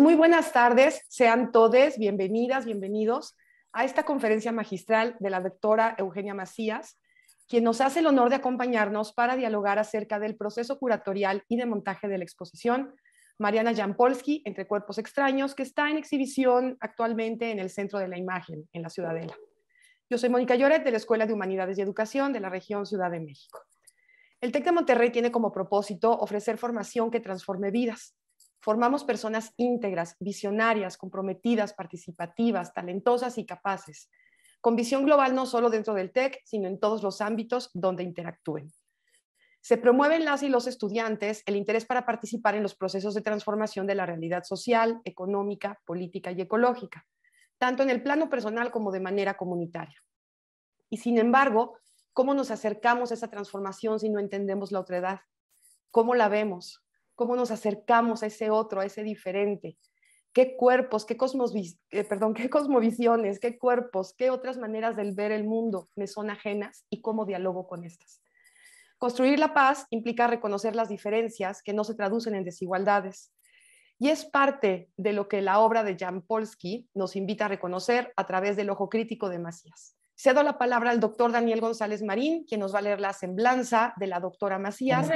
Muy buenas tardes, sean todos bienvenidas, bienvenidos a esta conferencia magistral de la doctora Eugenia Macías, quien nos hace el honor de acompañarnos para dialogar acerca del proceso curatorial y de montaje de la exposición Mariana Jampolsky, Entre Cuerpos Extraños, que está en exhibición actualmente en el Centro de la Imagen, en la Ciudadela. Yo soy Mónica Lloret, de la Escuela de Humanidades y Educación de la región Ciudad de México. El TEC de Monterrey tiene como propósito ofrecer formación que transforme vidas. Formamos personas íntegras, visionarias, comprometidas, participativas, talentosas y capaces, con visión global no solo dentro del TEC, sino en todos los ámbitos donde interactúen. Se promueven las y los estudiantes el interés para participar en los procesos de transformación de la realidad social, económica, política y ecológica, tanto en el plano personal como de manera comunitaria. Y sin embargo, ¿cómo nos acercamos a esa transformación si no entendemos la otredad? ¿Cómo la vemos? ¿Cómo nos acercamos a ese otro, a ese diferente? ¿Qué cuerpos, qué, eh, perdón, qué cosmovisiones, qué cuerpos, qué otras maneras de ver el mundo me son ajenas y cómo dialogo con estas? Construir la paz implica reconocer las diferencias que no se traducen en desigualdades. Y es parte de lo que la obra de Jan Polsky nos invita a reconocer a través del ojo crítico de Macías. Cedo la palabra al doctor Daniel González Marín, quien nos va a leer la semblanza de la doctora Macías.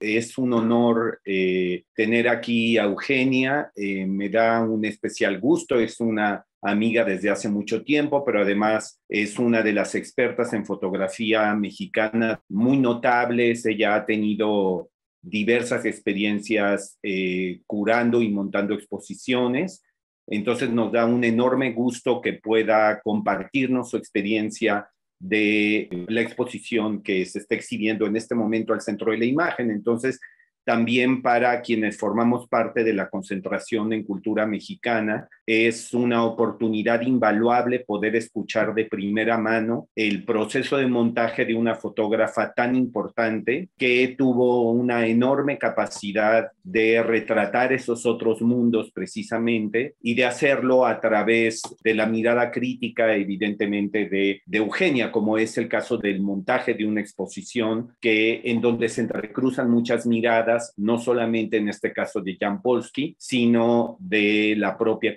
Es un honor eh, tener aquí a Eugenia, eh, me da un especial gusto, es una amiga desde hace mucho tiempo, pero además es una de las expertas en fotografía mexicana muy notables. Ella ha tenido diversas experiencias eh, curando y montando exposiciones. Entonces nos da un enorme gusto que pueda compartirnos su experiencia de la exposición que se está exhibiendo en este momento al centro de la imagen. Entonces, también para quienes formamos parte de la concentración en cultura mexicana. Es una oportunidad invaluable poder escuchar de primera mano el proceso de montaje de una fotógrafa tan importante que tuvo una enorme capacidad de retratar esos otros mundos precisamente y de hacerlo a través de la mirada crítica evidentemente de, de Eugenia, como es el caso del montaje de una exposición que en donde se entrecruzan muchas miradas no solamente en este caso de Jan Polsky, sino de la propia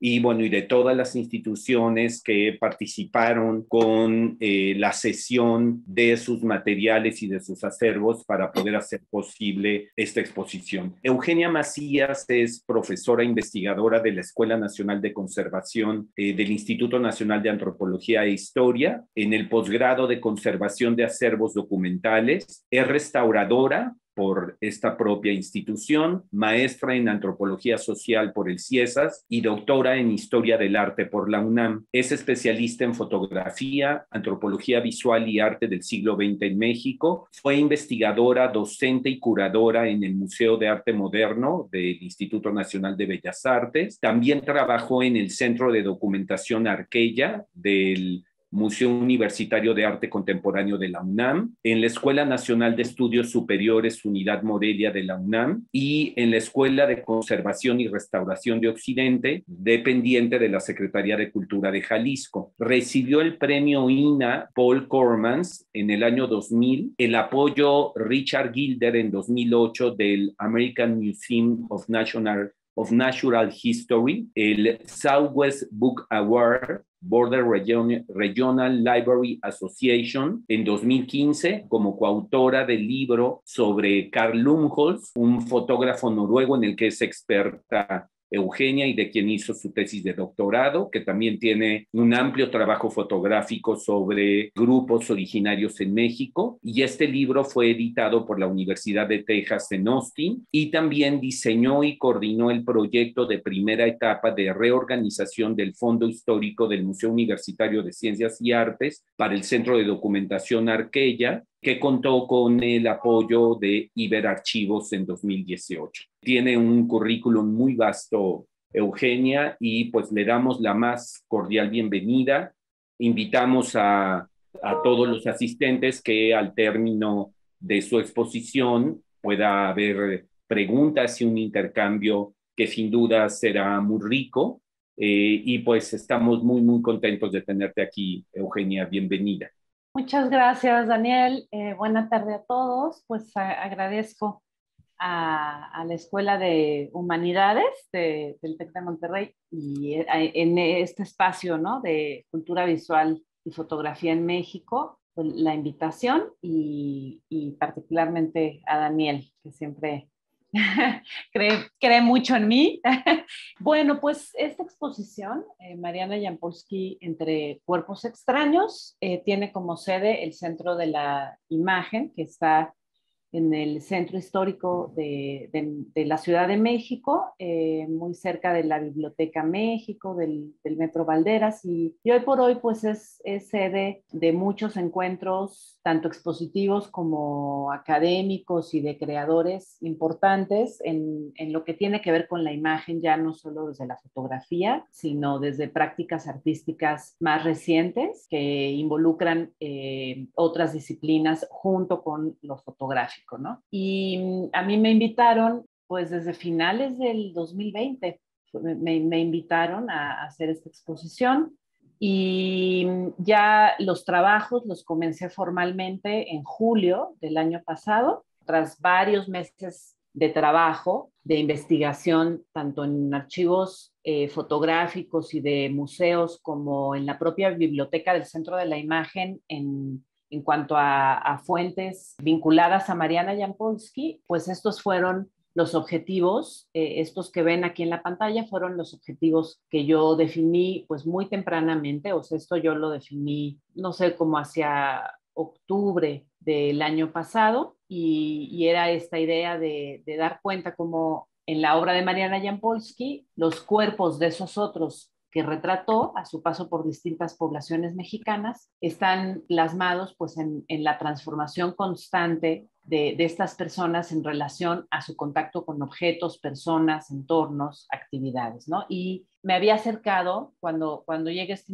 y bueno, y de todas las instituciones que participaron con eh, la sesión de sus materiales y de sus acervos para poder hacer posible esta exposición. Eugenia Macías es profesora investigadora de la Escuela Nacional de Conservación eh, del Instituto Nacional de Antropología e Historia en el posgrado de conservación de acervos documentales. Es restauradora por esta propia institución, maestra en antropología social por el CIESAS y doctora en historia del arte por la UNAM. Es especialista en fotografía, antropología visual y arte del siglo XX en México. Fue investigadora, docente y curadora en el Museo de Arte Moderno del Instituto Nacional de Bellas Artes. También trabajó en el Centro de Documentación Arquella del Museo Universitario de Arte Contemporáneo de la UNAM, en la Escuela Nacional de Estudios Superiores Unidad Morelia de la UNAM y en la Escuela de Conservación y Restauración de Occidente, dependiente de la Secretaría de Cultura de Jalisco. Recibió el premio INA Paul Cormans en el año 2000, el apoyo Richard Gilder en 2008 del American Museum of National of Natural History, el Southwest Book Award Border Regional Library Association en 2015 como coautora del libro sobre Carl Lumholtz, un fotógrafo noruego en el que es experta Eugenia y de quien hizo su tesis de doctorado, que también tiene un amplio trabajo fotográfico sobre grupos originarios en México. Y este libro fue editado por la Universidad de Texas en Austin y también diseñó y coordinó el proyecto de primera etapa de reorganización del Fondo Histórico del Museo Universitario de Ciencias y Artes para el Centro de Documentación Arquella, que contó con el apoyo de Iberarchivos en 2018. Tiene un currículum muy vasto, Eugenia, y pues le damos la más cordial bienvenida. Invitamos a, todos los asistentes que al término de su exposición pueda haber preguntas y un intercambio que sin duda será muy rico. Eh, y pues estamos muy, muy contentos de tenerte aquí, Eugenia. Bienvenida. Muchas gracias, Daniel. Eh, buena tarde a todos. Pues agradezco a, la Escuela de Humanidades del TEC de Monterrey y eh, en este espacio ¿no? de cultura visual y fotografía en México, pues, la invitación y, particularmente a Daniel, que siempre cree, cree, mucho en mí. bueno, pues esta exposición, eh, Mariana Jampolsky entre cuerpos extraños, eh, tiene como sede el Centro de la Imagen, que está en el centro histórico de, la Ciudad de México, eh, muy cerca de la Biblioteca México, del, Metro Valderas, y, hoy por hoy pues es, sede de muchos encuentros, tanto expositivos como académicos y de creadores importantes en, lo que tiene que ver con la imagen, ya no solo desde la fotografía, sino desde prácticas artísticas más recientes que involucran eh, otras disciplinas junto con lo Y mm, a mí me invitaron, pues desde finales del 2020, me, invitaron a, hacer esta exposición y mm, ya los trabajos los comencé formalmente en julio del año pasado, tras varios meses de trabajo, de investigación, tanto en archivos eh, fotográficos y de museos como en la propia biblioteca del Centro de la Imagen en en cuanto a, fuentes vinculadas a Mariana Jampolsky, pues estos fueron los objetivos, eh, estos que ven aquí en la pantalla, fueron los objetivos que yo definí pues muy tempranamente, o sea, esto yo lo definí, no sé, como hacia octubre del año pasado, y, era esta idea de, dar cuenta como en la obra de Mariana Jampolsky, los cuerpos de esos otros que retrató a su paso por distintas poblaciones mexicanas, están plasmados pues en, la transformación constante de, estas personas en relación a su contacto con objetos, personas, entornos, actividades, ¿no? Y me había acercado cuando, cuando llegué esta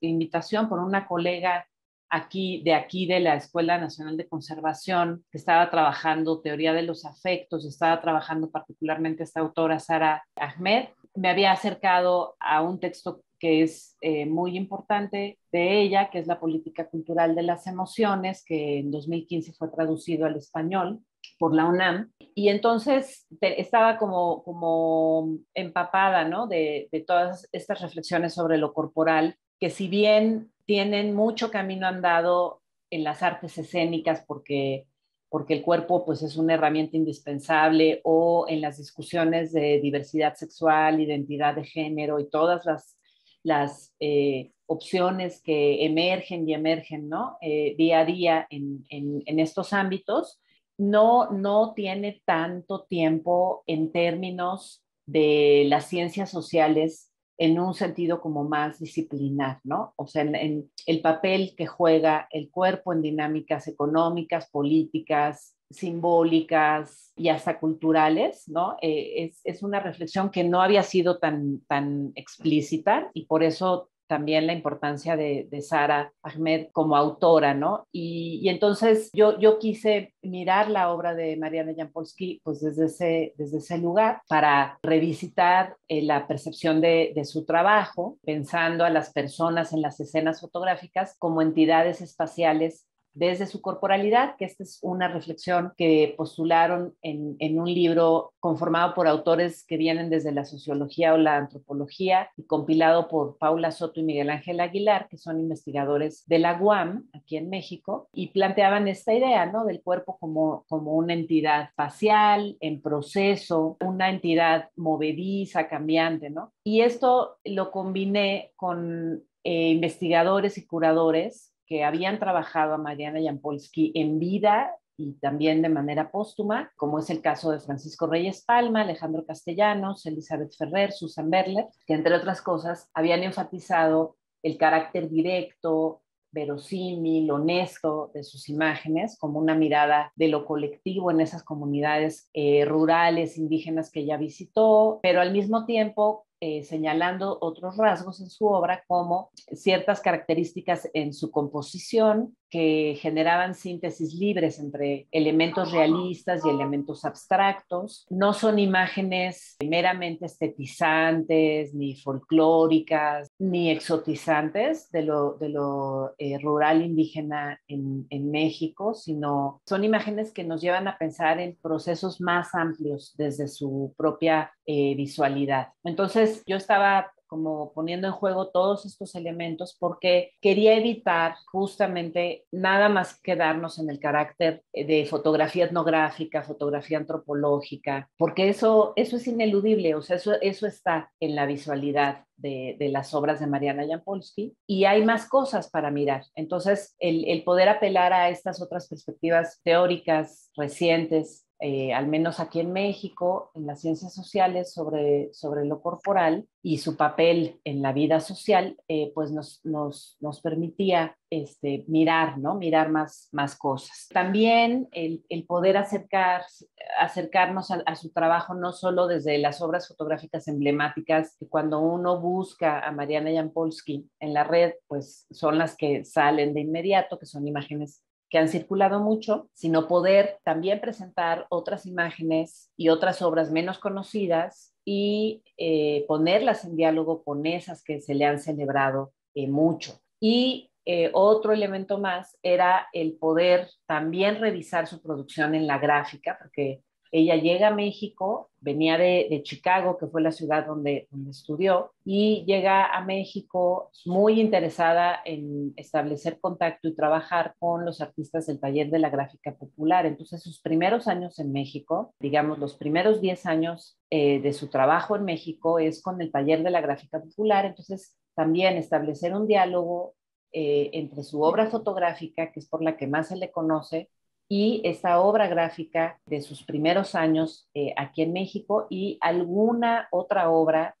invitación por una colega aquí, de aquí de la Escuela Nacional de Conservación, que estaba trabajando teoría de los afectos, estaba trabajando particularmente esta autora Sara Ahmed, me había acercado a un texto que es eh, muy importante de ella, que es la política cultural de las emociones, que en 2015 fue traducido al español por la UNAM. Y entonces estaba como, como empapada ¿no? de, de todas estas reflexiones sobre lo corporal, que si bien tienen mucho camino andado en las artes escénicas, porque porque el cuerpo pues es una herramienta indispensable o en las discusiones de diversidad sexual, identidad de género y todas las, las eh, opciones que emergen y emergen ¿no? Eh, día a día en, en, en, estos ámbitos, no, no tiene tanto tiempo en términos de las ciencias sociales en un sentido como más disciplinar, ¿no? O sea, en, el papel que juega el cuerpo en dinámicas económicas, políticas, simbólicas y hasta culturales, ¿no? Eh, es, es, una reflexión que no había sido tan, tan explícita y por eso también la importancia de, Sara Ahmed como autora, ¿no? Y, entonces yo, yo quise mirar la obra de Mariana Jampolsky pues desde ese, desde ese lugar para revisitar eh, la percepción de, de su trabajo, pensando a las personas en las escenas fotográficas como entidades espaciales desde su corporalidad, que esta es una reflexión que postularon en, un libro conformado por autores que vienen desde la sociología o la antropología y compilado por Paula Soto y Miguel Ángel Aguilar, que son investigadores de la UAM aquí en México, y planteaban esta idea ¿no? del cuerpo como, como una entidad facial, en proceso, una entidad movediza, cambiante, ¿no? Y esto lo combiné con eh, investigadores y curadores que habían trabajado a Mariana Jampolsky en vida y también de manera póstuma, como es el caso de Francisco Reyes Palma, Alejandro Castellanos, Elizabeth Ferrer, Susan Berler, que entre otras cosas habían enfatizado el carácter directo, verosímil, honesto de sus imágenes, como una mirada de lo colectivo en esas comunidades eh, rurales, indígenas que ella visitó, pero al mismo tiempo eh, señalando otros rasgos en su obra como ciertas características en su composición, que generaban síntesis libres entre elementos realistas y elementos abstractos. No son imágenes meramente estetizantes, ni folclóricas, ni exotizantes de lo, de lo eh, rural indígena en, en, México, sino son imágenes que nos llevan a pensar en procesos más amplios desde su propia eh, visualidad. Entonces, yo estaba como poniendo en juego todos estos elementos porque quería evitar justamente nada más quedarnos en el carácter de fotografía etnográfica, fotografía antropológica, porque eso, eso es ineludible, o sea, eso, eso está en la visualidad de, de, las obras de Mariana Jampolsky y hay más cosas para mirar. Entonces, el, el poder apelar a estas otras perspectivas teóricas recientes eh, al menos aquí en México, en las ciencias sociales sobre, sobre lo corporal y su papel en la vida social, eh, pues nos, nos, nos, permitía este, mirar, ¿no? Mirar más, más cosas. También el, el poder acercar, acercarnos a, a, su trabajo no solo desde las obras fotográficas emblemáticas, que cuando uno busca a Mariana Jampolsky en la red, pues son las que salen de inmediato, que son imágenes que han circulado mucho, sino poder también presentar otras imágenes y otras obras menos conocidas y eh, ponerlas en diálogo con esas que se le han celebrado eh, mucho. Y eh, otro elemento más era el poder también revisar su producción en la gráfica, porque ella llega a México, venía de, Chicago, que fue la ciudad donde, estudió, y llega a México muy interesada en establecer contacto y trabajar con los artistas del taller de la gráfica popular. Entonces, sus primeros años en México, digamos, los primeros 10 años eh, de su trabajo en México es con el taller de la gráfica popular. Entonces, también establecer un diálogo eh, entre su obra fotográfica, que es por la que más se le conoce, y esta obra gráfica de sus primeros años eh, aquí en México y alguna otra obra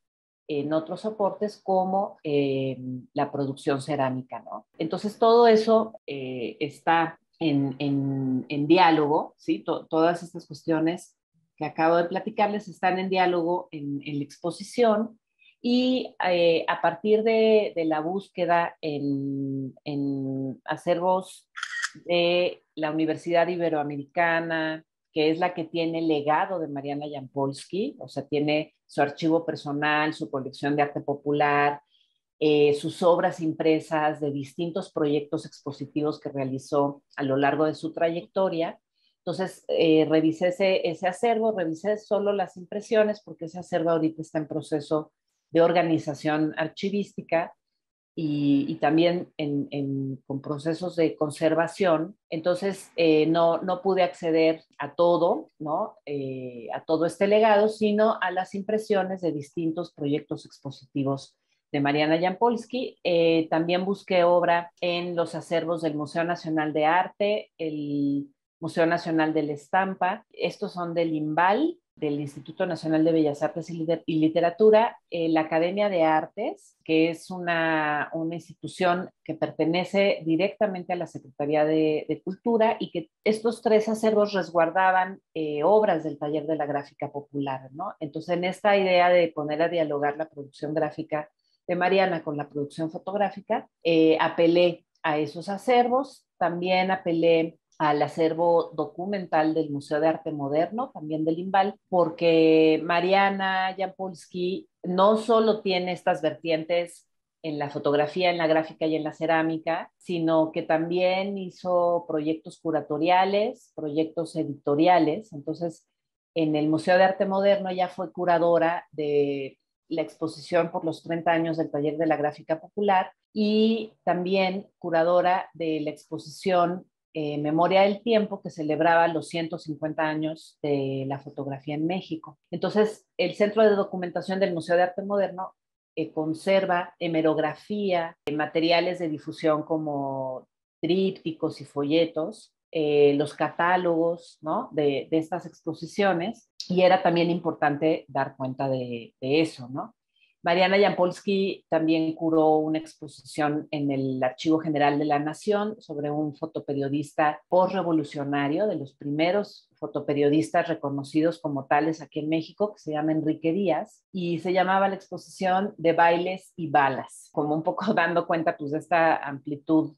en otros soportes como eh, la producción cerámica, ¿no? Entonces todo eso eh, está en, en, diálogo, ¿sí? todas estas cuestiones que acabo de platicarles están en diálogo en, en la exposición y a partir de, de, la búsqueda en, en acervos de la Universidad Iberoamericana, que es la que tiene legado de Mariana Jampolsky, o sea, tiene su archivo personal, su colección de arte popular, eh, sus obras impresas de distintos proyectos expositivos que realizó a lo largo de su trayectoria. Entonces, eh, revisé ese, ese acervo, revisé solo las impresiones, porque ese acervo ahorita está en proceso de organización archivística y, también con procesos de conservación. Entonces, eh, no, no pude acceder a todo, ¿no? Eh, a todo este legado, sino a las impresiones de distintos proyectos expositivos de Mariana Jampolsky. Eh, también busqué obra en los acervos del Museo Nacional de Arte, el Museo Nacional de la Estampa. Estos son del IMBAL, del Instituto Nacional de Bellas Artes y, Literatura, eh, la Academia de Artes, que es una, una, institución que pertenece directamente a la Secretaría de, Cultura y que estos tres acervos resguardaban eh, obras del taller de la gráfica popular, ¿no? Entonces, en esta idea de poner a dialogar la producción gráfica de Mariana con la producción fotográfica, eh, apelé a esos acervos, también apelé al acervo documental del Museo de Arte Moderno, también del IMBAL, porque Mariana Jampolsky no solo tiene estas vertientes en la fotografía, en la gráfica y en la cerámica, sino que también hizo proyectos curatoriales, proyectos editoriales. Entonces, en el Museo de Arte Moderno ya fue curadora de la exposición por los 30 años del taller de la gráfica popular y también curadora de la exposición eh, Memoria del Tiempo, que celebraba los 150 años de la fotografía en México. Entonces, el Centro de Documentación del Museo de Arte Moderno eh, conserva hemerografía, eh, materiales de difusión como trípticos y folletos, los catálogos de, estas exposiciones, y era también importante dar cuenta de eso, ¿no? Mariana Jampolsky también curó una exposición en el Archivo General de la Nación sobre un fotoperiodista postrevolucionario, de los primeros fotoperiodistas reconocidos como tales aquí en México, que se llama Enrique Díaz, y se llamaba la exposición de bailes y balas, como un poco dando cuenta pues, de esta amplitud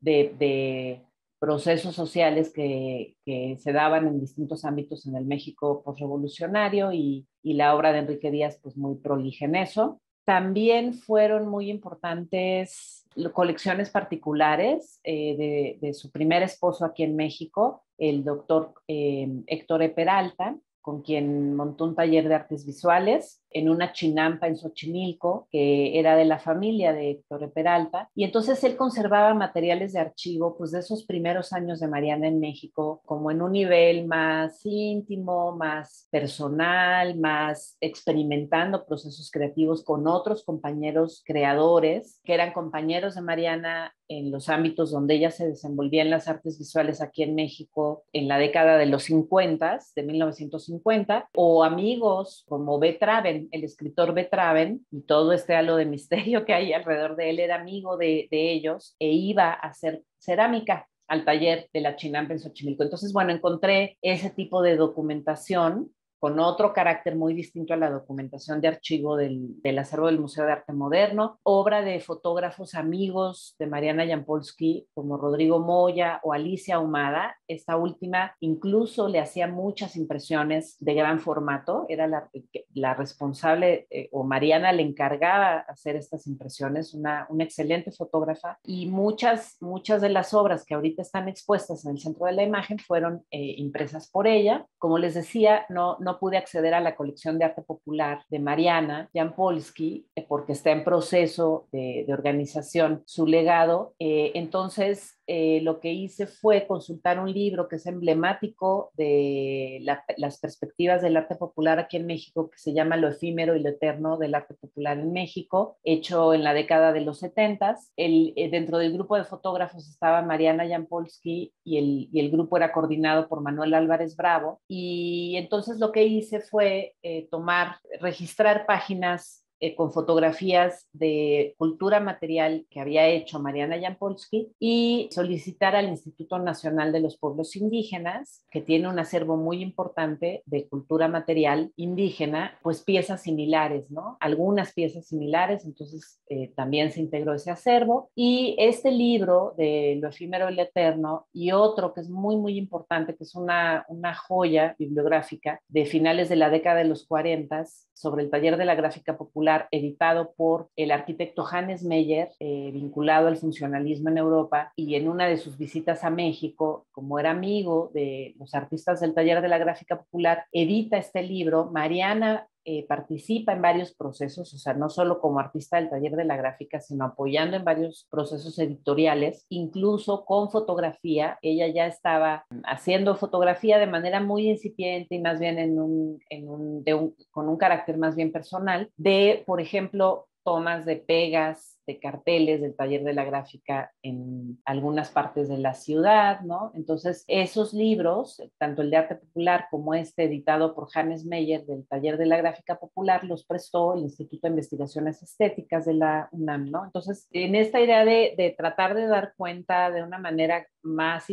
de, procesos sociales que, se daban en distintos ámbitos en el México postrevolucionario y, y la obra de Enrique Díaz pues muy prolija en eso. También fueron muy importantes colecciones particulares eh, de, su primer esposo aquí en México, el doctor eh, Héctor E. Peralta, con quien montó un taller de artes visuales en una chinampa en Xochimilco, que era de la familia de Héctor Peralta, y entonces él conservaba materiales de archivo, pues de esos primeros años de Mariana en México, como en un nivel más íntimo, más personal, más experimentando procesos creativos con otros compañeros creadores, que eran compañeros de Mariana en los ámbitos donde ella se desenvolvía en las artes visuales aquí en México en la década de los 50, de 1950, o amigos como Betraven, el escritor Betraven y todo este halo de misterio que hay alrededor de él, era amigo de, ellos e iba a hacer cerámica al taller de la Chinampa en Xochimilco. Entonces, bueno, encontré ese tipo de documentación con otro carácter muy distinto a la documentación de archivo del, acervo del Museo de Arte Moderno, obra de fotógrafos amigos de Mariana Jampolsky como Rodrigo Moya o Alicia Humada. Esta última incluso le hacía muchas impresiones de gran formato, era la, la responsable eh, o Mariana le encargaba hacer estas impresiones, una, una excelente fotógrafa y muchas, muchas de las obras que ahorita están expuestas en el centro de la imagen fueron eh, impresas por ella. Como les decía, no, no pude acceder a la colección de arte popular de Mariana Jampolsky eh, porque está en proceso de, organización su legado. Eh, entonces, eh, lo que hice fue consultar un libro que es emblemático de las perspectivas del arte popular aquí en México, que se llama Lo efímero y lo eterno del arte popular en México, hecho en la década de los 70. El, eh, dentro del grupo de fotógrafos estaba Mariana Jampolsky y el, y el, grupo era coordinado por Manuel Álvarez Bravo. Y entonces lo que hice fue eh, tomar, registrar páginas eh, con fotografías de cultura material que había hecho Mariana Jampolsky y solicitar al Instituto Nacional de los Pueblos Indígenas, que tiene un acervo muy importante de cultura material indígena, pues piezas similares, ¿no? Algunas piezas similares, entonces eh, también se integró ese acervo. Y este libro de Lo efímero y lo eterno y otro que es muy, muy importante, que es una, una joya bibliográfica de finales de la década de los 40 sobre el taller de la gráfica popular editado por el arquitecto Hannes Meyer, eh, vinculado al funcionalismo en Europa, y en una de sus visitas a México, como era amigo de los artistas del taller de la gráfica popular, edita este libro. Mariana eh, participa en varios procesos, o sea, no solo como artista del taller de la gráfica, sino apoyando en varios procesos editoriales, incluso con fotografía. Ella ya estaba haciendo fotografía de manera muy incipiente y más bien en un, en un, con un carácter más bien personal, de, por ejemplo, tomas de pegas carteles del taller de la gráfica en algunas partes de la ciudad, ¿no? Entonces, esos libros, tanto el de arte popular como este editado por Hannes Meyer del taller de la gráfica popular, los prestó el Instituto de Investigaciones Estéticas de la UNAM, ¿no? Entonces, en esta idea de, de tratar de dar cuenta de una manera más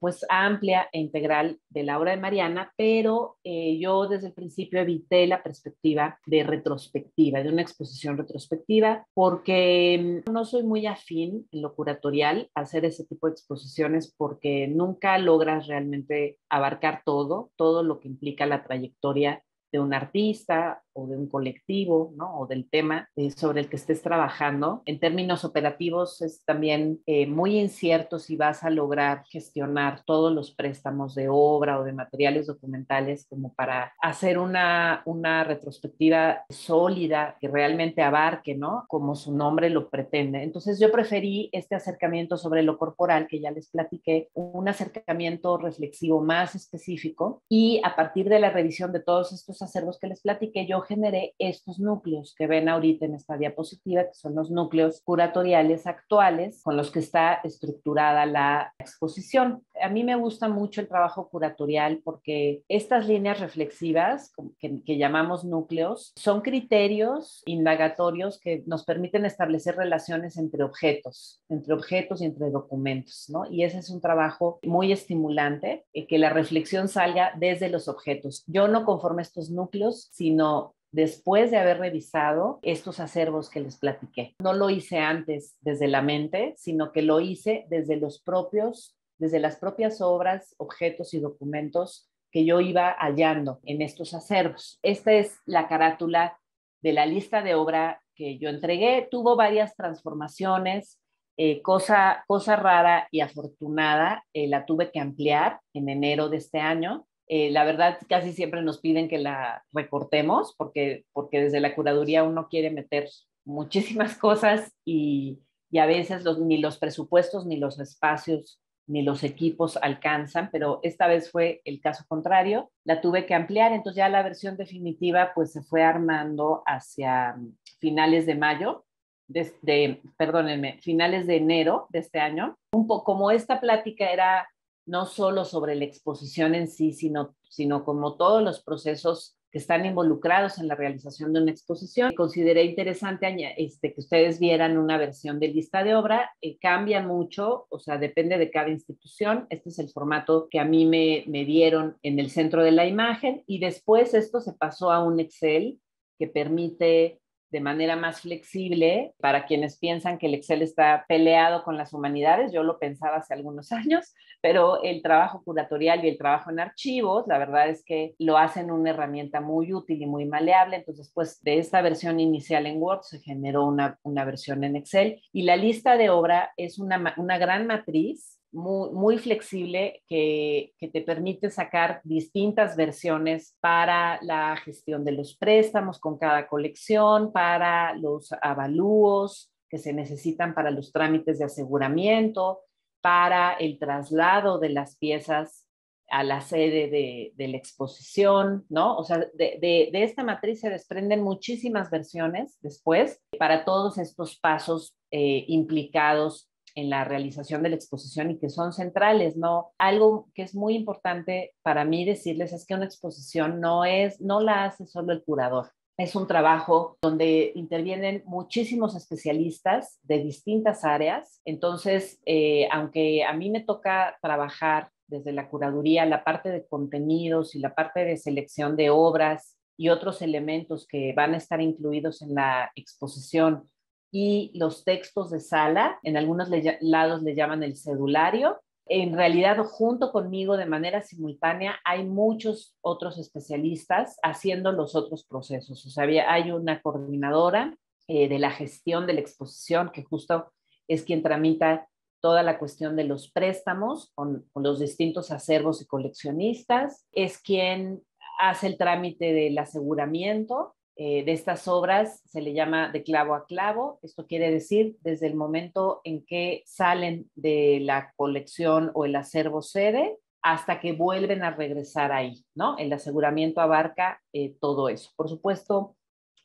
pues amplia e integral de la obra de Mariana, pero eh, yo desde el principio evité la perspectiva de retrospectiva, de una exposición retrospectiva, porque no soy muy afín en lo curatorial hacer ese tipo de exposiciones porque nunca logras realmente abarcar todo, todo lo que implica la trayectoria de un artista o de un colectivo, ¿no? O del tema eh, sobre el que estés trabajando. En términos operativos es también eh, muy incierto si vas a lograr gestionar todos los préstamos de obra o de materiales documentales como para hacer una, una retrospectiva sólida que realmente abarque, ¿no? Como su nombre lo pretende. Entonces yo preferí este acercamiento sobre lo corporal que ya les platiqué, un acercamiento reflexivo más específico y a partir de la revisión de todos estos acervos que les platiqué, yo generé estos núcleos que ven ahorita en esta diapositiva, que son los núcleos curatoriales actuales con los que está estructurada la exposición. A mí me gusta mucho el trabajo curatorial porque estas líneas reflexivas, que, que llamamos núcleos, son criterios indagatorios que nos permiten establecer relaciones entre objetos, entre objetos y entre documentos, ¿no? Y ese es un trabajo muy estimulante, eh, que la reflexión salga desde los objetos. Yo no conformo estos núcleos, sino después de haber revisado estos acervos que les platiqué. No lo hice antes desde la mente, sino que lo hice desde los propios, desde las propias obras, objetos y documentos que yo iba hallando en estos acervos. Esta es la carátula de la lista de obra que yo entregué. Tuvo varias transformaciones, eh, cosa, cosa rara y afortunada, eh, la tuve que ampliar en enero de este año eh, la verdad, casi siempre nos piden que la recortemos porque, porque desde la curaduría uno quiere meter muchísimas cosas y, y a veces ni los presupuestos, ni los espacios, ni los equipos alcanzan, pero esta vez fue el caso contrario. La tuve que ampliar, entonces ya la versión definitiva pues se fue armando hacia finales de mayo, desde, perdónenme, finales de enero de este año. Un poco como esta plática era no solo sobre la exposición en sí, sino, sino como todos los procesos que están involucrados en la realización de una exposición. Consideré interesante este, que ustedes vieran una versión de lista de obra. Eh, cambia mucho, o sea, depende de cada institución. Este es el formato que a mí me, me dieron en el centro de la imagen y después esto se pasó a un Excel que permite de manera más flexible para quienes piensan que el Excel está peleado con las humanidades. Yo lo pensaba hace algunos años, pero el trabajo curatorial y el trabajo en archivos, la verdad es que lo hacen una herramienta muy útil y muy maleable. Entonces, pues de esta versión inicial en Word se generó una, una versión en Excel y la lista de obra es una, una gran matriz muy, flexible que, te permite sacar distintas versiones para la gestión de los préstamos con cada colección, para los avalúos que se necesitan para los trámites de aseguramiento, para el traslado de las piezas a la sede de, la exposición, ¿no? O sea, de, esta matriz se desprenden muchísimas versiones después para todos estos pasos eh, implicados en la realización de la exposición y que son centrales, ¿no? Algo que es muy importante para mí decirles es que una exposición no es, no la hace solo el curador. Es un trabajo donde intervienen muchísimos especialistas de distintas áreas. Entonces, eh, aunque a mí me toca trabajar desde la curaduría, la parte de contenidos y la parte de selección de obras y otros elementos que van a estar incluidos en la exposición y los textos de sala, en algunos lados le llaman el cedulario. En realidad, junto conmigo de manera simultánea, hay muchos otros especialistas haciendo los otros procesos. O sea, hay una coordinadora eh, de la gestión de la exposición que justo es quien tramita toda la cuestión de los préstamos con, con, los distintos acervos y coleccionistas, es quien hace el trámite del aseguramiento eh, de estas obras se le llama de clavo a clavo. Esto quiere decir desde el momento en que salen de la colección o el acervo sede hasta que vuelven a regresar ahí, ¿no? El aseguramiento abarca eh, todo eso. Por supuesto,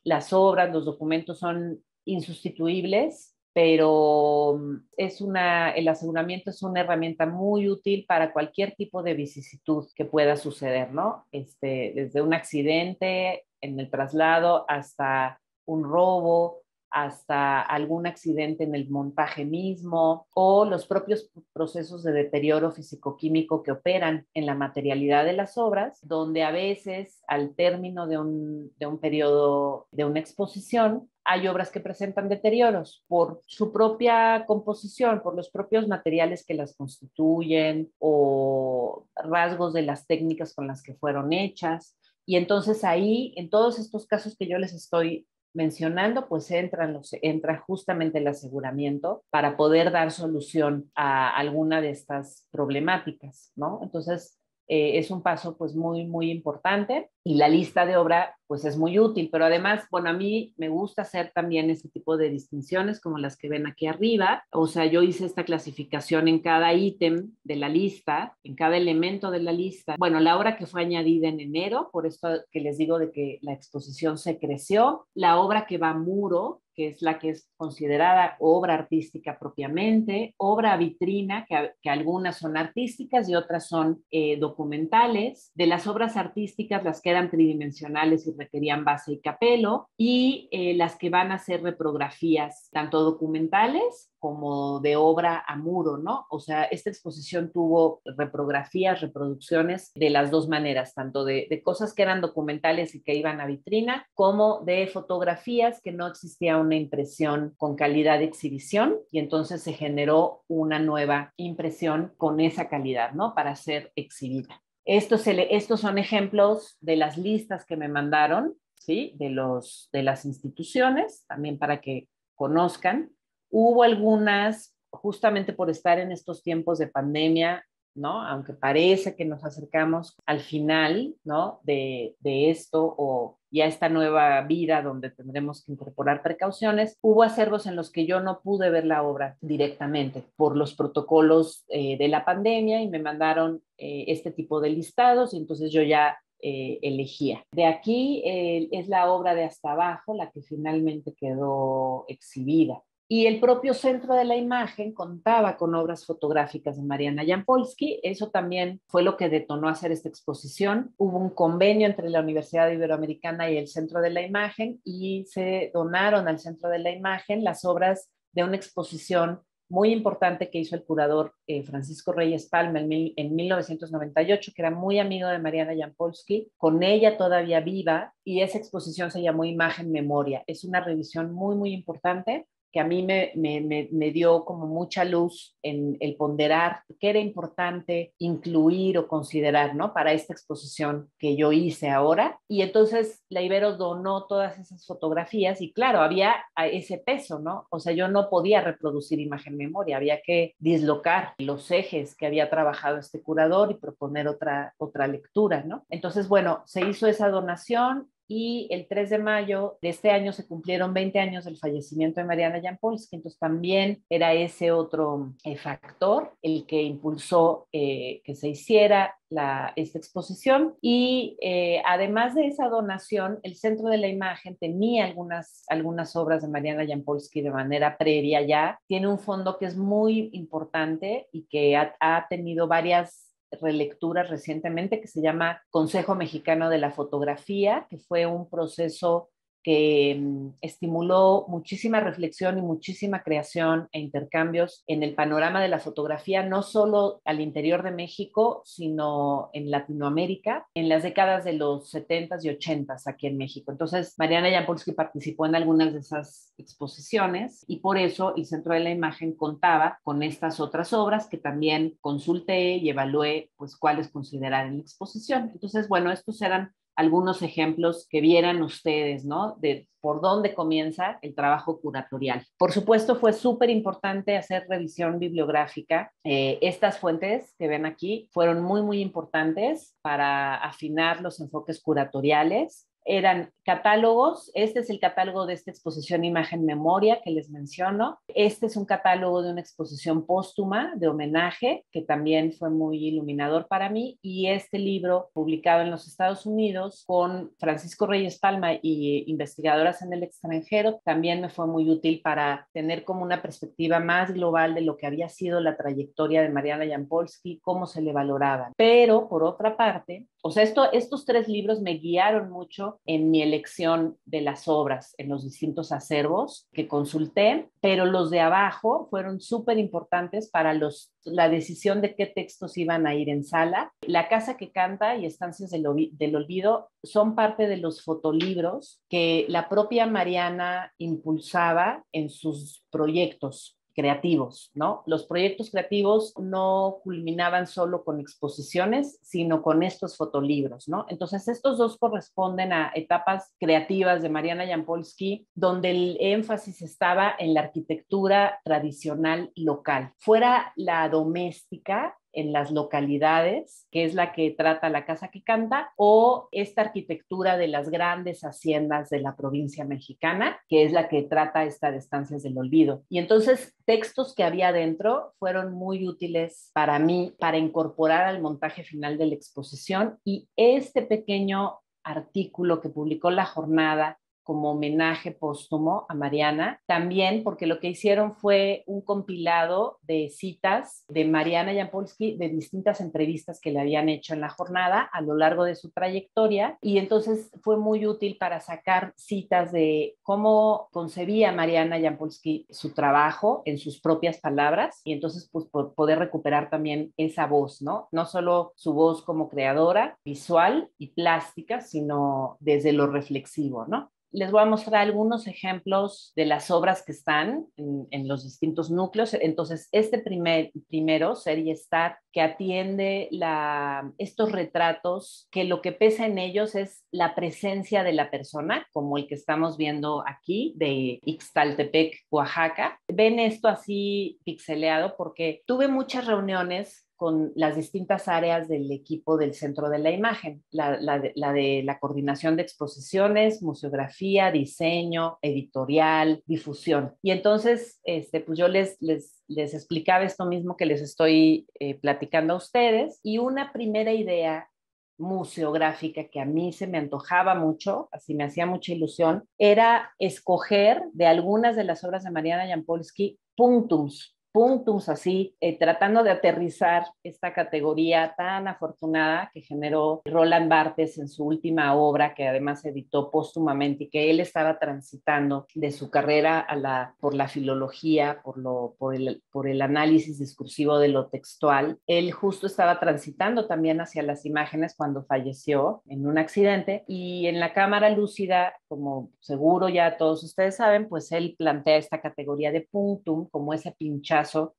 las obras, los documentos son insustituibles, pero mm, es una, el aseguramiento es una herramienta muy útil para cualquier tipo de vicisitud que pueda suceder, ¿no? Este, desde un accidente en el traslado hasta un robo, hasta algún accidente en el montaje mismo o los propios procesos de deterioro físico-químico que operan en la materialidad de las obras, donde a veces al término de un, de un periodo de una exposición hay obras que presentan deterioros por su propia composición, por los propios materiales que las constituyen o rasgos de las técnicas con las que fueron hechas. Y entonces ahí, en todos estos casos que yo les estoy mencionando, pues entran los, entra justamente el aseguramiento para poder dar solución a alguna de estas problemáticas, ¿no? Entonces, eh, es un paso pues muy, muy importante y la lista de obra pues es muy útil, pero además, bueno, a mí me gusta hacer también este tipo de distinciones como las que ven aquí arriba, o sea, yo hice esta clasificación en cada ítem de la lista, en cada elemento de la lista. Bueno, la obra que fue añadida en enero, por esto que les digo de que la exposición se creció, la obra que va a muro, que es la que es considerada obra artística propiamente, obra vitrina, que, algunas son artísticas y otras son eh, documentales. De las obras artísticas, las que eran tridimensionales y requerían base y capelo, y eh, las que van a ser reprografías, tanto documentales como de obra a muro, ¿no? O sea, esta exposición tuvo reprografías, reproducciones de las dos maneras, tanto de, de cosas que eran documentales y que iban a vitrina, como de fotografías que no existía una impresión con calidad de exhibición y entonces se generó una nueva impresión con esa calidad, ¿no? Para ser exhibida. Estos, estos son ejemplos de las listas que me mandaron, ¿sí? De, los, de las instituciones, también para que conozcan. Hubo algunas, justamente por estar en estos tiempos de pandemia, ¿no? Aunque parece que nos acercamos al final, ¿no? De, de esto o ya esta nueva vida donde tendremos que incorporar precauciones, hubo acervos en los que yo no pude ver la obra directamente por los protocolos eh, de la pandemia y me mandaron eh, este tipo de listados y entonces yo ya eh, elegía. De aquí es la obra de hasta abajo la que finalmente quedó exhibida. Y el propio centro de la imagen contaba con obras fotográficas de Mariana Jampolsky. Eso también fue lo que detonó hacer esta exposición. Hubo un convenio entre la Universidad Iberoamericana y el Centro de la Imagen y se donaron al Centro de la Imagen las obras de una exposición muy importante que hizo el curador eh, Francisco Reyes Palma en, en, 1998, que era muy amigo de Mariana Jampolsky, con ella todavía viva, y esa exposición se llamó Imagen Memoria. Es una revisión muy, muy importante que a mí me, me, me, dio como mucha luz en el ponderar qué era importante incluir o considerar, ¿no? Para esta exposición que yo hice ahora. Y entonces la Ibero donó todas esas fotografías y claro, había ese peso, ¿no? O sea, yo no podía reproducir imagen memoria, había que dislocar los ejes que había trabajado este curador y proponer otra, otra lectura, ¿no? Entonces, bueno, se hizo esa donación, y el 3 de mayo de este año se cumplieron 20 años del fallecimiento de Mariana Jampolsky, entonces también era ese otro eh, factor el que impulsó eh, que se hiciera la, esta exposición y eh, además de esa donación, el Centro de la Imagen tenía algunas, algunas obras de Mariana Jampolsky de manera previa ya, tiene un fondo que es muy importante y que ha, ha tenido varias relectura recientemente que se llama Consejo Mexicano de la Fotografía, que fue un proceso que mm, estimuló muchísima reflexión y muchísima creación e intercambios en el panorama de la fotografía, no solo al interior de México, sino en Latinoamérica, en las décadas de los 70s y 80s aquí en México. Entonces, Mariana Jampolsky participó en algunas de esas exposiciones y por eso el Centro de la Imagen contaba con estas otras obras que también consulté y evalué pues cuáles considerar en la exposición. Entonces, bueno, estos eran algunos ejemplos que vieran ustedes, ¿no? De por dónde comienza el trabajo curatorial. Por supuesto, fue súper importante hacer revisión bibliográfica. Eh, estas fuentes que ven aquí fueron muy, muy importantes para afinar los enfoques curatoriales eran catálogos. Este es el catálogo de esta exposición Imagen Memoria que les menciono. Este es un catálogo de una exposición póstuma de homenaje que también fue muy iluminador para mí. Y este libro publicado en los Estados Unidos con Francisco Reyes Palma y investigadoras en el extranjero también me fue muy útil para tener como una perspectiva más global de lo que había sido la trayectoria de Mariana Jampolsky, cómo se le valoraba. Pero por otra parte, o sea, esto, estos tres libros me guiaron mucho en mi elección de las obras en los distintos acervos que consulté, pero los de abajo fueron súper importantes para la decisión de qué textos iban a ir en sala. La Casa que Canta y Estancias del Olvido son parte de los fotolibros que la propia Mariana impulsaba en sus proyectos creativos, ¿no? Los proyectos creativos no culminaban solo con exposiciones, sino con estos fotolibros, ¿no? Entonces, estos dos corresponden a etapas creativas de Mariana Jampolsky, donde el énfasis estaba en la arquitectura tradicional local. Fuera la doméstica, en las localidades, que es la que trata la casa que canta, o esta arquitectura de las grandes haciendas de la provincia mexicana, que es la que trata esta de estancias del olvido. Y entonces textos que había dentro fueron muy útiles para mí para incorporar al montaje final de la exposición y este pequeño artículo que publicó La Jornada como homenaje póstumo a Mariana, también porque lo que hicieron fue un compilado de citas de Mariana Jampolsky de distintas entrevistas que le habían hecho en la jornada a lo largo de su trayectoria y entonces fue muy útil para sacar citas de cómo concebía Mariana Jampolsky su trabajo en sus propias palabras y entonces pues poder recuperar también esa voz, ¿no? No solo su voz como creadora visual y plástica, sino desde lo reflexivo, ¿no? Les voy a mostrar algunos ejemplos de las obras que están en, los distintos núcleos. Entonces, este primer, primero, Serie Star, que atiende la, estos retratos, que lo que pesa en ellos es la presencia de la persona, como el que estamos viendo aquí, de Ixtaltepec, Oaxaca. Ven esto así pixeleado porque tuve muchas reuniones con las distintas áreas del equipo del centro de la imagen, la, de, la coordinación de exposiciones, museografía, diseño, editorial, difusión. Y entonces, este, pues yo les, les, les explicaba esto mismo que les estoy eh, platicando a ustedes y una primera idea museográfica que a mí se me antojaba mucho, así me hacía mucha ilusión, era escoger de algunas de las obras de Mariana Jampolsky puntums, puntos así, eh, tratando de aterrizar esta categoría tan afortunada que generó Roland Barthes en su última obra, que además editó póstumamente y que él estaba transitando de su carrera a la, por la filología, por, el, análisis discursivo de lo textual. Él justo estaba transitando también hacia las imágenes cuando falleció en un accidente y en la cámara lúcida, como seguro ya todos ustedes saben, pues él plantea esta categoría de puntum como ese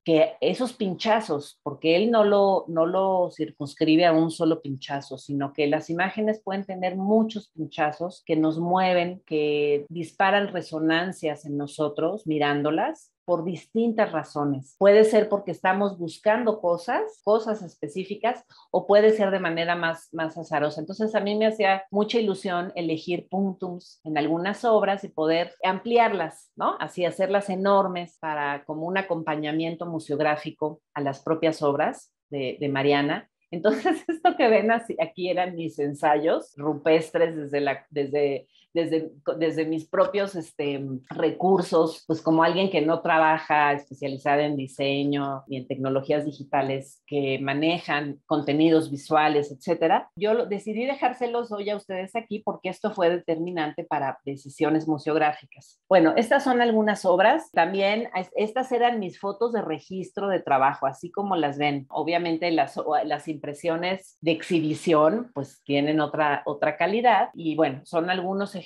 que esos pinchazos, porque él no lo, no lo circunscribe a un solo pinchazo, sino que las imágenes pueden tener muchos pinchazos que nos mueven, que disparan resonancias en nosotros mirándolas por distintas razones. Puede ser porque estamos buscando cosas, cosas específicas, o puede ser de manera más, más azarosa. Entonces a mí me hacía mucha ilusión elegir puntos en algunas obras y poder ampliarlas, ¿no? Así hacerlas enormes para como un acompañamiento museográfico a las propias obras de, de Mariana. Entonces, esto que ven aquí eran mis ensayos rupestres desde, la, desde desde, desde mis propios este, recursos, pues como alguien que no trabaja especializada en diseño ni en tecnologías digitales que manejan contenidos visuales, etcétera, yo decidí dejárselos hoy a ustedes aquí porque esto fue determinante para decisiones museográficas. Bueno, estas son algunas obras. También estas eran mis fotos de registro de trabajo, así como las ven. Obviamente las, las impresiones de exhibición pues tienen otra, otra calidad y bueno, son algunos ejemplos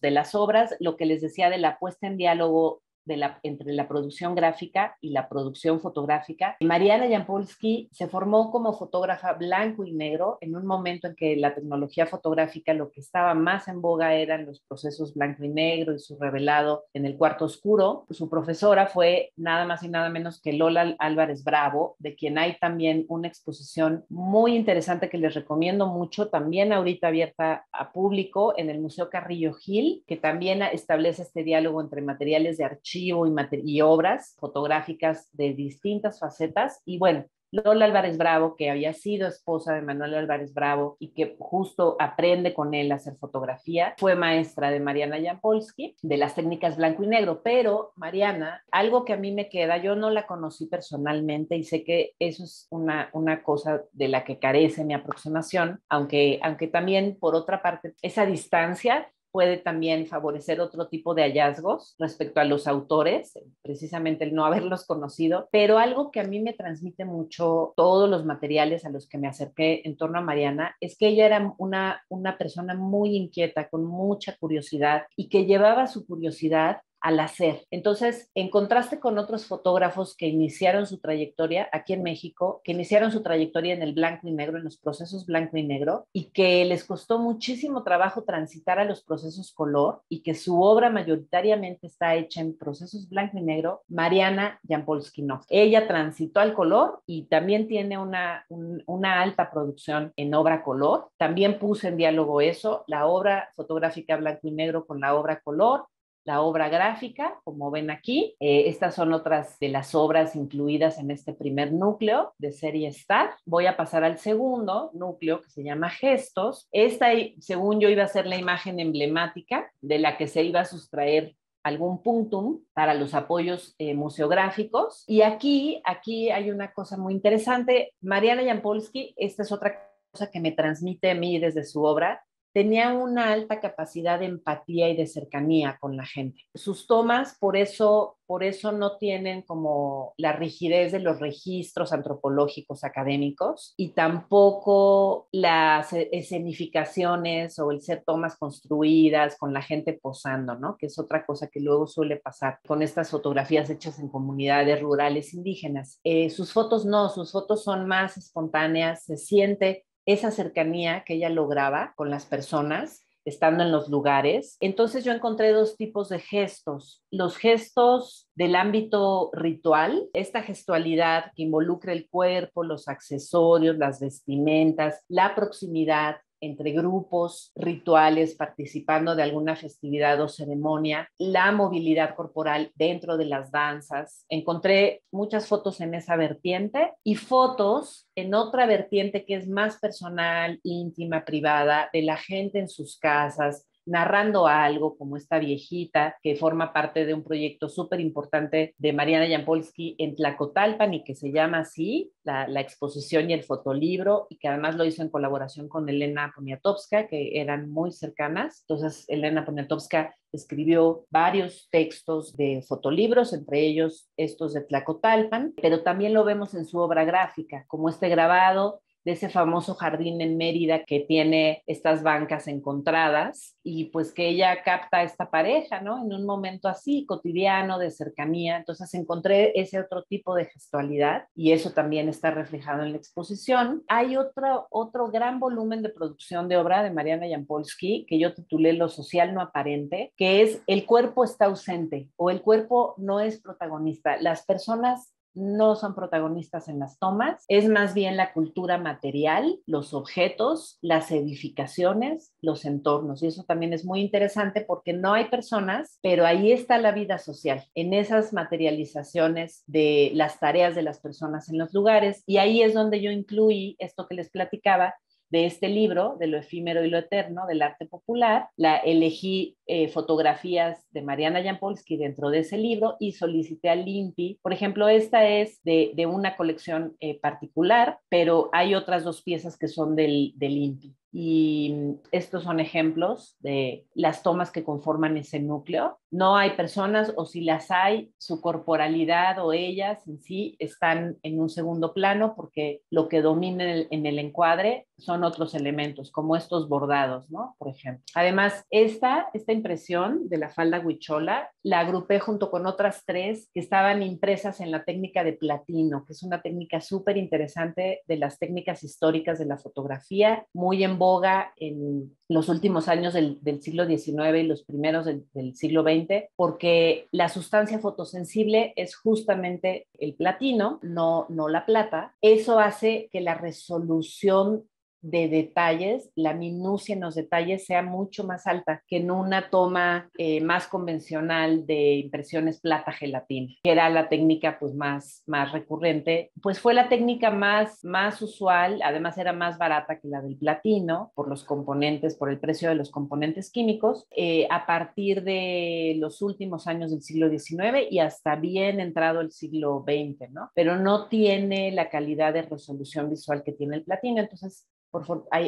de las obras, lo que les decía de la puesta en diálogo la, entre la producción gráfica y la producción fotográfica. Mariana Jampolsky se formó como fotógrafa blanco y negro en un momento en que la tecnología fotográfica lo que estaba más en boga eran los procesos blanco y negro y su revelado en el cuarto oscuro. Su profesora fue nada más y nada menos que Lola Álvarez Bravo, de quien hay también una exposición muy interesante que les recomiendo mucho, también ahorita abierta a público en el Museo Carrillo Gil, que también establece este diálogo entre materiales de archivo y, obras fotográficas de distintas facetas. Y bueno, Lola Álvarez Bravo, que había sido esposa de Manuel Álvarez Bravo y que justo aprende con él a hacer fotografía, fue maestra de Mariana Jampolsky, de las técnicas blanco y negro. Pero Mariana, algo que a mí me queda, yo no la conocí personalmente y sé que eso es una, una cosa de la que carece mi aproximación, aunque, aunque también por otra parte, esa distancia puede también favorecer otro tipo de hallazgos respecto a los autores, precisamente el no haberlos conocido, pero algo que a mí me transmite mucho todos los materiales a los que me acerqué en torno a Mariana es que ella era una, una persona muy inquieta, con mucha curiosidad y que llevaba su curiosidad al hacer. Entonces, en contraste con otros fotógrafos que iniciaron su trayectoria aquí en México, que iniciaron su trayectoria en el blanco y negro, en los procesos blanco y negro, y que les costó muchísimo trabajo transitar a los procesos color y que su obra mayoritariamente está hecha en procesos blanco y negro, Mariana Jampolsky no. Ella transitó al color y también tiene una, una alta producción en obra color. También puse en diálogo eso, la obra fotográfica blanco y negro con la obra color la obra gráfica, como ven aquí. Eh, estas son otras de las obras incluidas en este primer núcleo de serie Star. Voy a pasar al segundo núcleo que se llama Gestos. Esta, según yo, iba a ser la imagen emblemática de la que se iba a sustraer algún puntum para los apoyos eh, museográficos. Y aquí, aquí hay una cosa muy interesante. Mariana Jampolsky, esta es otra cosa que me transmite a mí desde su obra, tenía una alta capacidad de empatía y de cercanía con la gente. Sus tomas, por eso, por eso no tienen como la rigidez de los registros antropológicos académicos y tampoco las escenificaciones o el ser tomas construidas con la gente posando, ¿no? Que es otra cosa que luego suele pasar con estas fotografías hechas en comunidades rurales indígenas. Eh, sus fotos no, sus fotos son más espontáneas, se siente esa cercanía que ella lograba con las personas estando en los lugares. Entonces yo encontré dos tipos de gestos. Los gestos del ámbito ritual, esta gestualidad que involucra el cuerpo, los accesorios, las vestimentas, la proximidad, entre grupos rituales participando de alguna festividad o ceremonia, la movilidad corporal dentro de las danzas. Encontré muchas fotos en esa vertiente y fotos en otra vertiente que es más personal, íntima, privada, de la gente en sus casas, narrando algo como esta viejita que forma parte de un proyecto súper importante de Mariana Jampolsky en Tlacotalpan y que se llama así, la, exposición y el fotolibro, y que además lo hizo en colaboración con Elena Poniatowska, que eran muy cercanas. Entonces, Elena Poniatowska escribió varios textos de fotolibros, entre ellos estos de Tlacotalpan, pero también lo vemos en su obra gráfica, como este grabado de ese famoso jardín en Mérida que tiene estas bancas encontradas y pues que ella capta a esta pareja, ¿no? En un momento así, cotidiano, de cercanía. Entonces encontré ese otro tipo de gestualidad y eso también está reflejado en la exposición. Hay otro, otro gran volumen de producción de obra de Mariana Jampolsky que yo titulé Lo social no aparente, que es El cuerpo está ausente o el cuerpo no es protagonista. Las personas no son protagonistas en las tomas, es más bien la cultura material, los objetos, las edificaciones, los entornos. Y eso también es muy interesante porque no hay personas, pero ahí está la vida social, en esas materializaciones de las tareas de las personas en los lugares. Y ahí es donde yo incluí esto que les platicaba, de este libro, de lo efímero y lo eterno, del arte popular. La elegí eh, fotografías de Mariana Jampolsky dentro de ese libro y solicité al INPI. Por ejemplo, esta es de, una colección eh, particular, pero hay otras dos piezas que son del, del INPI. Y estos son ejemplos de las tomas que conforman ese núcleo. No hay personas o si las hay, su corporalidad o ellas en sí están en un segundo plano porque lo que domina en el, encuadre son otros elementos, como estos bordados, ¿no? Por ejemplo. Además, esta, esta impresión de la falda huichola la agrupé junto con otras tres que estaban impresas en la técnica de platino, que es una técnica súper interesante de las técnicas históricas de la fotografía, muy en boga en los últimos años del, siglo XIX y los primeros del, del, siglo XX, porque la sustancia fotosensible es justamente el platino, no, no la plata. Eso hace que la resolución de detalles, la minucia en los detalles sea mucho más alta que en una toma eh, más convencional de impresiones plata gelatina, que era la técnica pues más, más recurrente, pues fue la técnica más, más usual, además era más barata que la del platino por los componentes, por el precio de los componentes químicos, eh, a partir de los últimos años del siglo XIX y hasta bien entrado el siglo XX, ¿no? Pero no tiene la calidad de resolución visual que tiene el platino, entonces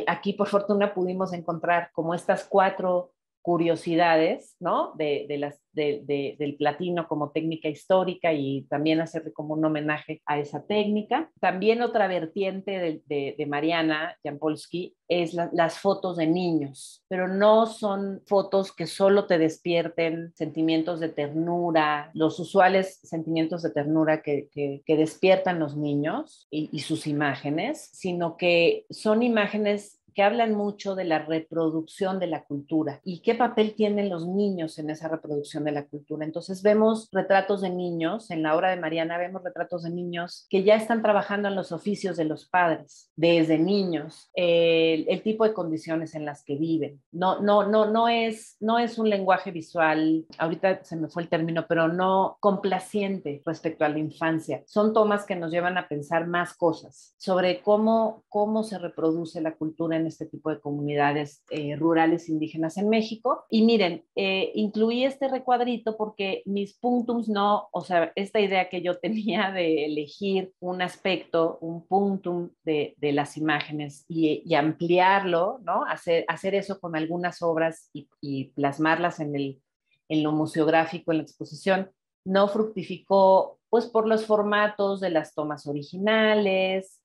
aquí por fortuna pudimos encontrar como estas cuatro curiosidades, ¿no? De, las, del platino como técnica histórica y también hacerle como un homenaje a esa técnica. También otra vertiente de, Mariana Jampolsky es las fotos de niños, pero no son fotos que solo te despierten sentimientos de ternura, los usuales sentimientos de ternura que, despiertan los niños y sus imágenes, sino que son imágenes que hablan mucho de la reproducción de la cultura y qué papel tienen los niños en esa reproducción de la cultura. Entonces vemos retratos de niños, en la obra de Mariana vemos retratos de niños que ya están trabajando en los oficios de los padres desde niños, el, el tipo de condiciones en las que viven. No, no, no, no es, no es un lenguaje visual, ahorita se me fue el término, pero no complaciente respecto a la infancia. Son tomas que nos llevan a pensar más cosas sobre cómo, cómo se reproduce la cultura en este tipo de comunidades eh, rurales indígenas en México. Y miren, eh, incluí este recuadrito porque mis puntums no, o sea, esta idea que yo tenía de elegir un aspecto, un puntum de, de las imágenes y, y, ampliarlo, ¿no? Hacer, hacer eso con algunas obras y, y plasmarlas en, el, en lo museográfico, en la exposición, no fructificó pues por los formatos de las tomas originales,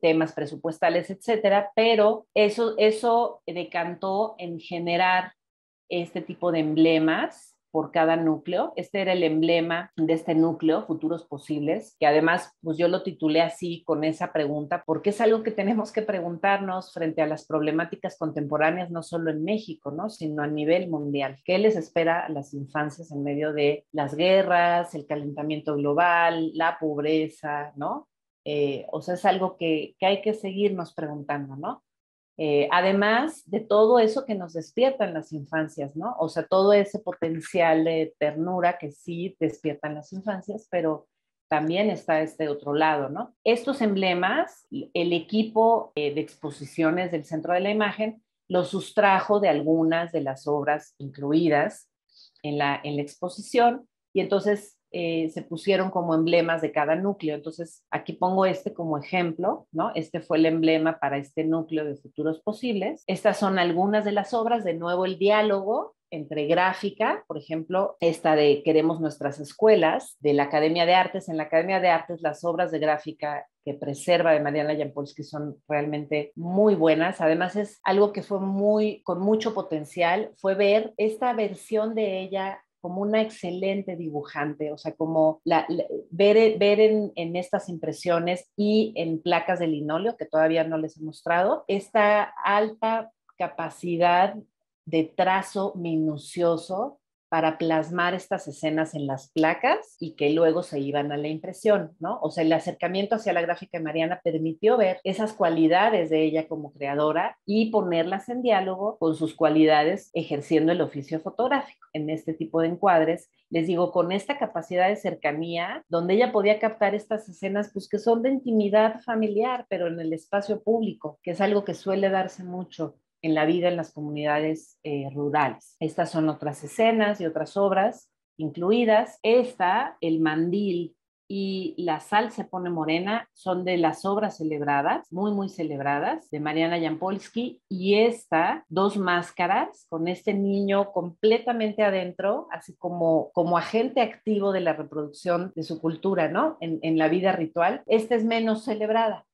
temas presupuestales, etcétera, pero eso, eso decantó en generar este tipo de emblemas por cada núcleo. Este era el emblema de este núcleo, Futuros Posibles, que además, pues yo lo titulé así con esa pregunta, porque es algo que tenemos que preguntarnos frente a las problemáticas contemporáneas, no solo en México, ¿no? sino a nivel mundial. ¿Qué les espera a las infancias en medio de las guerras, el calentamiento global, la pobreza, ¿no? Eh, o sea, es algo que, que hay que seguirnos preguntando, ¿no? Eh, además de todo eso que nos despierta en las infancias, ¿no? O sea, todo ese potencial de ternura que sí despiertan las infancias, pero también está este otro lado, ¿no? Estos emblemas, el equipo eh, de exposiciones del Centro de la Imagen los sustrajo de algunas de las obras incluidas en la, en la exposición y entonces eh, se pusieron como emblemas de cada núcleo. Entonces, aquí pongo este como ejemplo, ¿no? Este fue el emblema para este núcleo de futuros posibles. Estas son algunas de las obras, de nuevo el diálogo entre gráfica, por ejemplo, esta de Queremos nuestras escuelas, de la Academia de Artes. En la Academia de Artes las obras de gráfica que preserva de Mariana Jampolsky son realmente muy buenas. Además es algo que fue muy con mucho potencial, fue ver esta versión de ella como una excelente dibujante, o sea, como la, ver, ver en, en, estas impresiones y en placas de linóleo, que todavía no les he mostrado, esta alta capacidad de trazo minucioso para plasmar estas escenas en las placas y que luego se iban a la impresión, ¿no? O sea, el acercamiento hacia la gráfica de Mariana permitió ver esas cualidades de ella como creadora y ponerlas en diálogo con sus cualidades ejerciendo el oficio fotográfico en este tipo de encuadres. Les digo, con esta capacidad de cercanía, donde ella podía captar estas escenas, pues que son de intimidad familiar, pero en el espacio público, que es algo que suele darse mucho en la vida en las comunidades eh, rurales. Estas son otras escenas y otras obras incluidas. Esta, El mandil y La sal se pone morena son de las obras celebradas, muy, muy celebradas, de Mariana Jampolsky. Y esta, Dos máscaras, con este niño completamente adentro, así como, como agente activo de la reproducción de su cultura, ¿no? En, en la vida ritual. Esta es menos celebrada.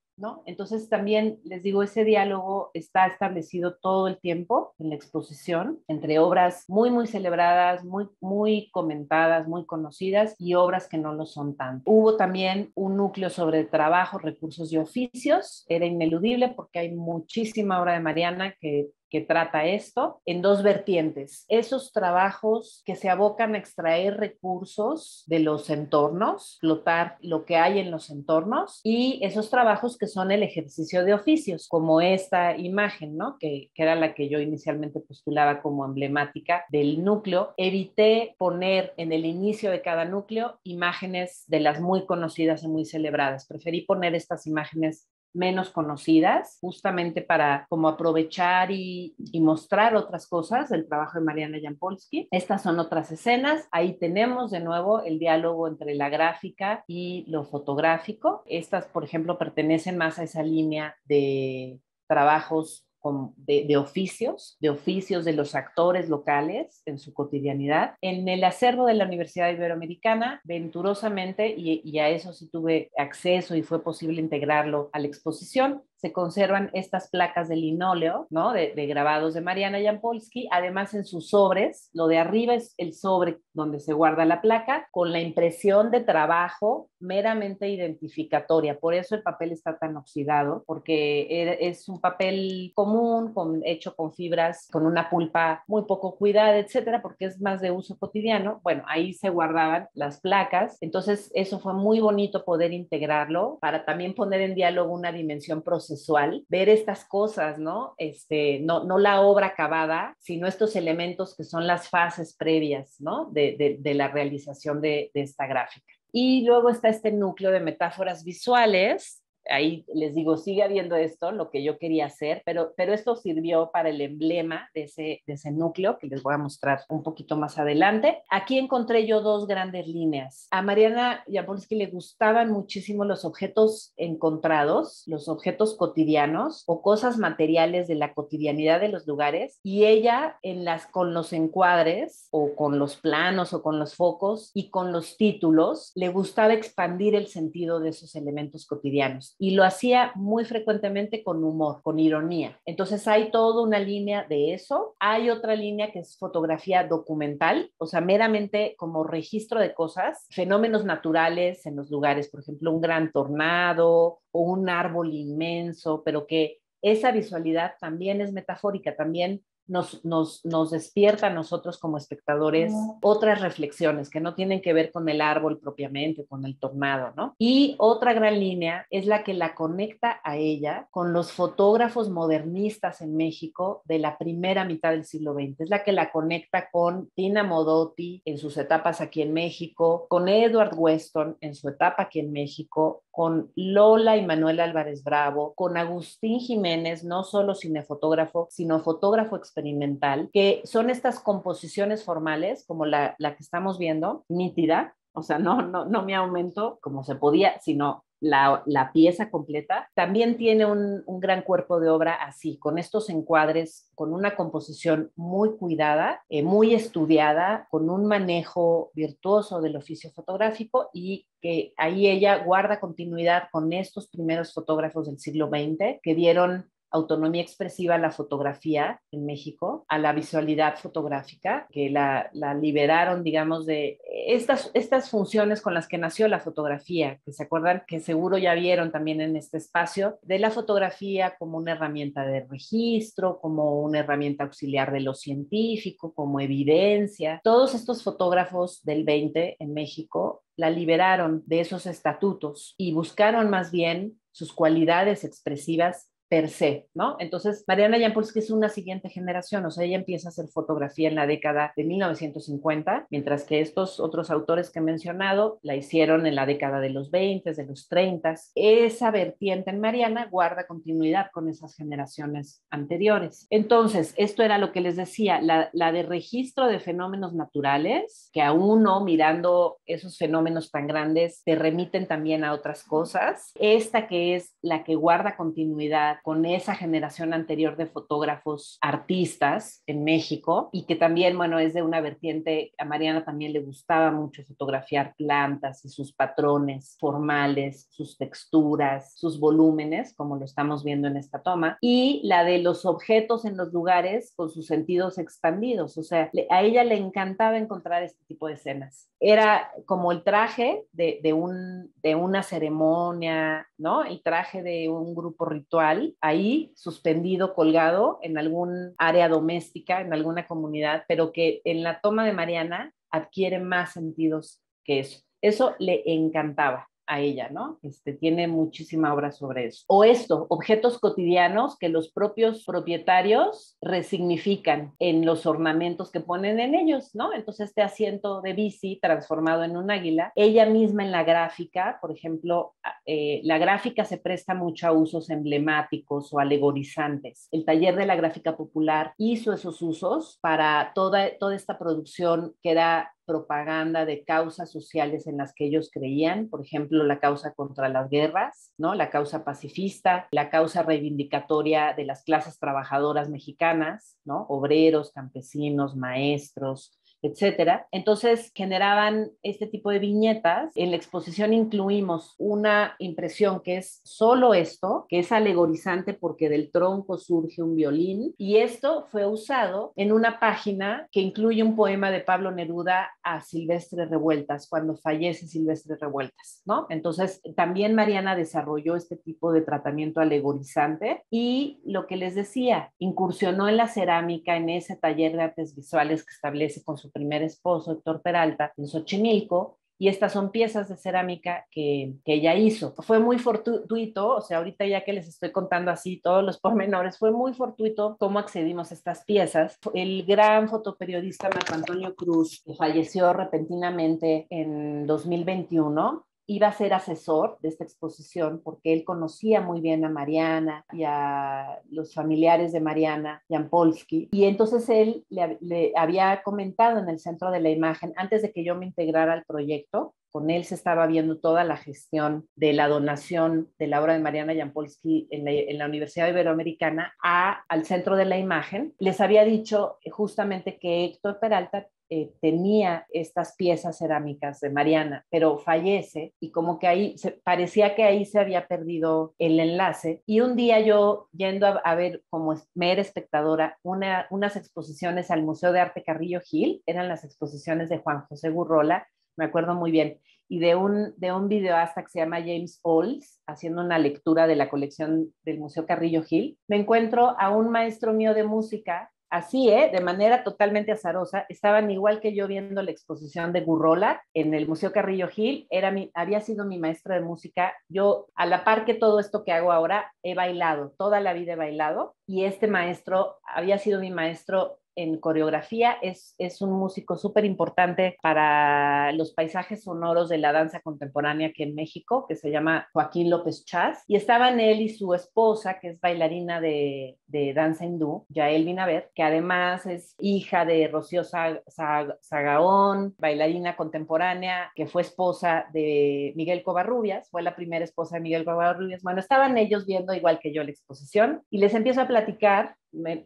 Entonces también les digo, ese diálogo está establecido todo el tiempo en la exposición entre obras muy, muy celebradas, muy, muy comentadas, muy conocidas y obras que no lo son tanto. Hubo también un núcleo sobre trabajo, recursos y oficios. Era ineludible porque hay muchísima obra de Mariana que que trata esto en dos vertientes. Esos trabajos que se abocan a extraer recursos de los entornos, explotar lo que hay en los entornos y esos trabajos que son el ejercicio de oficios, como esta imagen, ¿no? Que, que era la que yo inicialmente postulaba como emblemática del núcleo. Evité poner en el inicio de cada núcleo imágenes de las muy conocidas y muy celebradas. Preferí poner estas imágenes menos conocidas, justamente para como aprovechar y, y, mostrar otras cosas del trabajo de Mariana Jampolsky. Estas son otras escenas. Ahí tenemos de nuevo el diálogo entre la gráfica y lo fotográfico. Estas, por ejemplo, pertenecen más a esa línea de trabajos de, oficios, de oficios de los actores locales en su cotidianidad. En el acervo de la Universidad Iberoamericana, venturosamente, y, y a eso sí tuve acceso y fue posible integrarlo a la exposición, se conservan estas placas de linóleo, ¿no? De, grabados de Mariana Jampolsky. Además, en sus sobres, lo de arriba es el sobre donde se guarda la placa, con la impresión de trabajo meramente identificatoria. Por eso el papel está tan oxidado, porque es un papel común, con, hecho con fibras, con una pulpa muy poco cuidada, etcétera, porque es más de uso cotidiano. Bueno, ahí se guardaban las placas. Entonces, eso fue muy bonito poder integrarlo para también poner en diálogo una dimensión procesual, ver estas cosas, ¿no? Este, no, no la obra acabada, sino estos elementos que son las fases previas, ¿no? De, de, la realización de, de esta gráfica. Y luego está este núcleo de metáforas visuales, ahí les digo, sigue habiendo esto, lo que yo quería hacer, pero, pero esto sirvió para el emblema de ese, de ese núcleo que les voy a mostrar un poquito más adelante. Aquí encontré yo dos grandes líneas. A Mariana Jampolsky le gustaban muchísimo los objetos encontrados, los objetos cotidianos o cosas materiales de la cotidianidad de los lugares y ella en las, con los encuadres o con los planos o con los focos y con los títulos le gustaba expandir el sentido de esos elementos cotidianos y lo hacía muy frecuentemente con humor, con ironía. Entonces hay toda una línea de eso. Hay otra línea que es fotografía documental, o sea, meramente como registro de cosas, fenómenos naturales en los lugares, por ejemplo, un gran tornado o un árbol inmenso, pero que esa visualidad también es metafórica, también nos, nos, nos despierta a nosotros como espectadores otras reflexiones que no tienen que ver con el árbol propiamente, con el tornado, ¿no? Y otra gran línea es la que la conecta a ella con los fotógrafos modernistas en México de la primera mitad del siglo XX. Es la que la conecta con Tina Modotti en sus etapas aquí en México, con Edward Weston en su etapa aquí en México, con Lola y Manuel Álvarez Bravo, con Agustín Jiménez, no solo cinefotógrafo, sino fotógrafo experimental, que son estas composiciones formales, como la, la que estamos viendo, nítida, o sea, no, no, no me aumento como se podía, sino la, pieza completa, también tiene un, gran cuerpo de obra así, con estos encuadres, con una composición muy cuidada, eh, muy estudiada, con un manejo virtuoso del oficio fotográfico y que ahí ella guarda continuidad con estos primeros fotógrafos del siglo XX que dieron autonomía expresiva a la fotografía en México, a la visualidad fotográfica, que la, liberaron, digamos, de estas, estas funciones con las que nació la fotografía, que se acuerdan que seguro ya vieron también en este espacio, de la fotografía como una herramienta de registro, como una herramienta auxiliar de lo científico, como evidencia. Todos estos fotógrafos del 20 en México la liberaron de esos estatutos y buscaron más bien sus cualidades expresivas per se, ¿no? Entonces, Mariana Jampolsky es una siguiente generación, o sea, ella empieza a hacer fotografía en la década de 1950, mientras que estos otros autores que he mencionado la hicieron en la década de los 20, de los 30. Esa vertiente en Mariana guarda continuidad con esas generaciones anteriores. Entonces, esto era lo que les decía, la, la de registro de fenómenos naturales, que a uno mirando esos fenómenos tan grandes te remiten también a otras cosas. Esta que es la que guarda continuidad con esa generación anterior de fotógrafos artistas en México y que también, bueno, es de una vertiente, a Mariana también le gustaba mucho fotografiar plantas y sus patrones formales, sus texturas, sus volúmenes, como lo estamos viendo en esta toma, y la de los objetos en los lugares con sus sentidos expandidos, o sea, a ella le encantaba encontrar este tipo de escenas. Era como el traje de, un, de una ceremonia, ¿no? El traje de un grupo ritual ahí suspendido, colgado en algún área doméstica, en alguna comunidad, pero que en la toma de Mariana adquiere más sentidos que eso. Eso le encantaba a ella, ¿no? Este, tiene muchísima obra sobre eso. O esto, objetos cotidianos que los propios propietarios resignifican en los ornamentos que ponen en ellos, ¿no? Entonces, este asiento de bici transformado en un águila, ella misma en la gráfica, por ejemplo, eh, la gráfica se presta mucho a usos emblemáticos o alegorizantes. El taller de la gráfica popular hizo esos usos para toda, toda esta producción que era propaganda de causas sociales en las que ellos creían, por ejemplo, la causa contra las guerras, ¿no? La causa pacifista, la causa reivindicatoria de las clases trabajadoras mexicanas, ¿no? Obreros, campesinos, maestros, etcétera. Entonces generaban este tipo de viñetas. En la exposición incluimos una impresión que es solo esto, que es alegorizante porque del tronco surge un violín y esto fue usado en una página que incluye un poema de Pablo Neruda a Silvestre Revueltas cuando fallece Silvestre Revueltas, ¿no? Entonces también Mariana desarrolló este tipo de tratamiento alegorizante y lo que les decía, incursionó en la cerámica en ese taller de artes visuales que establece con su primer esposo, Héctor Peralta, en Xochimilco, y estas son piezas de cerámica que, que, ella hizo. Fue muy fortuito, o sea, ahorita ya que les estoy contando así todos los pormenores, fue muy fortuito cómo accedimos a estas piezas. El gran fotoperiodista Marco Antonio Cruz, falleció repentinamente en 2021, iba a ser asesor de esta exposición porque él conocía muy bien a Mariana y a los familiares de Mariana, Jan Polsky, y entonces él le, le, había comentado en el centro de la imagen, antes de que yo me integrara al proyecto, con él se estaba viendo toda la gestión de la donación de la obra de Mariana Jampolsky en la, en la Universidad Iberoamericana a, al centro de la imagen. Les había dicho justamente que Héctor Peralta eh, tenía estas piezas cerámicas de Mariana, pero fallece y como que ahí parecía que ahí se había perdido el enlace. Y un día yo yendo a, ver como mera espectadora una, unas exposiciones al Museo de Arte Carrillo Gil, eran las exposiciones de Juan José Gurrola, me acuerdo muy bien, y de un, de un videoasta que se llama James Pauls, haciendo una lectura de la colección del Museo Carrillo Gil, me encuentro a un maestro mío de música así, ¿eh? de manera totalmente azarosa, estaban igual que yo viendo la exposición de Gurrola en el Museo Carrillo Gil, era mi, había sido mi maestro de música, yo a la par que todo esto que hago ahora, he bailado, toda la vida he bailado, y este maestro había sido mi maestro en coreografía, es, es un músico súper importante para los paisajes sonoros de la danza contemporánea aquí en México, que se llama Joaquín López Chaz, y estaban él y su esposa, que es bailarina de, de danza hindú, Yael Binaver, que además es hija de Rocío Sagaón, bailarina contemporánea, que fue esposa de Miguel Covarrubias, fue la primera esposa de Miguel Covarrubias. Bueno, estaban ellos viendo igual que yo la exposición y les empiezo a platicar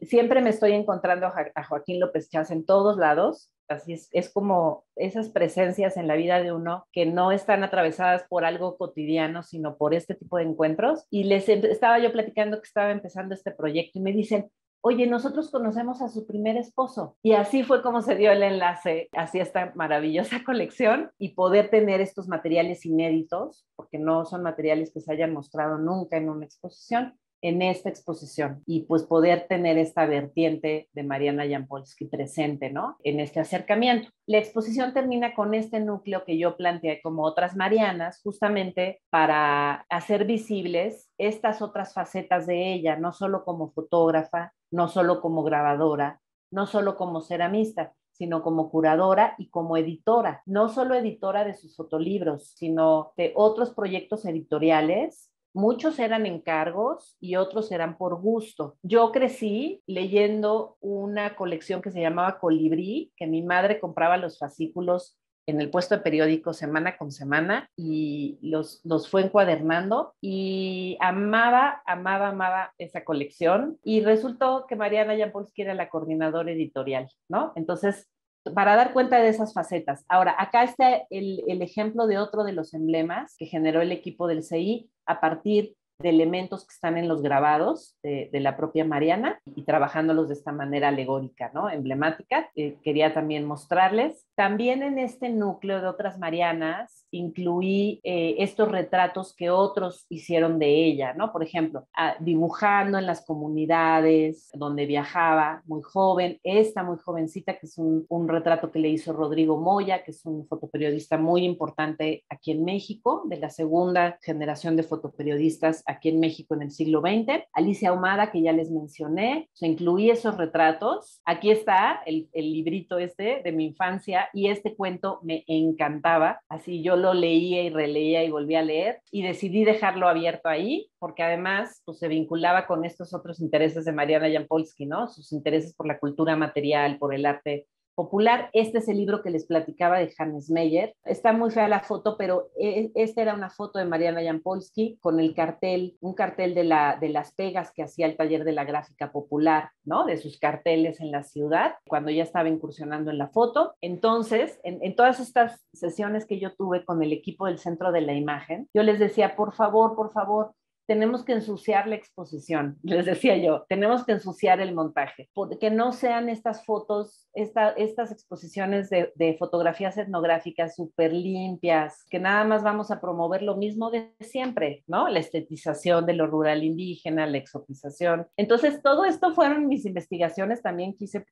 siempre me estoy encontrando a, a, Joaquín López Chaz en todos lados. Así es, es como esas presencias en la vida de uno que no están atravesadas por algo cotidiano, sino por este tipo de encuentros. Y les estaba yo platicando que estaba empezando este proyecto y me dicen, oye, nosotros conocemos a su primer esposo. Y así fue como se dio el enlace hacia esta maravillosa colección y poder tener estos materiales inéditos, porque no son materiales que se hayan mostrado nunca en una exposición, en esta exposición y pues poder tener esta vertiente de Mariana Jampolsky presente, ¿no? En este acercamiento. La exposición termina con este núcleo que yo planteé como otras Marianas, justamente para hacer visibles estas otras facetas de ella, no solo como fotógrafa, no solo como grabadora, no solo como ceramista, sino como curadora y como editora, no solo editora de sus fotolibros, sino de otros proyectos editoriales Muchos eran encargos y otros eran por gusto. Yo crecí leyendo una colección que se llamaba Colibrí, que mi madre compraba los fascículos en el puesto de periódico semana con semana y los, los fue encuadernando y amaba, amaba, amaba esa colección y resultó que Mariana Jampolsky era la coordinadora editorial, ¿no? Entonces para dar cuenta de esas facetas. Ahora, acá está el, el, ejemplo de otro de los emblemas que generó el equipo del CI a partir de elementos que están en los grabados de, la propia Mariana y trabajándolos de esta manera alegórica, ¿no? Emblemática. Eh, quería también mostrarles. También en este núcleo de otras Marianas incluí eh, estos retratos que otros hicieron de ella, ¿no? Por ejemplo, dibujando en las comunidades donde viajaba, muy joven, esta muy jovencita, que es un retrato que le hizo Rodrigo Moya, que es un fotoperiodista muy importante aquí en México, de la segunda generación de fotoperiodistas aquí en México en el siglo XX. Alicia Ahumada, que ya les mencioné, se incluí esos retratos. Aquí está el, el, librito este de mi infancia y este cuento me encantaba. Así yo lo leía y releía y volví a leer y decidí dejarlo abierto ahí porque además pues, se vinculaba con estos otros intereses de Mariana Jampolsky, ¿no? Sus intereses por la cultura material, por el arte popular. Este es el libro que les platicaba de Hannes Meyer. Está muy fea la foto, pero e, esta era una foto de Mariana Jampolsky con el cartel, un cartel de, la, de las pegas que hacía el taller de la gráfica popular, ¿no? De sus carteles en la ciudad, cuando ya estaba incursionando en la foto. Entonces, en, en todas estas sesiones que yo tuve con el equipo del Centro de la Imagen, yo les decía, por favor, por favor, tenemos que ensuciar la exposición, les decía yo, tenemos que ensuciar el montaje, que no sean estas fotos, estas exposiciones de, fotografías etnográficas súper limpias, que nada más vamos a promover lo mismo de siempre, ¿no? La estetización de lo rural indígena, la exotización. Entonces, todo esto fueron mis investigaciones, también quise,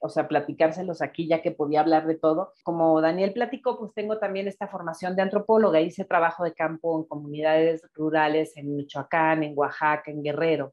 o sea, platicárselos aquí ya que podía hablar de todo. Como Daniel platicó, pues tengo también esta formación de antropóloga, hice trabajo de campo en comunidades rurales en Michoacán, en Oaxaca, en Guerrero,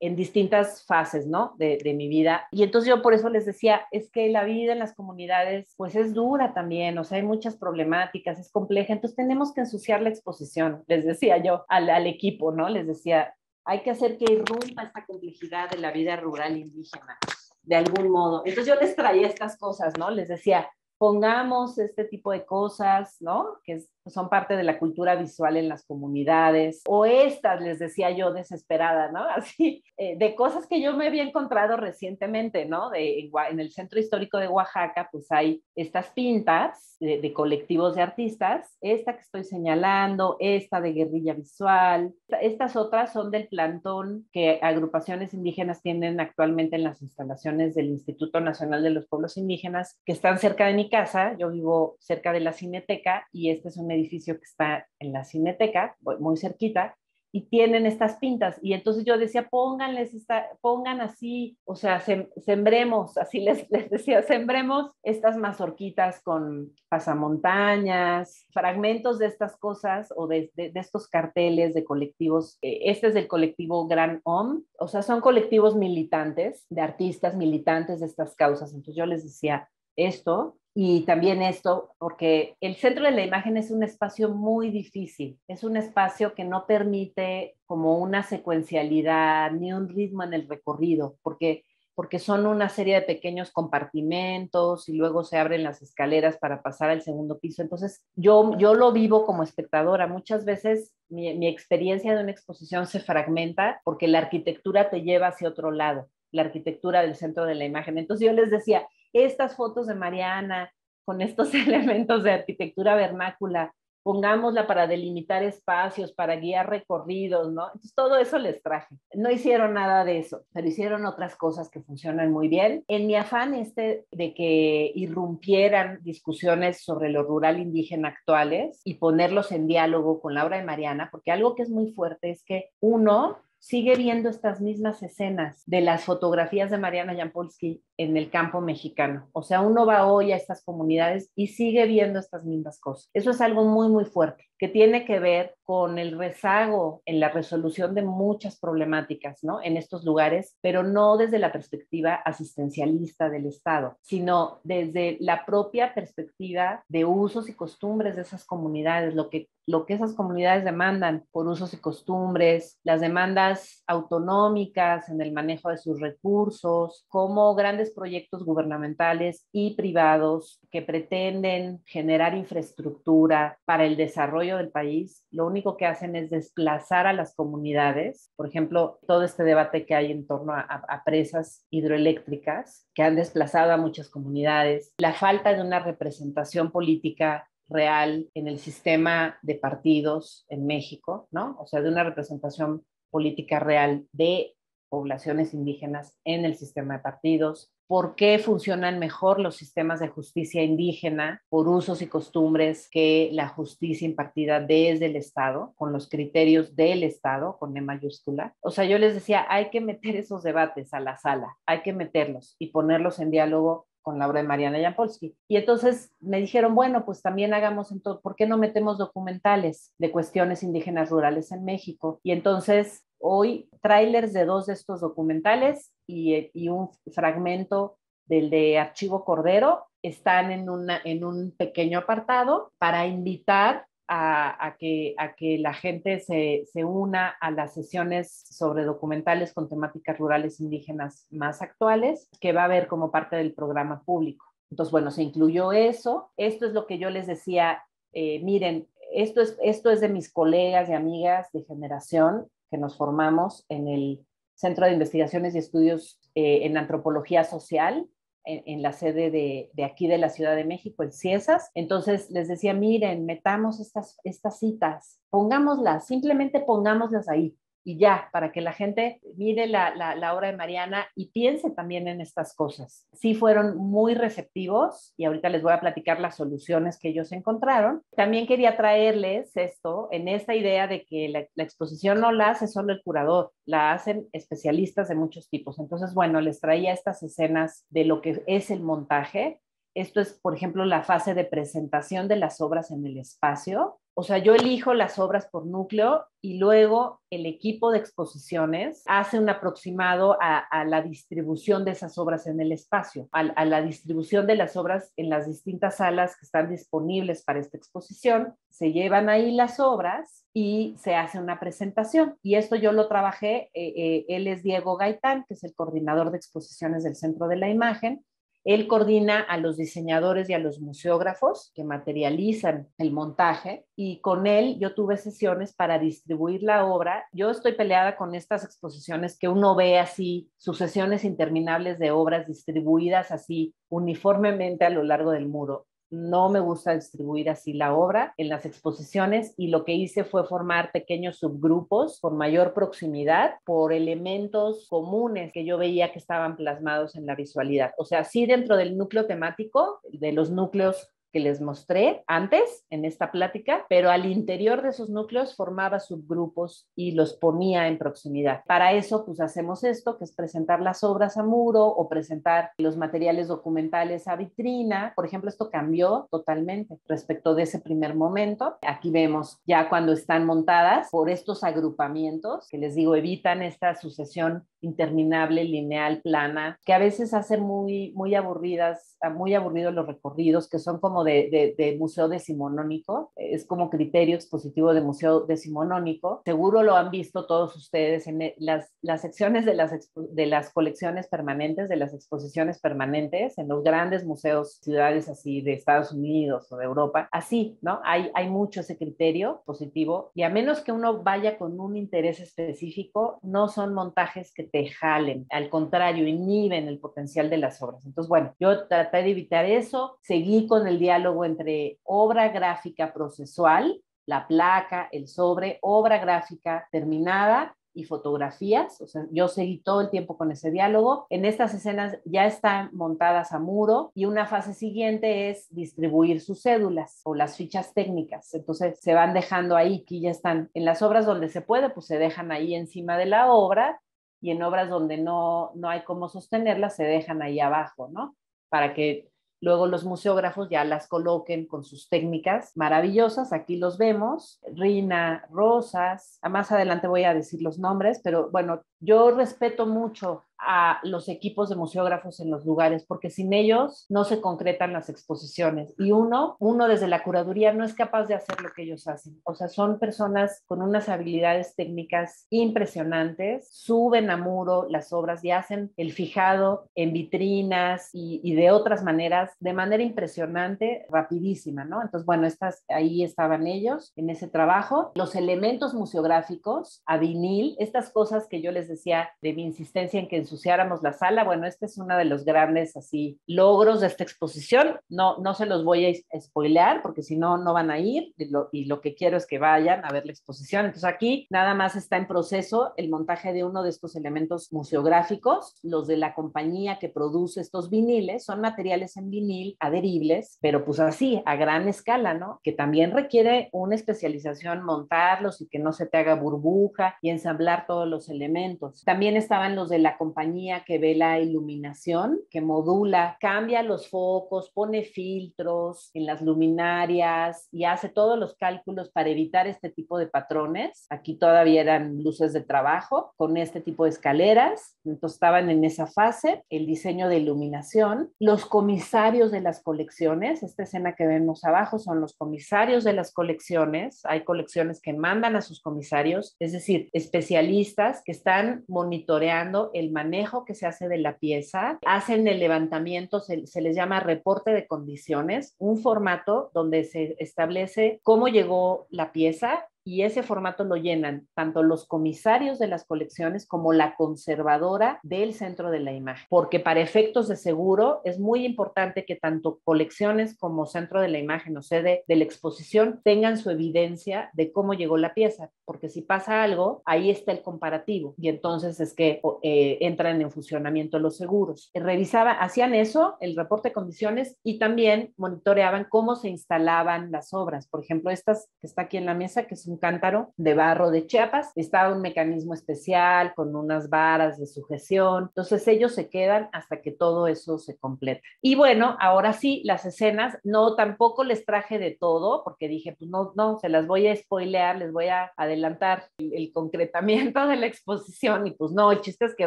en distintas fases, ¿no? De, mi vida. Y entonces yo por eso les decía, es que la vida en las comunidades, pues es dura también, o sea, hay muchas problemáticas, es compleja, entonces tenemos que ensuciar la exposición, les decía yo al, al equipo, ¿no? Les decía, hay que hacer que irrumpa esta complejidad de la vida rural indígena, de algún modo. Entonces yo les traía estas cosas, ¿no? Les decía, pongamos este tipo de cosas, ¿no? Que son parte de la cultura visual en las comunidades, o estas, les decía yo, desesperada, ¿no? Así, eh, de cosas que yo me había encontrado recientemente, ¿no? De, en, el centro histórico de Oaxaca, pues hay estas pintas de, de, colectivos de artistas, esta que estoy señalando, esta de guerrilla visual, estas otras son del plantón que agrupaciones indígenas tienen actualmente en las instalaciones del Instituto Nacional de los Pueblos Indígenas, que están cerca de mi casa, yo vivo cerca de la Cineteca y este es un edificio que está en la Cineteca, muy cerquita, y tienen estas pintas. Y entonces yo decía, pónganles, esta, pongan así, o sea, sembremos, así les, les, decía, sembremos estas mazorquitas con pasamontañas, fragmentos de estas cosas o de, de, estos carteles de colectivos. Eh, este es del colectivo Gran OM, o sea, son colectivos militantes, de artistas militantes de estas causas. Entonces yo les decía, esto y también esto, porque el centro de la imagen es un espacio muy difícil, es un espacio que no permite como una secuencialidad ni un ritmo en el recorrido, porque porque son una serie de pequeños compartimentos y luego se abren las escaleras para pasar al segundo piso. Entonces, yo, yo lo vivo como espectadora. Muchas veces mi, mi experiencia de una exposición se fragmenta porque la arquitectura te lleva hacia otro lado, la arquitectura del centro de la imagen. Entonces, yo les decía, estas fotos de Mariana con estos elementos de arquitectura vernácula, pongámosla para delimitar espacios, para guiar recorridos, ¿no? Entonces todo eso les traje. No hicieron nada de eso, pero hicieron otras cosas que funcionan muy bien. En mi afán este de que irrumpieran discusiones sobre lo rural indígena actuales y ponerlos en diálogo con la obra de Mariana, porque algo que es muy fuerte es que uno sigue viendo estas mismas escenas de las fotografías de Mariana Jampolsky en el campo mexicano. O sea, uno va hoy a estas comunidades y sigue viendo estas mismas cosas. Eso es algo muy, muy fuerte, que tiene que ver con el rezago en la resolución de muchas problemáticas, ¿no? En estos lugares, pero no desde la perspectiva asistencialista del Estado, sino desde la propia perspectiva de usos y costumbres de esas comunidades, lo que lo que esas comunidades demandan por usos y costumbres, las demandas autonómicas en el manejo de sus recursos, como grandes proyectos gubernamentales y privados que pretenden generar infraestructura para el desarrollo del país, lo único que hacen es desplazar a las comunidades. Por ejemplo, todo este debate que hay en torno a, a presas hidroeléctricas que han desplazado a muchas comunidades, la falta de una representación política real en el sistema de partidos en México, ¿no? O sea, de una representación política real de poblaciones indígenas en el sistema de partidos, por qué funcionan mejor los sistemas de justicia indígena por usos y costumbres que la justicia impartida desde el Estado, con los criterios del Estado, con E mayúscula. O sea, yo les decía, hay que meter esos debates a la sala, hay que meterlos y ponerlos en diálogo con la obra de Mariana Jampolsky. Y entonces me dijeron, bueno, pues también hagamos, entonces, ¿por qué no metemos documentales de cuestiones indígenas rurales en México? Y entonces hoy trailers de dos de estos documentales y, y un fragmento del de Archivo Cordero están en, una, en un pequeño apartado para invitar a, que, a que la gente se, se, una a las sesiones sobre documentales con temáticas rurales indígenas más actuales, que va a haber como parte del programa público. Entonces, bueno, se incluyó eso. Esto es lo que yo les decía, eh, miren, esto es, esto es de mis colegas y amigas de generación que nos formamos en el Centro de Investigaciones y Estudios eh, en Antropología Social, en, la sede de, aquí de la Ciudad de México, el CIESAS. Entonces les decía, miren, metamos estas, estas citas, pongámoslas, simplemente pongámoslas ahí y ya, para que la gente mire la, la, obra de Mariana y piense también en estas cosas. Sí fueron muy receptivos y ahorita les voy a platicar las soluciones que ellos encontraron. También quería traerles esto en esta idea de que la, la exposición no la hace solo el curador, la hacen especialistas de muchos tipos. Entonces, bueno, les traía estas escenas de lo que es el montaje. Esto es, por ejemplo, la fase de presentación de las obras en el espacio o sea, yo elijo las obras por núcleo y luego el equipo de exposiciones hace un aproximado a, la distribución de esas obras en el espacio, a, la distribución de las obras en las distintas salas que están disponibles para esta exposición. Se llevan ahí las obras y se hace una presentación. Y esto yo lo trabajé, eh, eh, él es Diego Gaitán, que es el coordinador de exposiciones del Centro de la Imagen, él coordina a los diseñadores y a los museógrafos que materializan el montaje y con él yo tuve sesiones para distribuir la obra. Yo estoy peleada con estas exposiciones que uno ve así, sucesiones interminables de obras distribuidas así uniformemente a lo largo del muro no me gusta distribuir así la obra en las exposiciones y lo que hice fue formar pequeños subgrupos con mayor proximidad por elementos comunes que yo veía que estaban plasmados en la visualidad. O sea, sí dentro del núcleo temático, de los núcleos que les mostré antes en esta plática, pero al interior de esos núcleos formaba subgrupos y los ponía en proximidad. Para eso, pues hacemos esto, que es presentar las obras a muro o presentar los materiales documentales a vitrina. Por ejemplo, esto cambió totalmente respecto de ese primer momento. Aquí vemos ya cuando están montadas por estos agrupamientos, que les digo, evitan esta sucesión interminable, lineal, plana, que a veces hace muy, muy aburridas, muy aburridos los recorridos, que son como de, de, museo decimonónico, es como criterio expositivo de museo decimonónico. Seguro lo han visto todos ustedes en e, las, las secciones de las, de las colecciones permanentes, de las exposiciones permanentes, en los grandes museos, ciudades así de Estados Unidos o de Europa. Así, ¿no? Hay, hay mucho ese criterio positivo y a menos que uno vaya con un interés específico, no son montajes que te jalen, al contrario, inhiben el potencial de las obras. Entonces, bueno, yo traté de evitar eso, seguí con el diálogo entre obra gráfica procesual, la placa, el sobre, obra gráfica terminada y fotografías, o sea, yo seguí todo el tiempo con ese diálogo. En estas escenas ya están montadas a muro y una fase siguiente es distribuir sus cédulas o las fichas técnicas. Entonces se van dejando ahí, que ya están en las obras donde se puede, pues se dejan ahí encima de la obra y en obras donde no, no hay cómo sostenerlas se dejan ahí abajo, ¿no? Para que Luego los museógrafos ya las coloquen con sus técnicas maravillosas. Aquí los vemos. Rina Rosas. Más adelante voy a decir los nombres, pero bueno, yo respeto mucho a los equipos de museógrafos en los lugares, porque sin ellos no se concretan las exposiciones. Y uno, uno desde la curaduría no es capaz de hacer lo que ellos hacen. O sea, son personas con unas habilidades técnicas impresionantes, suben a muro las obras y hacen el fijado en vitrinas y, y de otras maneras, de manera impresionante, rapidísima, ¿no? Entonces, bueno, estas, ahí estaban ellos en ese trabajo. Los elementos museográficos a vinil, estas cosas que yo les decía de mi insistencia en que ensuciáramos la sala. Bueno, este es uno de los grandes así logros de esta exposición. No, no se los voy a spoilear porque si no, no van a ir y lo, y lo que quiero es que vayan a ver la exposición. Entonces aquí nada más está en proceso el montaje de uno de estos elementos museográficos. Los de la compañía que produce estos viniles son materiales en vinil adheribles, pero pues así, a gran escala, ¿no? Que también requiere una especialización montarlos y que no se te haga burbuja y ensamblar todos los elementos. También estaban los de la compañía que ve la iluminación, que modula, cambia los focos, pone filtros en las luminarias y hace todos los cálculos para evitar este tipo de patrones. Aquí todavía eran luces de trabajo con este tipo de escaleras, entonces estaban en esa fase, el diseño de iluminación, los comisarios de las colecciones, esta escena que vemos abajo son los comisarios de las colecciones, hay colecciones que mandan a sus comisarios, es decir, especialistas que están monitoreando el manejo manejo que se hace de la pieza, hacen el levantamiento, se, se les llama reporte de condiciones, un formato donde se establece cómo llegó la pieza, y ese formato lo llenan tanto los comisarios de las colecciones como la conservadora del centro de la imagen, porque para efectos de seguro es muy importante que tanto colecciones como centro de la imagen o sede de la exposición tengan su evidencia de cómo llegó la pieza, porque si pasa algo, ahí está el comparativo y entonces es que eh, entran en funcionamiento los seguros. Revisaba, hacían eso, el reporte de condiciones y también monitoreaban cómo se instalaban las obras. Por ejemplo, estas que está aquí en la mesa, que es un cántaro de barro de Chiapas, estaba un mecanismo especial con unas varas de sujeción. Entonces ellos se quedan hasta que todo eso se completa. Y bueno, ahora sí, las escenas, no, tampoco les traje de todo, porque dije, pues no, no, se las voy a spoilear, les voy a adelantar el, concretamiento de la exposición y pues no, el chiste es que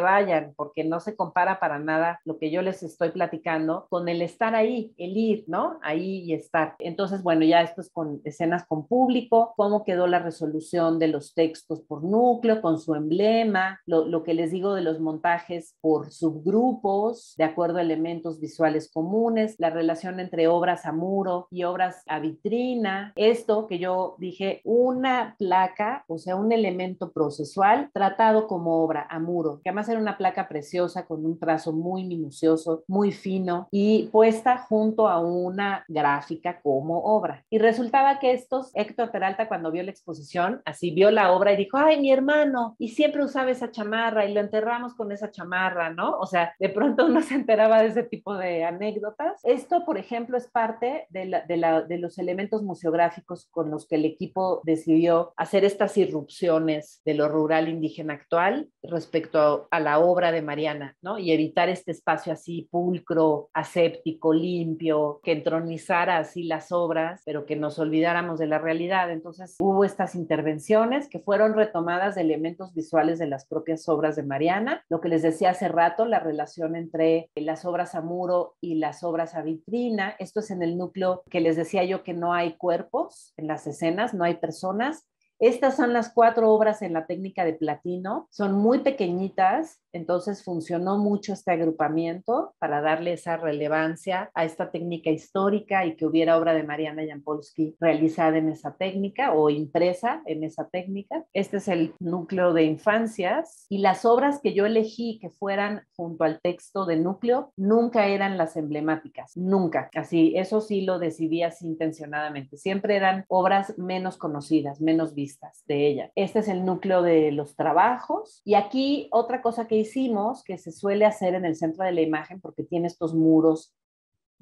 vayan, porque no se compara para nada lo que yo les estoy platicando con el estar ahí, el ir, ¿no? Ahí y estar. Entonces, bueno, ya esto es con escenas con público, cómo quedó la resolución de los textos por núcleo, con su emblema, lo, que les digo de los montajes por subgrupos, de acuerdo a elementos visuales comunes, la relación entre obras a muro y obras a vitrina. Esto que yo dije, una placa, o sea, un elemento procesual tratado como obra a muro, que además era una placa preciosa con un trazo muy minucioso, muy fino y puesta junto a una gráfica como obra. Y resultaba que estos, Héctor Peralta cuando vio la exposición, así vio la obra y dijo, ay, mi hermano, y siempre usaba esa chamarra y lo enterramos con esa chamarra, ¿no? O sea, de pronto uno se enteraba de ese tipo de anécdotas. Esto, por ejemplo, es parte de, la, de, la, de los elementos museográficos con los que el equipo decidió hacer estas irrupciones de lo rural indígena actual respecto a, a la obra de Mariana, ¿no? Y evitar este espacio así pulcro, aséptico, limpio, que entronizara así las obras, pero que nos olvidáramos de la realidad. Entonces hubo estas intervenciones que fueron retomadas de elementos visuales de las propias obras de Mariana. Lo que les decía hace rato, la relación entre las obras a muro y las obras a vitrina. Esto es en el núcleo que les decía yo que no hay cuerpos en las escenas, no hay personas, estas son las cuatro obras en la técnica de platino. Son muy pequeñitas, entonces funcionó mucho este agrupamiento para darle esa relevancia a esta técnica histórica y que hubiera obra de Mariana Jampolsky realizada en esa técnica o impresa en esa técnica. Este es el núcleo de infancias y las obras que yo elegí que fueran junto al texto de núcleo nunca eran las emblemáticas, nunca. Así, eso sí lo decidí así intencionadamente. Siempre eran obras menos conocidas, menos vistas de ella. Este es el núcleo de los trabajos. Y aquí otra cosa que hicimos, que se suele hacer en el centro de la imagen, porque tiene estos muros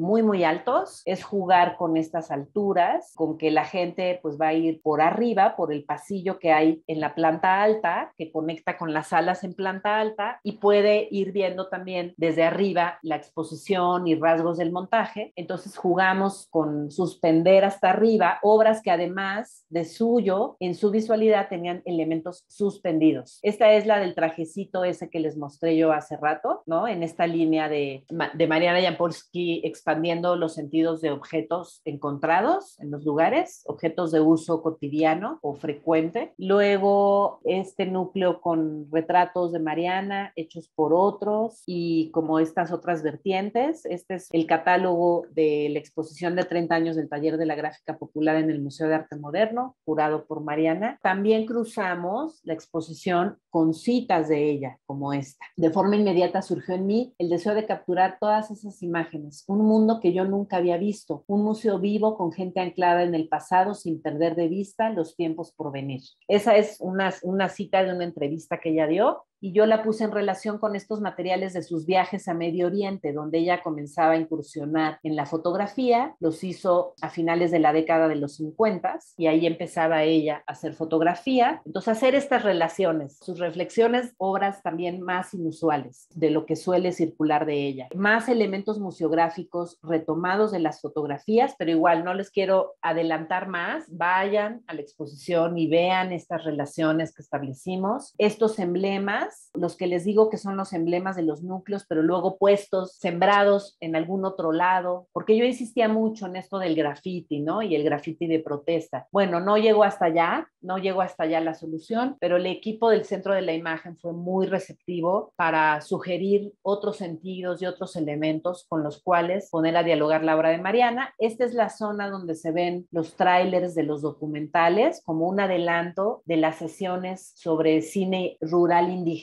muy, muy altos, es jugar con estas alturas, con que la gente pues va a ir por arriba, por el pasillo que hay en la planta alta, que conecta con las salas en planta alta y puede ir viendo también desde arriba la exposición y rasgos del montaje. Entonces jugamos con suspender hasta arriba obras que además de suyo, en su visualidad tenían elementos suspendidos. Esta es la del trajecito ese que les mostré yo hace rato, ¿no? En esta línea de, de Mariana Jampolsky expandiendo los sentidos de objetos encontrados en los lugares, objetos de uso cotidiano o frecuente. Luego, este núcleo con retratos de Mariana hechos por otros y como estas otras vertientes. Este es el catálogo de la exposición de 30 años del taller de la gráfica popular en el Museo de Arte Moderno, curado por Mariana. También cruzamos la exposición con citas de ella, como esta. De forma inmediata surgió en mí el deseo de capturar todas esas imágenes, un mundo que yo nunca había visto, un museo vivo con gente anclada en el pasado sin perder de vista los tiempos por venir. Esa es una, una cita de una entrevista que ella dio y yo la puse en relación con estos materiales de sus viajes a Medio Oriente, donde ella comenzaba a incursionar en la fotografía, los hizo a finales de la década de los 50 y ahí empezaba ella a hacer fotografía. Entonces, hacer estas relaciones, sus reflexiones, obras también más inusuales de lo que suele circular de ella, más elementos museográficos retomados de las fotografías, pero igual no les quiero adelantar más, vayan a la exposición y vean estas relaciones que establecimos, estos emblemas los que les digo que son los emblemas de los núcleos, pero luego puestos, sembrados en algún otro lado, porque yo insistía mucho en esto del graffiti, ¿no? Y el graffiti de protesta. Bueno, no llegó hasta allá, no llegó hasta allá la solución, pero el equipo del Centro de la Imagen fue muy receptivo para sugerir otros sentidos y otros elementos con los cuales poner a dialogar la obra de Mariana. Esta es la zona donde se ven los trailers de los documentales como un adelanto de las sesiones sobre cine rural indígena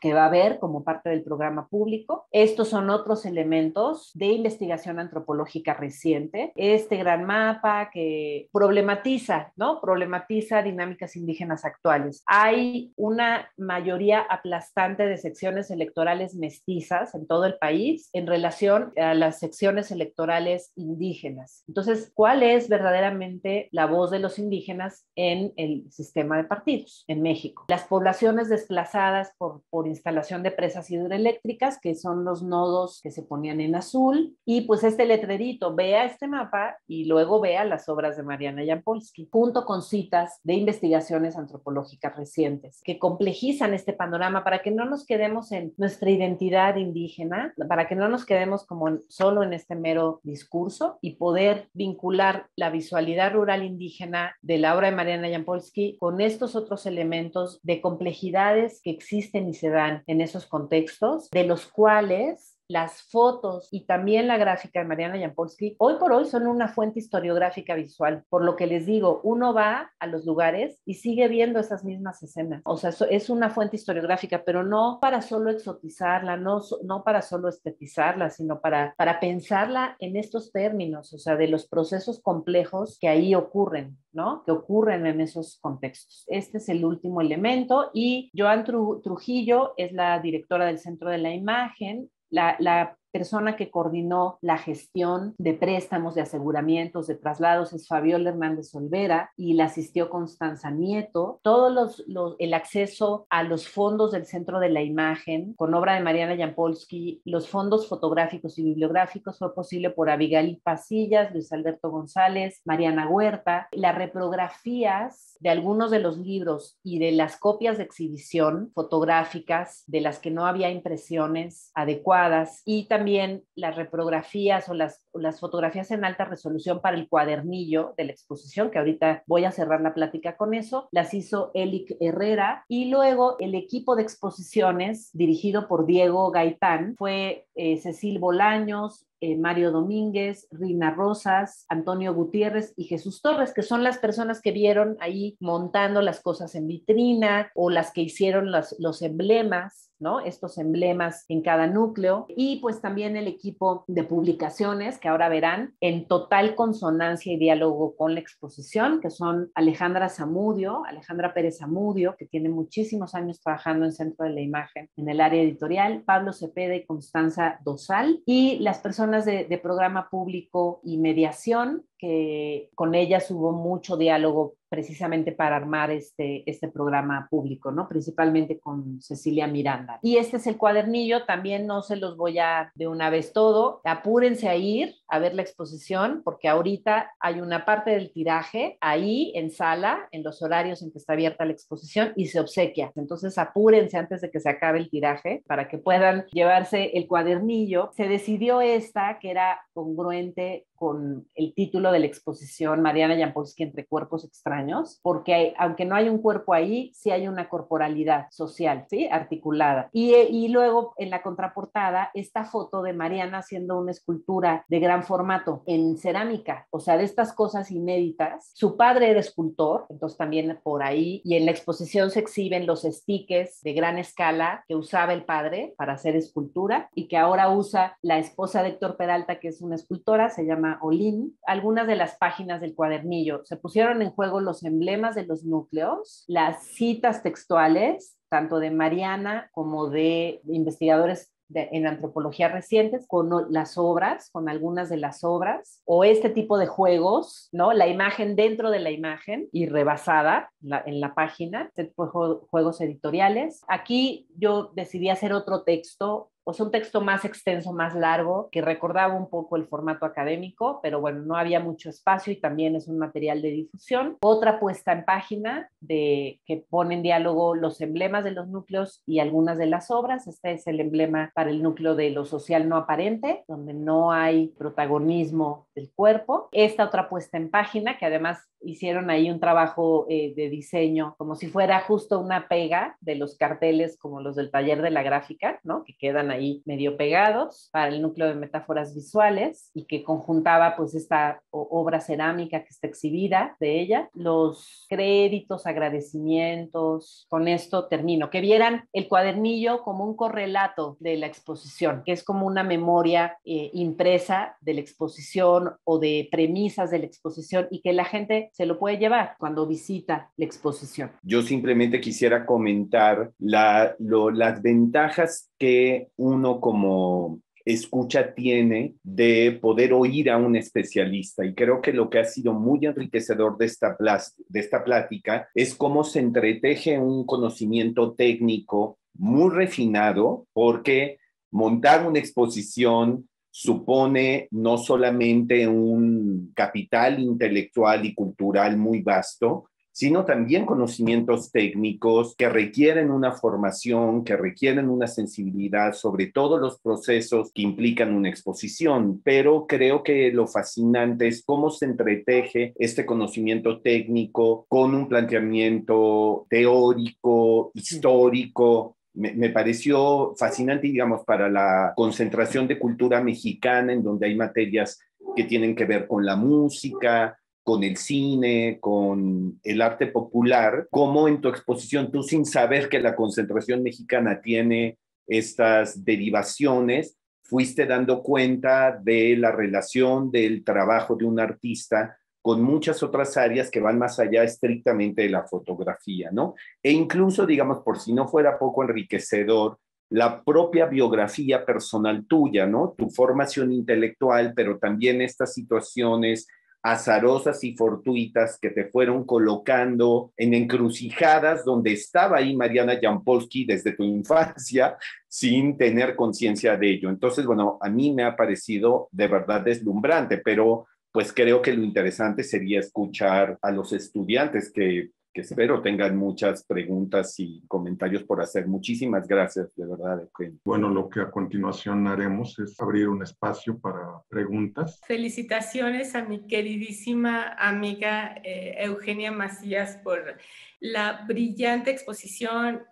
que va a haber como parte del programa público. Estos son otros elementos de investigación antropológica reciente. Este gran mapa que problematiza, ¿no? Problematiza dinámicas indígenas actuales. Hay una mayoría aplastante de secciones electorales mestizas en todo el país en relación a las secciones electorales indígenas. Entonces, ¿cuál es verdaderamente la voz de los indígenas en el sistema de partidos en México? Las poblaciones desplazadas por, por instalación de presas hidroeléctricas, que son los nodos que se ponían en azul, y pues este letrerito, vea este mapa y luego vea las obras de Mariana Jampolsky, junto con citas de investigaciones antropológicas recientes que complejizan este panorama para que no nos quedemos en nuestra identidad indígena, para que no nos quedemos como solo en este mero discurso y poder vincular la visualidad rural indígena de la obra de Mariana Jampolsky con estos otros elementos de complejidades que existen y se dan en esos contextos, de los cuales las fotos y también la gráfica de Mariana Jampolsky, hoy por hoy son una fuente historiográfica visual. Por lo que les digo, uno va a los lugares y sigue viendo esas mismas escenas. O sea, es una fuente historiográfica, pero no para solo exotizarla, no, no para solo estetizarla, sino para, para pensarla en estos términos, o sea, de los procesos complejos que ahí ocurren, ¿no? Que ocurren en esos contextos. Este es el último elemento y Joan Trujillo es la directora del Centro de la Imagen la, la, persona que coordinó la gestión de préstamos, de aseguramientos, de traslados es Fabiola Hernández Olvera y la asistió Constanza Nieto. Todo los, el acceso a los fondos del Centro de la Imagen con obra de Mariana Jampolsky, los fondos fotográficos y bibliográficos fue posible por Abigail Pasillas, Luis Alberto González, Mariana Huerta. Las reprografías de algunos de los libros y de las copias de exhibición fotográficas de las que no había impresiones adecuadas y también también las reprografías o las, fotografías en alta resolución para el cuadernillo de la exposición, que ahorita voy a cerrar la plática con eso, las hizo Elic Herrera. Y luego el equipo de exposiciones dirigido por Diego Gaitán fue eh, Cecil Bolaños, eh, Mario Domínguez, Rina Rosas, Antonio Gutiérrez y Jesús Torres, que son las personas que vieron ahí montando las cosas en vitrina o las que hicieron los emblemas ¿no? Estos emblemas en cada núcleo y pues también el equipo de publicaciones que ahora verán en total consonancia y diálogo con la exposición, que son Alejandra Zamudio, Alejandra Pérez Zamudio, que tiene muchísimos años trabajando en Centro de la Imagen en el área editorial, Pablo Cepeda y Constanza Dosal y las personas de, de programa público y mediación, que con ellas hubo mucho diálogo precisamente para armar este, este programa público, ¿no? Principalmente con Cecilia Miranda. Y este es el cuadernillo, también no se los voy a de una vez todo, apúrense a ir a ver la exposición, porque ahorita hay una parte del tiraje ahí en sala, en los horarios en que está abierta la exposición y se obsequia. Entonces apúrense antes de que se acabe el tiraje para que puedan llevarse el cuadernillo. Se decidió esta, que era congruente con el título de la exposición Mariana Jampolsky entre cuerpos extraños, porque aunque no hay un cuerpo ahí, sí hay una corporalidad social, ¿sí? Articulada. Y, y luego en la contraportada, esta foto de Mariana haciendo una escultura de gran formato en cerámica, o sea, de estas cosas inéditas. Su padre era escultor, entonces también por ahí, y en la exposición se exhiben los estiques de gran escala que usaba el padre para hacer escultura y que ahora usa la esposa de Héctor Peralta, que es una escultora, se llama Olin. Algunas de las páginas del cuadernillo se pusieron en juego los emblemas de los núcleos, las citas textuales, tanto de Mariana como de investigadores en antropología recientes con las obras, con algunas de las obras, o este tipo de juegos, ¿no? La imagen dentro de la imagen y rebasada en la página, este juegos editoriales. Aquí yo decidí hacer otro texto sea, un texto más extenso, más largo, que recordaba un poco el formato académico, pero bueno, no había mucho espacio y también es un material de difusión. Otra puesta en página de que pone en diálogo los emblemas de los núcleos y algunas de las obras. Este es el emblema para el núcleo de lo social no aparente, donde no hay protagonismo del cuerpo. Esta otra puesta en página, que además hicieron ahí un trabajo eh, de diseño, como si fuera justo una pega de los carteles como los del taller de la gráfica, ¿no? Que quedan ahí medio pegados para el núcleo de metáforas visuales y que conjuntaba pues esta obra cerámica que está exhibida de ella, los créditos, agradecimientos, con esto termino, que vieran el cuadernillo como un correlato de la exposición, que es como una memoria eh, impresa de la exposición o de premisas de la exposición y que la gente se lo puede llevar cuando visita la exposición. Yo simplemente quisiera comentar las ventajas que uno como escucha tiene de poder oír a un especialista. Y creo que lo que ha sido muy enriquecedor de esta, de esta plática es cómo se entreteje un conocimiento técnico muy refinado, porque montar una exposición supone no solamente un capital intelectual y cultural muy vasto, sino también conocimientos técnicos que requieren una formación, que requieren una sensibilidad sobre todos los procesos que implican una exposición. Pero creo que lo fascinante es cómo se entreteje este conocimiento técnico con un planteamiento teórico, histórico, me, pareció fascinante, digamos, para la concentración de cultura mexicana, en donde hay materias que tienen que ver con la música, con el cine, con el arte popular, como en tu exposición tú sin saber que la concentración mexicana tiene estas derivaciones, fuiste dando cuenta de la relación del trabajo de un artista con muchas otras áreas que van más allá estrictamente de la fotografía, ¿no? E incluso, digamos, por si no fuera poco enriquecedor, la propia biografía personal tuya, ¿no? Tu formación intelectual, pero también estas situaciones azarosas y fortuitas que te fueron colocando en encrucijadas donde estaba ahí Mariana Jampolsky desde tu infancia sin tener conciencia de ello. Entonces, bueno, a mí me ha parecido de verdad deslumbrante, pero pues creo que lo interesante sería escuchar a los estudiantes que, que espero tengan muchas preguntas y comentarios por hacer. Muchísimas gracias, de verdad. Bueno, lo que a continuación haremos es abrir un espacio para preguntas. Felicitaciones a mi queridísima amiga eh, Eugenia Macías por la brillante exposición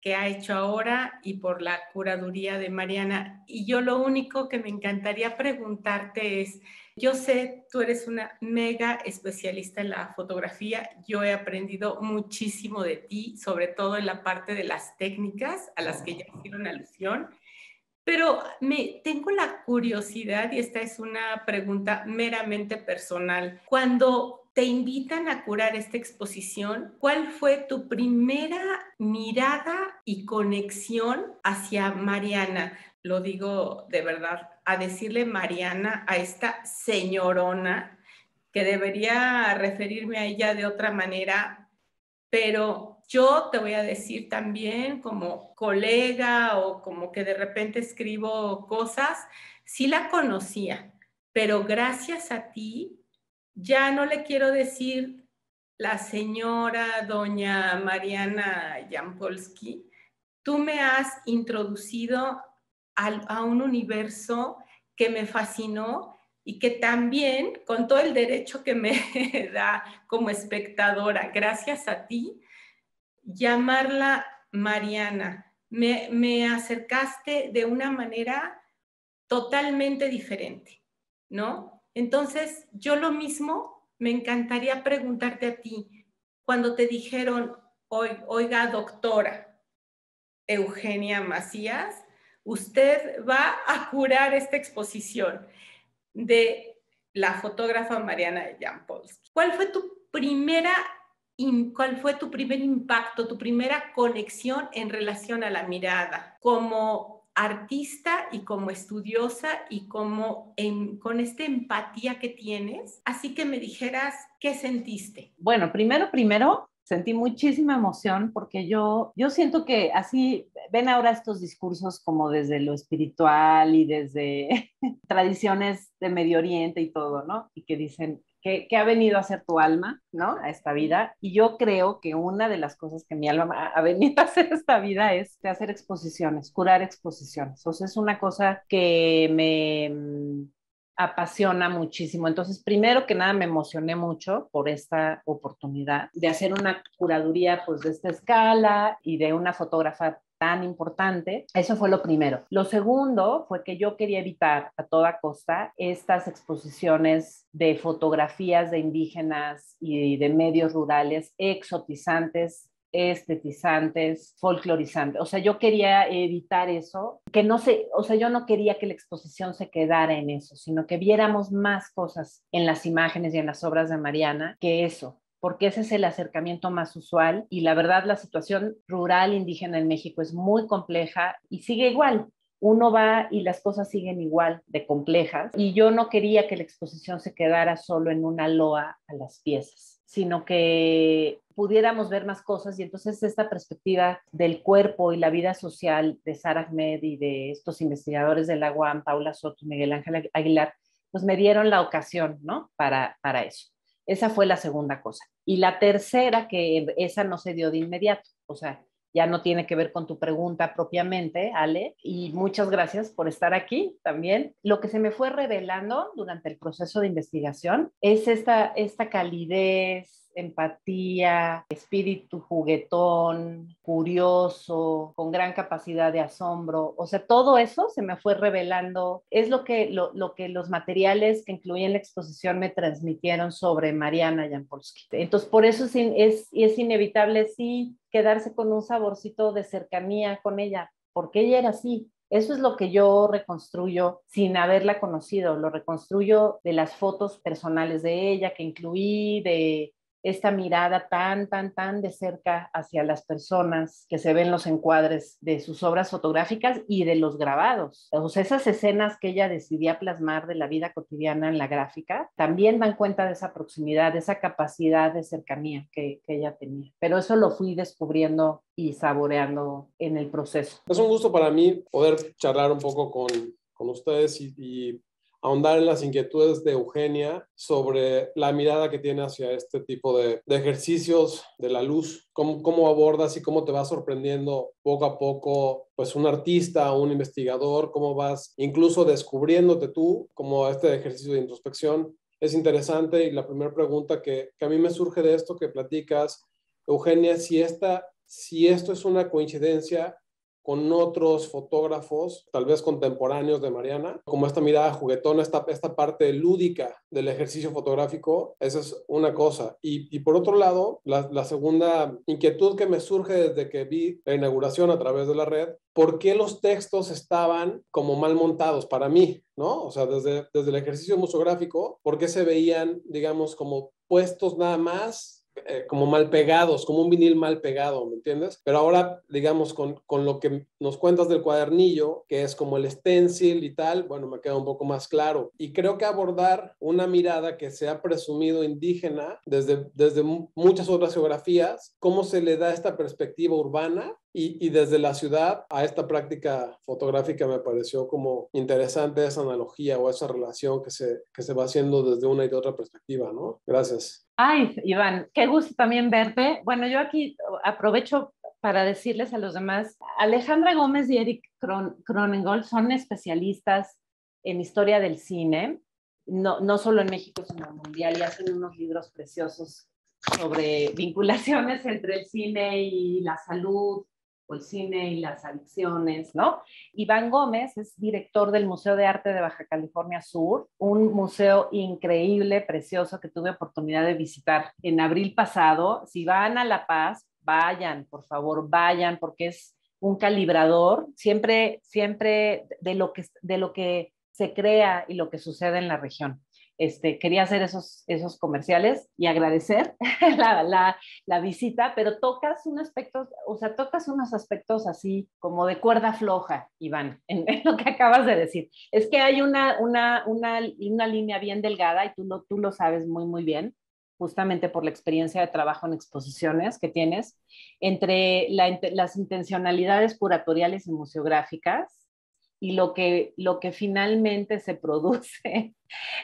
que ha hecho ahora y por la curaduría de Mariana. Y yo lo único que me encantaría preguntarte es, yo sé, tú eres una mega especialista en la fotografía. Yo he aprendido muchísimo de ti, sobre todo en la parte de las técnicas a las que ya hicieron alusión. Pero me tengo la curiosidad, y esta es una pregunta meramente personal. Cuando te invitan a curar esta exposición, ¿cuál fue tu primera mirada y conexión hacia Mariana? Lo digo de verdad, a decirle Mariana a esta señorona, que debería referirme a ella de otra manera, pero yo te voy a decir también como colega o como que de repente escribo cosas, sí la conocía, pero gracias a ti ya no le quiero decir la señora doña Mariana Jampolsky, tú me has introducido a, un universo que me fascinó y que también, con todo el derecho que me da como espectadora, gracias a ti, llamarla Mariana. Me, me, acercaste de una manera totalmente diferente, ¿no? Entonces, yo lo mismo, me encantaría preguntarte a ti, cuando te dijeron, oiga, doctora Eugenia Macías, usted va a curar esta exposición de la fotógrafa Mariana Jampolsky. ¿Cuál fue tu primera cuál fue tu primer impacto, tu primera conexión en relación a la mirada como artista y como estudiosa y como con esta empatía que tienes? Así que me dijeras, ¿qué sentiste? Bueno, primero, primero, sentí muchísima emoción porque yo, yo siento que así, ven ahora estos discursos como desde lo espiritual y desde tradiciones de Medio Oriente y todo, ¿no? Y que dicen, que, ha venido a hacer tu alma, ¿no? A esta vida. Y yo creo que una de las cosas que mi alma ha venido a hacer esta vida es de hacer exposiciones, curar exposiciones. O sea, es una cosa que me mm, apasiona muchísimo. Entonces, primero que nada, me emocioné mucho por esta oportunidad de hacer una curaduría pues de esta escala y de una fotógrafa tan importante. Eso fue lo primero. Lo segundo fue que yo quería evitar a toda costa estas exposiciones de fotografías de indígenas y de medios rurales exotizantes estetizantes, folclorizantes. O sea, yo quería evitar eso, que no sé, o sea, yo no quería que la exposición se quedara en eso, sino que viéramos más cosas en las imágenes y en las obras de Mariana que eso porque ese es el acercamiento más usual y la verdad la situación rural indígena en México es muy compleja y sigue igual. Uno va y las cosas siguen igual de complejas y yo no quería que la exposición se quedara solo en una loa a las piezas, sino que pudiéramos ver más cosas y entonces esta perspectiva del cuerpo y la vida social de Sara Ahmed y de estos investigadores de la UAM, Paula Soto Miguel Ángel Aguilar, pues me dieron la ocasión, ¿no? Para, para eso. Esa fue la segunda cosa. Y la tercera, que esa no se dio de inmediato, o sea, ya no tiene que ver con tu pregunta propiamente, Ale, y muchas gracias por estar aquí también. Lo que se me fue revelando durante el proceso de investigación es esta, esta calidez, empatía, espíritu juguetón, curioso, con gran capacidad de asombro. O sea, todo eso se me fue revelando. Es lo que, lo, que los materiales que incluían la exposición me transmitieron sobre Mariana Jampolsky. Entonces, por eso es, es, es inevitable, sí, quedarse con un saborcito de cercanía con ella, porque ella era así, eso es lo que yo reconstruyo sin haberla conocido, lo reconstruyo de las fotos personales de ella que incluí, de esta mirada tan, tan, tan de cerca hacia las personas que se ven los encuadres de sus obras fotográficas y de los grabados. O sea, esas escenas que ella decidía plasmar de la vida cotidiana en la gráfica también dan cuenta de esa proximidad, de esa capacidad de cercanía que, ella tenía. Pero eso lo fui descubriendo y saboreando en el proceso. Es un gusto para mí poder charlar un poco con, con ustedes y, y ahondar en las inquietudes de Eugenia sobre la mirada que tiene hacia este tipo de, ejercicios de la luz, cómo, cómo, abordas y cómo te va sorprendiendo poco a poco, pues un artista, un investigador, cómo vas incluso descubriéndote tú como este ejercicio de introspección. Es interesante y la primera pregunta que, que a mí me surge de esto que platicas, Eugenia, si, esta, si esto es una coincidencia con otros fotógrafos, tal vez contemporáneos de Mariana, como esta mirada juguetona, esta, esta parte lúdica del ejercicio fotográfico, esa es una cosa. Y, y por otro lado, la, la, segunda inquietud que me surge desde que vi la inauguración a través de la red, ¿por qué los textos estaban como mal montados para mí? ¿No? O sea, desde, desde el ejercicio museográfico, ¿por qué se veían, digamos, como puestos nada más eh, como mal pegados, como un vinil mal pegado, ¿me entiendes? Pero ahora, digamos, con, con, lo que nos cuentas del cuadernillo, que es como el stencil y tal, bueno, me queda un poco más claro. Y creo que abordar una mirada que se ha presumido indígena desde, desde muchas otras geografías, cómo se le da esta perspectiva urbana y, y, desde la ciudad a esta práctica fotográfica me pareció como interesante esa analogía o esa relación que se, que se va haciendo desde una y de otra perspectiva, ¿no? Gracias. Ay, Iván, qué gusto también verte. Bueno, yo aquí aprovecho para decirles a los demás, Alejandra Gómez y Eric Cronengold son especialistas en historia del cine, no, no solo en México, sino mundial, y hacen unos libros preciosos sobre vinculaciones entre el cine y la salud, el cine y las adicciones, ¿no? Iván Gómez es director del Museo de Arte de Baja California Sur, un museo increíble, precioso que tuve oportunidad de visitar en abril pasado. Si van a La Paz, vayan, por favor, vayan, porque es un calibrador siempre, siempre de lo que, de lo que se crea y lo que sucede en la región. Este, quería hacer esos, esos comerciales y agradecer la, la, visita, pero tocas un aspecto, o sea, tocas unos aspectos así como de cuerda floja, Iván, en, lo que acabas de decir. Es que hay una, una, una, una línea bien delgada y tú lo, tú lo sabes muy, muy bien, justamente por la experiencia de trabajo en exposiciones que tienes, entre las intencionalidades curatoriales y museográficas y lo que, lo que finalmente se produce,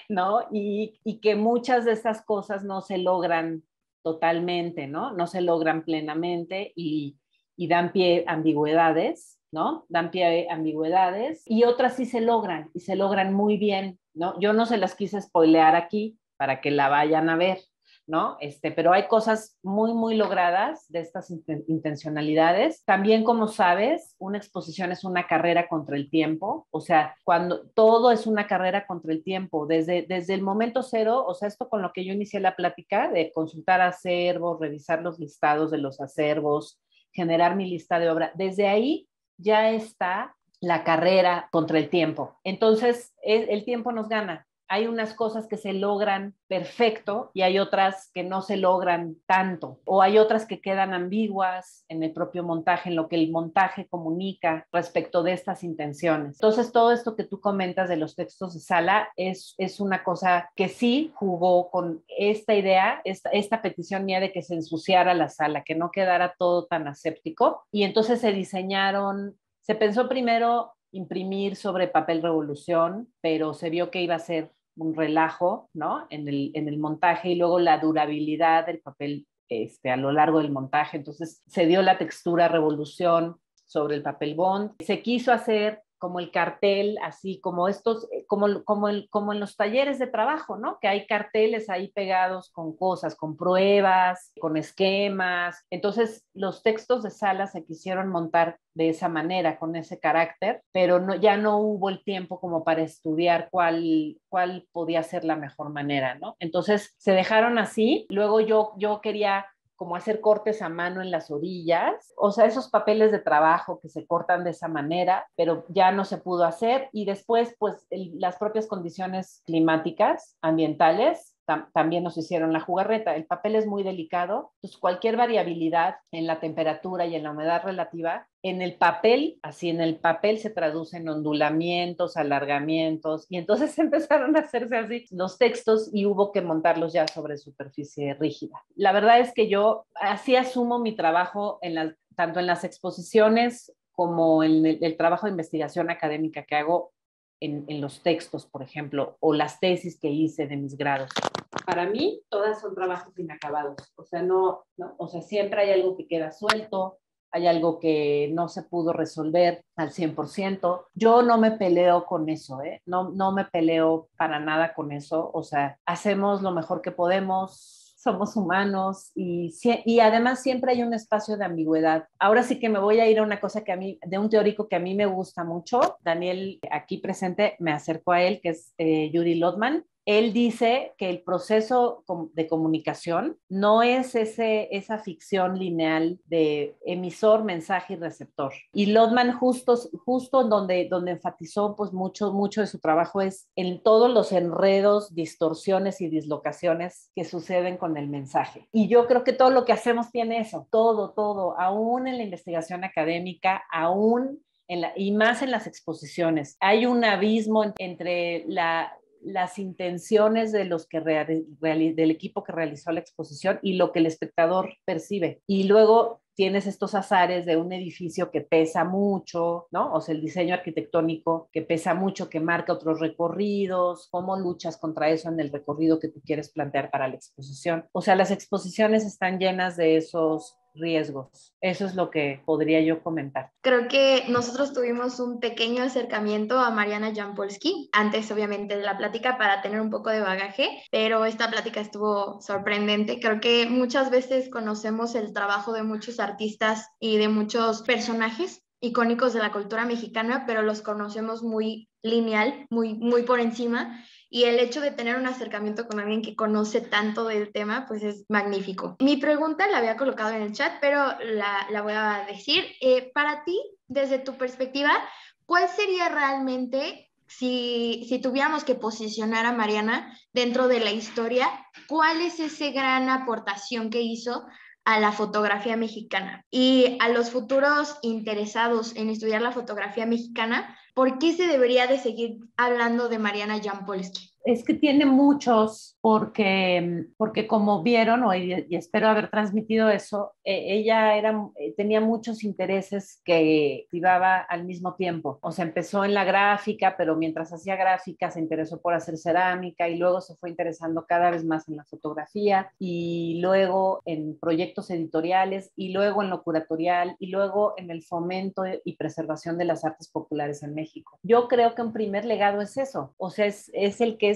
¿no? Y, y que muchas de estas cosas no se logran totalmente, ¿no? No se logran plenamente y, y dan pie a ambigüedades, ¿no? Dan pie ambigüedades y otras sí se logran y se logran muy bien, ¿no? Yo no se las quise spoilear aquí para que la vayan a ver, ¿no? Este, pero hay cosas muy, muy logradas de estas intencionalidades. También, como sabes, una exposición es una carrera contra el tiempo, o sea, cuando todo es una carrera contra el tiempo, desde, desde el momento cero, o sea, esto con lo que yo inicié la plática de consultar acervos, revisar los listados de los acervos, generar mi lista de obra, desde ahí ya está la carrera contra el tiempo. Entonces, el tiempo nos gana, hay unas cosas que se logran perfecto y hay otras que no se logran tanto, o hay otras que quedan ambiguas en el propio montaje, en lo que el montaje comunica respecto de estas intenciones. Entonces, todo esto que tú comentas de los textos de sala es, es una cosa que sí jugó con esta idea, esta, esta petición mía de que se ensuciara la sala, que no quedara todo tan aséptico. Y entonces se diseñaron, se pensó primero imprimir sobre papel revolución, pero se vio que iba a ser un relajo, ¿no? En el, en el montaje y luego la durabilidad del papel este, a lo largo del montaje. Entonces se dio la textura revolución sobre el papel bond. Se quiso hacer como el cartel, así como estos, eh, como, como, el, como en los talleres de trabajo, ¿no? Que hay carteles ahí pegados con cosas, con pruebas, con esquemas. Entonces, los textos de sala se quisieron montar de esa manera, con ese carácter, pero no, ya no hubo el tiempo como para estudiar cuál, cuál podía ser la mejor manera, ¿no? Entonces, se dejaron así. Luego yo, yo quería como hacer cortes a mano en las orillas, o sea, esos papeles de trabajo que se cortan de esa manera, pero ya no se pudo hacer y después, pues, las propias condiciones climáticas, ambientales, también nos hicieron la jugarreta. El papel es muy delicado, entonces cualquier variabilidad en la temperatura y en la humedad relativa, en el papel, así en el papel se traducen ondulamientos, alargamientos, y entonces empezaron a hacerse así los textos y hubo que montarlos ya sobre superficie rígida. La verdad es que yo así asumo mi trabajo en tanto en las exposiciones como en el trabajo de investigación académica que hago en, los textos, por ejemplo, o las tesis que hice de mis grados. Para mí, todas son trabajos inacabados. O sea, no, no, o sea, siempre hay algo que queda suelto, hay algo que no se pudo resolver al 100%. Yo no me peleo con eso, ¿eh? No, no me peleo para nada con eso. O sea, hacemos lo mejor que podemos, somos humanos y, y además siempre hay un espacio de ambigüedad. Ahora sí que me voy a ir a una cosa que a mí, de un teórico que a mí me gusta mucho, Daniel aquí presente, me acerco a él, que es eh, Judy Lotman él dice que el proceso de comunicación no es ese, esa ficción lineal de emisor, mensaje y receptor. Y Lotman justo, justo donde, donde enfatizó pues mucho, mucho de su trabajo es en todos los enredos, distorsiones y dislocaciones que suceden con el mensaje. Y yo creo que todo lo que hacemos tiene eso, todo, todo, aún en la investigación académica, aún en la, y más en las exposiciones. Hay un abismo entre la, las intenciones de los que del equipo que realizó la exposición y lo que el espectador percibe. Y luego tienes estos azares de un edificio que pesa mucho, ¿no? O sea, el diseño arquitectónico que pesa mucho, que marca otros recorridos, cómo luchas contra eso en el recorrido que tú quieres plantear para la exposición. O sea, las exposiciones están llenas de esos riesgos. Eso es lo que podría yo comentar. Creo que nosotros tuvimos un pequeño acercamiento a Mariana Jampolsky, antes obviamente de la plática para tener un poco de bagaje, pero esta plática estuvo sorprendente. Creo que muchas veces conocemos el trabajo de muchos artistas y de muchos personajes icónicos de la cultura mexicana, pero los conocemos muy lineal, muy, muy por encima y el hecho de tener un acercamiento con alguien que conoce tanto del tema, pues es magnífico. Mi pregunta la había colocado en el chat, pero la, la voy a decir. Eh, para ti, desde tu perspectiva, ¿cuál sería realmente, si, si tuviéramos que posicionar a Mariana dentro de la historia, cuál es esa gran aportación que hizo a la fotografía mexicana y a los futuros interesados en estudiar la fotografía mexicana, ¿por qué se debería de seguir hablando de Mariana Jampolsky? Es que tiene muchos, porque, porque como vieron, o, y, espero haber transmitido eso, eh, ella era, eh, tenía muchos intereses que activaba al mismo tiempo. O sea, empezó en la gráfica, pero mientras hacía gráfica se interesó por hacer cerámica y luego se fue interesando cada vez más en la fotografía y luego en proyectos editoriales y luego en lo curatorial y luego en el fomento y preservación de las artes populares en México. Yo creo que un primer legado es eso, o sea, es, es el que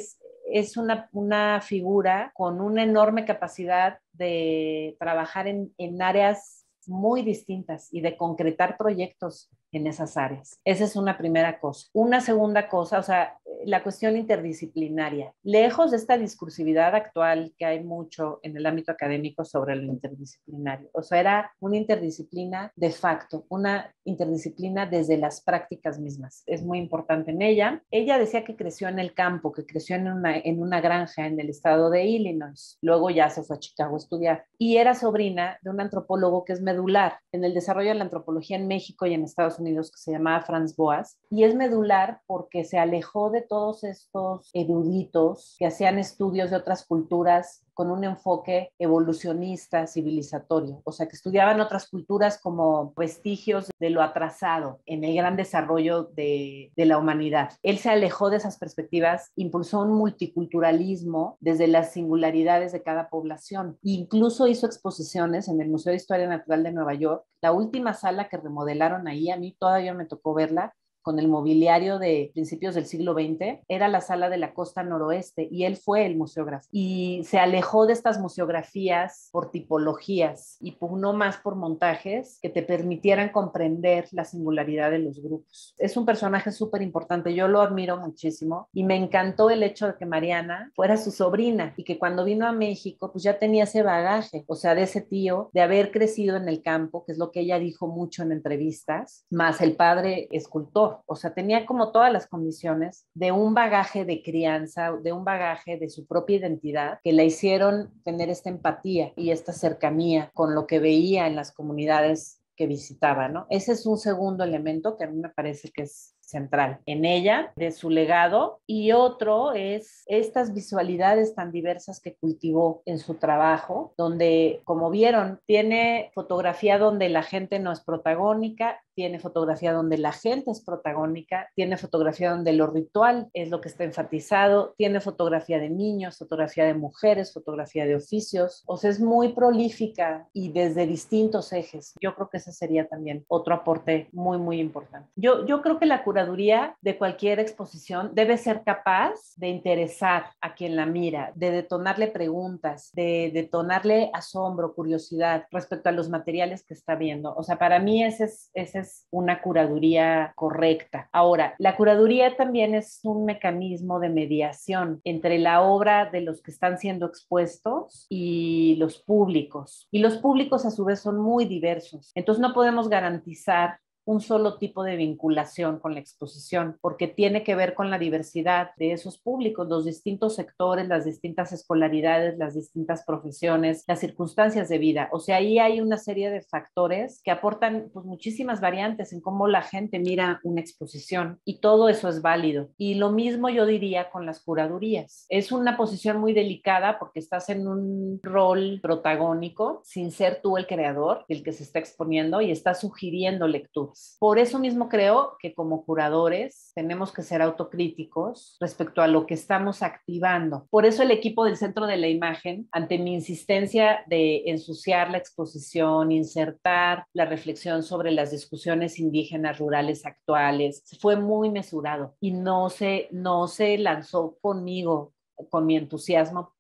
es, una, una, figura con una enorme capacidad de trabajar en, en áreas muy distintas y de concretar proyectos en esas áreas. Esa es una primera cosa. Una segunda cosa, o sea, la cuestión interdisciplinaria. Lejos de esta discursividad actual que hay mucho en el ámbito académico sobre lo interdisciplinario. O sea, era una interdisciplina de facto, una interdisciplina desde las prácticas mismas. Es muy importante en ella. Ella decía que creció en el campo, que creció en una, en una granja en el estado de Illinois. Luego ya se fue a Chicago a estudiar. Y era sobrina de un antropólogo que es medular en el desarrollo de la antropología en México y en Estados Unidos, que se llamaba Franz Boas. Y es medular porque se alejó de todos estos eruditos que hacían estudios de otras culturas con un enfoque evolucionista, civilizatorio, o sea, que estudiaban otras culturas como vestigios de lo atrasado en el gran desarrollo de, la humanidad. Él se alejó de esas perspectivas, impulsó un multiculturalismo desde las singularidades de cada población. Incluso hizo exposiciones en el Museo de Historia Natural de Nueva York. La última sala que remodelaron ahí, a mí todavía me tocó verla, con el mobiliario de principios del siglo XX, era la sala de la costa noroeste y él fue el museógrafo. Y se alejó de estas museografías por tipologías y pugnó más por montajes que te permitieran comprender la singularidad de los grupos. Es un personaje súper importante, yo lo admiro muchísimo y me encantó el hecho de que Mariana fuera su sobrina y que cuando vino a México pues ya tenía ese bagaje, o sea, de ese tío, de haber crecido en el campo, que es lo que ella dijo mucho en entrevistas, más el padre escultor o sea, tenía como todas las condiciones de un bagaje de crianza, de un bagaje de su propia identidad que la hicieron tener esta empatía y esta cercanía con lo que veía en las comunidades que visitaba, ¿no? Ese es un segundo elemento que a mí me parece que es central en ella, de su legado, y otro es estas visualidades tan diversas que cultivó en su trabajo, donde, como vieron, tiene fotografía donde la gente no es protagónica, tiene fotografía donde la gente es protagónica, tiene fotografía donde lo ritual es lo que está enfatizado, tiene fotografía de niños, fotografía de mujeres, fotografía de oficios, o sea, es muy prolífica y desde distintos ejes. Yo creo que ese sería también otro aporte muy, muy importante. Yo, yo creo que la curaduría de cualquier exposición debe ser capaz de interesar a quien la mira, de detonarle preguntas, de detonarle asombro, curiosidad respecto a los materiales que está viendo. O sea, para mí ese es, ese es una curaduría correcta. Ahora, la curaduría también es un mecanismo de mediación entre la obra de los que están siendo expuestos y los públicos. Y los públicos a su vez son muy diversos. Entonces no podemos garantizar un solo tipo de vinculación con la exposición, porque tiene que ver con la diversidad de esos públicos, los distintos sectores, las distintas escolaridades, las distintas profesiones, las circunstancias de vida. O sea, ahí hay una serie de factores que aportan pues, muchísimas variantes en cómo la gente mira una exposición y todo eso es válido. Y lo mismo yo diría con las curadurías. Es una posición muy delicada porque estás en un rol protagónico sin ser tú el creador, el que se está exponiendo y estás sugiriendo lecturas. Por eso mismo creo que como curadores tenemos que ser autocríticos respecto a lo que estamos activando. Por eso el equipo del Centro de la Imagen, ante mi insistencia de ensuciar la exposición, insertar la reflexión sobre las discusiones indígenas rurales actuales, fue muy mesurado y no se, no se lanzó conmigo con mi entusiasmo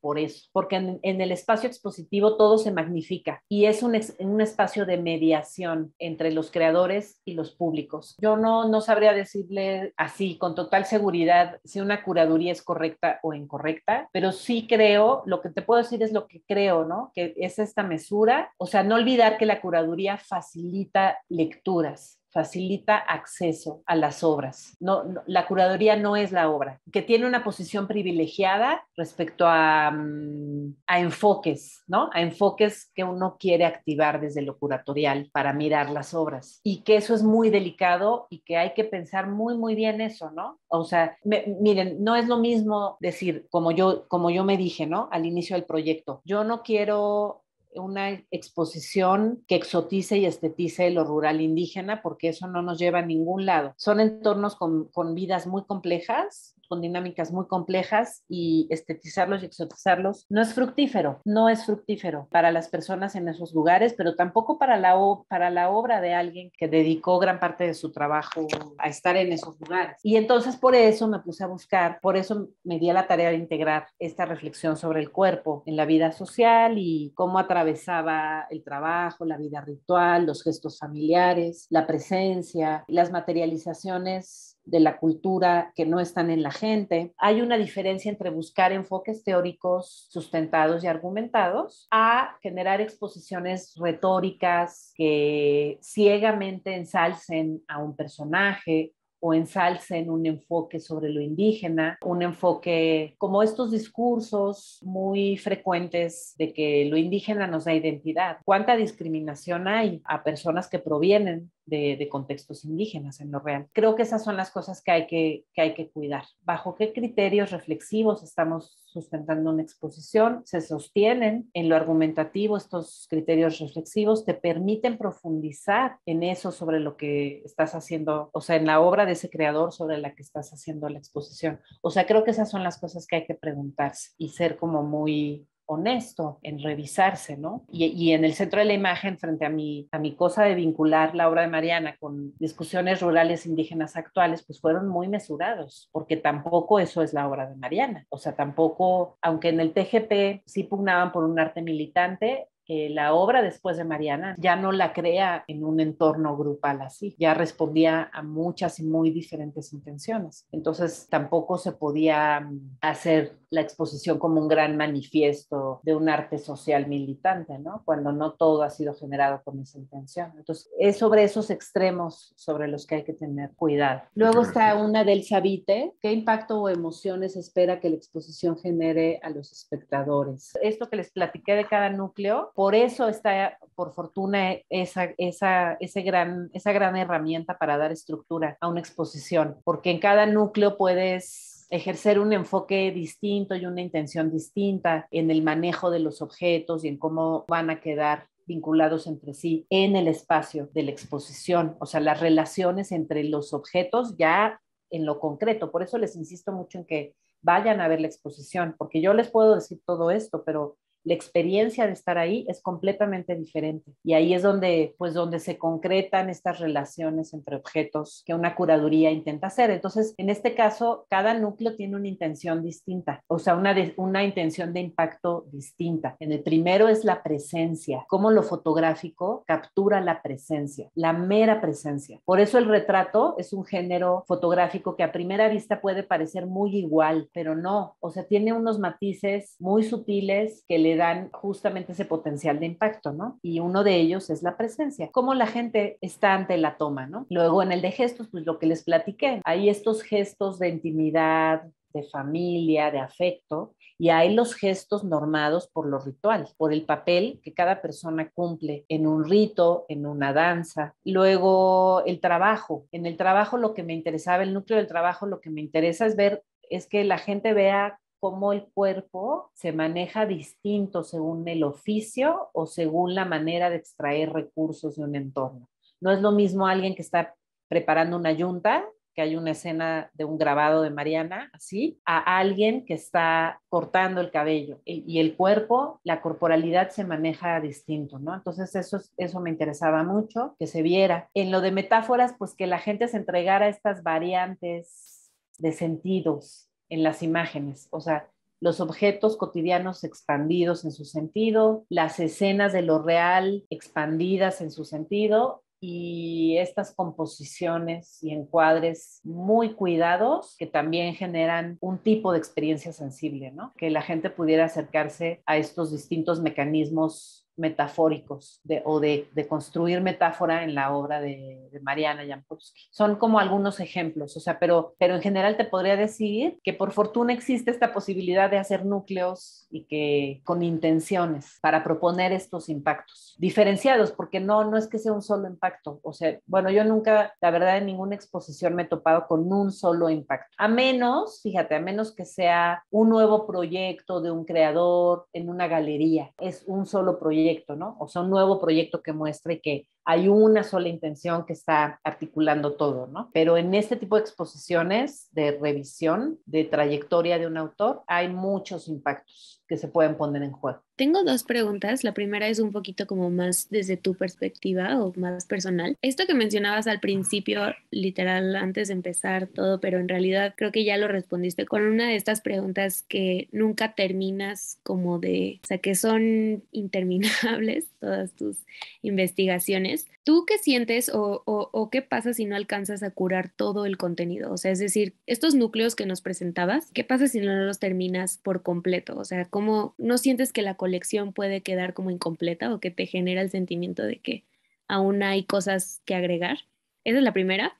por eso, porque en, el espacio expositivo todo se magnifica y es un, un, espacio de mediación entre los creadores y los públicos. Yo no, no sabría decirle así con total seguridad si una curaduría es correcta o incorrecta, pero sí creo, lo que te puedo decir es lo que creo, ¿no? Que es esta mesura, o sea, no olvidar que la curaduría facilita lecturas, facilita acceso a las obras. No, la curaduría no es la obra, que tiene una posición privilegiada respecto a, mm, a enfoques, ¿no? A enfoques que uno quiere activar desde lo curatorial para mirar las obras y que eso es muy delicado y que hay que pensar muy, muy bien eso, ¿no? O sea, miren, no es lo mismo decir, como yo, como yo me dije, ¿no? Al inicio del proyecto, yo no quiero una exposición que exotice y estetice lo rural indígena, porque eso no nos lleva a ningún lado. Son entornos con, con vidas muy complejas, con dinámicas muy complejas y estetizarlos y exotizarlos no es fructífero, no es fructífero para las personas en esos lugares, pero tampoco para la, para la obra de alguien que dedicó gran parte de su trabajo a estar en esos lugares. Y entonces por eso me puse a buscar, por eso me di a la tarea de integrar esta reflexión sobre el cuerpo en la vida social y cómo atravesaba el trabajo, la vida ritual, los gestos familiares, la presencia, las materializaciones de la cultura que no están en la gente. Hay una diferencia entre buscar enfoques teóricos sustentados y argumentados a generar exposiciones retóricas que ciegamente ensalcen a un personaje o ensalcen un enfoque sobre lo indígena, un enfoque como estos discursos muy frecuentes de que lo indígena nos da identidad. ¿Cuánta discriminación hay a personas que provienen de, contextos indígenas en lo real. Creo que esas son las cosas que hay que, que hay que cuidar. ¿Bajo qué criterios reflexivos estamos sustentando una exposición? Se sostienen en lo argumentativo estos criterios reflexivos, te permiten profundizar en eso sobre lo que estás haciendo, o sea, en la obra de ese creador sobre la que estás haciendo la exposición. O sea, creo que esas son las cosas que hay que preguntarse y ser como muy honesto en revisarse, ¿no? Y, en el centro de la imagen, frente a mi, a mi cosa de vincular la obra de Mariana con discusiones rurales indígenas actuales, pues fueron muy mesurados, porque tampoco eso es la obra de Mariana. O sea, tampoco, aunque en el TGP sí pugnaban por un arte militante, la obra después de Mariana ya no la crea en un entorno grupal así, ya respondía a muchas y muy diferentes intenciones. Entonces tampoco se podía mm, hacer la exposición como un gran manifiesto de un arte social militante, ¿no? Cuando no todo ha sido generado con esa intención. Entonces es sobre esos extremos sobre los que hay que tener cuidado. Luego está una del Sabite, ¿qué impacto o emociones espera que la exposición genere a los espectadores? Esto que les platiqué de cada núcleo por eso está, por fortuna, esa, esa, ese gran, esa gran herramienta para dar estructura a una exposición, porque en cada núcleo puedes ejercer un enfoque distinto y una intención distinta en el manejo de los objetos y en cómo van a quedar vinculados entre sí en el espacio de la exposición, o sea, las relaciones entre los objetos ya en lo concreto. Por eso les insisto mucho en que vayan a ver la exposición, porque yo les puedo decir todo esto, pero la experiencia de estar ahí es completamente diferente. Y ahí es donde, pues, donde se concretan estas relaciones entre objetos que una curaduría intenta hacer. Entonces, en este caso, cada núcleo tiene una intención distinta, o sea, una, una intención de impacto distinta. En el primero es la presencia, cómo lo fotográfico captura la presencia, la mera presencia. Por eso el retrato es un género fotográfico que a primera vista puede parecer muy igual, pero no, o sea, tiene unos matices muy sutiles que le dan justamente ese potencial de impacto, ¿no? Y uno de ellos es la presencia, cómo la gente está ante la toma, ¿no? Luego en el de gestos, pues lo que les platiqué, hay estos gestos de intimidad, de familia, de afecto, y hay los gestos normados por lo ritual, por el papel que cada persona cumple en un rito, en una danza. Luego el trabajo. En el trabajo lo que me interesaba, el núcleo del trabajo, lo que me interesa es ver, es que la gente vea cómo el cuerpo se maneja distinto según el oficio o según la manera de extraer recursos de un entorno. No es lo mismo alguien que está preparando una yunta, que hay una escena de un grabado de Mariana, así, a alguien que está cortando el cabello y el cuerpo, la corporalidad se maneja distinto, ¿no? Entonces eso, eso me interesaba mucho, que se viera. En lo de metáforas, pues que la gente se entregara estas variantes de sentidos en las imágenes, o sea, los objetos cotidianos expandidos en su sentido, las escenas de lo real expandidas en su sentido y estas composiciones y encuadres muy cuidados que también generan un tipo de experiencia sensible, ¿no? Que la gente pudiera acercarse a estos distintos mecanismos metafóricos de, o de, construir metáfora en la obra de, Mariana Jampolsky. Son como algunos ejemplos, o sea, pero, pero en general te podría decir que por fortuna existe esta posibilidad de hacer núcleos y que con intenciones para proponer estos impactos diferenciados, porque no, no es que sea un solo impacto, o sea, bueno, yo nunca, la verdad, en ninguna exposición me he topado con un solo impacto, a menos, fíjate, a menos que sea un nuevo proyecto de un creador en una galería, es un solo proyecto, ¿no? O sea, un nuevo proyecto que muestre que hay una sola intención que está articulando todo, ¿no? Pero en este tipo de exposiciones de revisión, de trayectoria de un autor, hay muchos impactos que se pueden poner en juego. Tengo dos preguntas. La primera es un poquito como más desde tu perspectiva o más personal. Esto que mencionabas al principio, literal, antes de empezar todo, pero en realidad creo que ya lo respondiste con una de estas preguntas que nunca terminas como de, o sea, que son interminables todas tus investigaciones. ¿Tú qué sientes o, qué pasa si no alcanzas a curar todo el contenido? O sea, es decir, estos núcleos que nos presentabas, ¿qué pasa si no los terminas por completo? O sea, ¿cómo no sientes que la colección puede quedar como incompleta o que te genera el sentimiento de que aún hay cosas que agregar? Esa es la primera.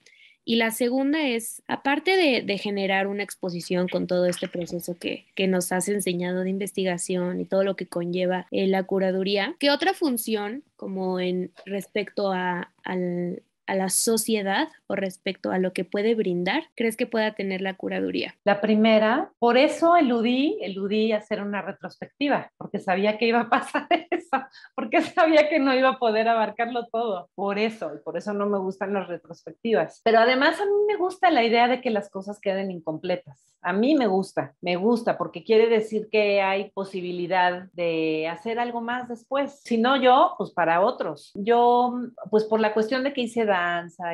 Y la segunda es, aparte de, generar una exposición con todo este proceso que, que, nos has enseñado de investigación y todo lo que conlleva eh, la curaduría, ¿qué otra función, como en respecto a, al, a la sociedad o respecto a lo que puede brindar, crees que pueda tener la curaduría? La primera, por eso eludí, eludí hacer una retrospectiva, porque sabía que iba a pasar eso, porque sabía que no iba a poder abarcarlo todo. Por eso, y por eso no me gustan las retrospectivas. Pero además a mí me gusta la idea de que las cosas queden incompletas. A mí me gusta, me gusta, porque quiere decir que hay posibilidad de hacer algo más después. Si no yo, pues para otros. Yo, pues por la cuestión de que hice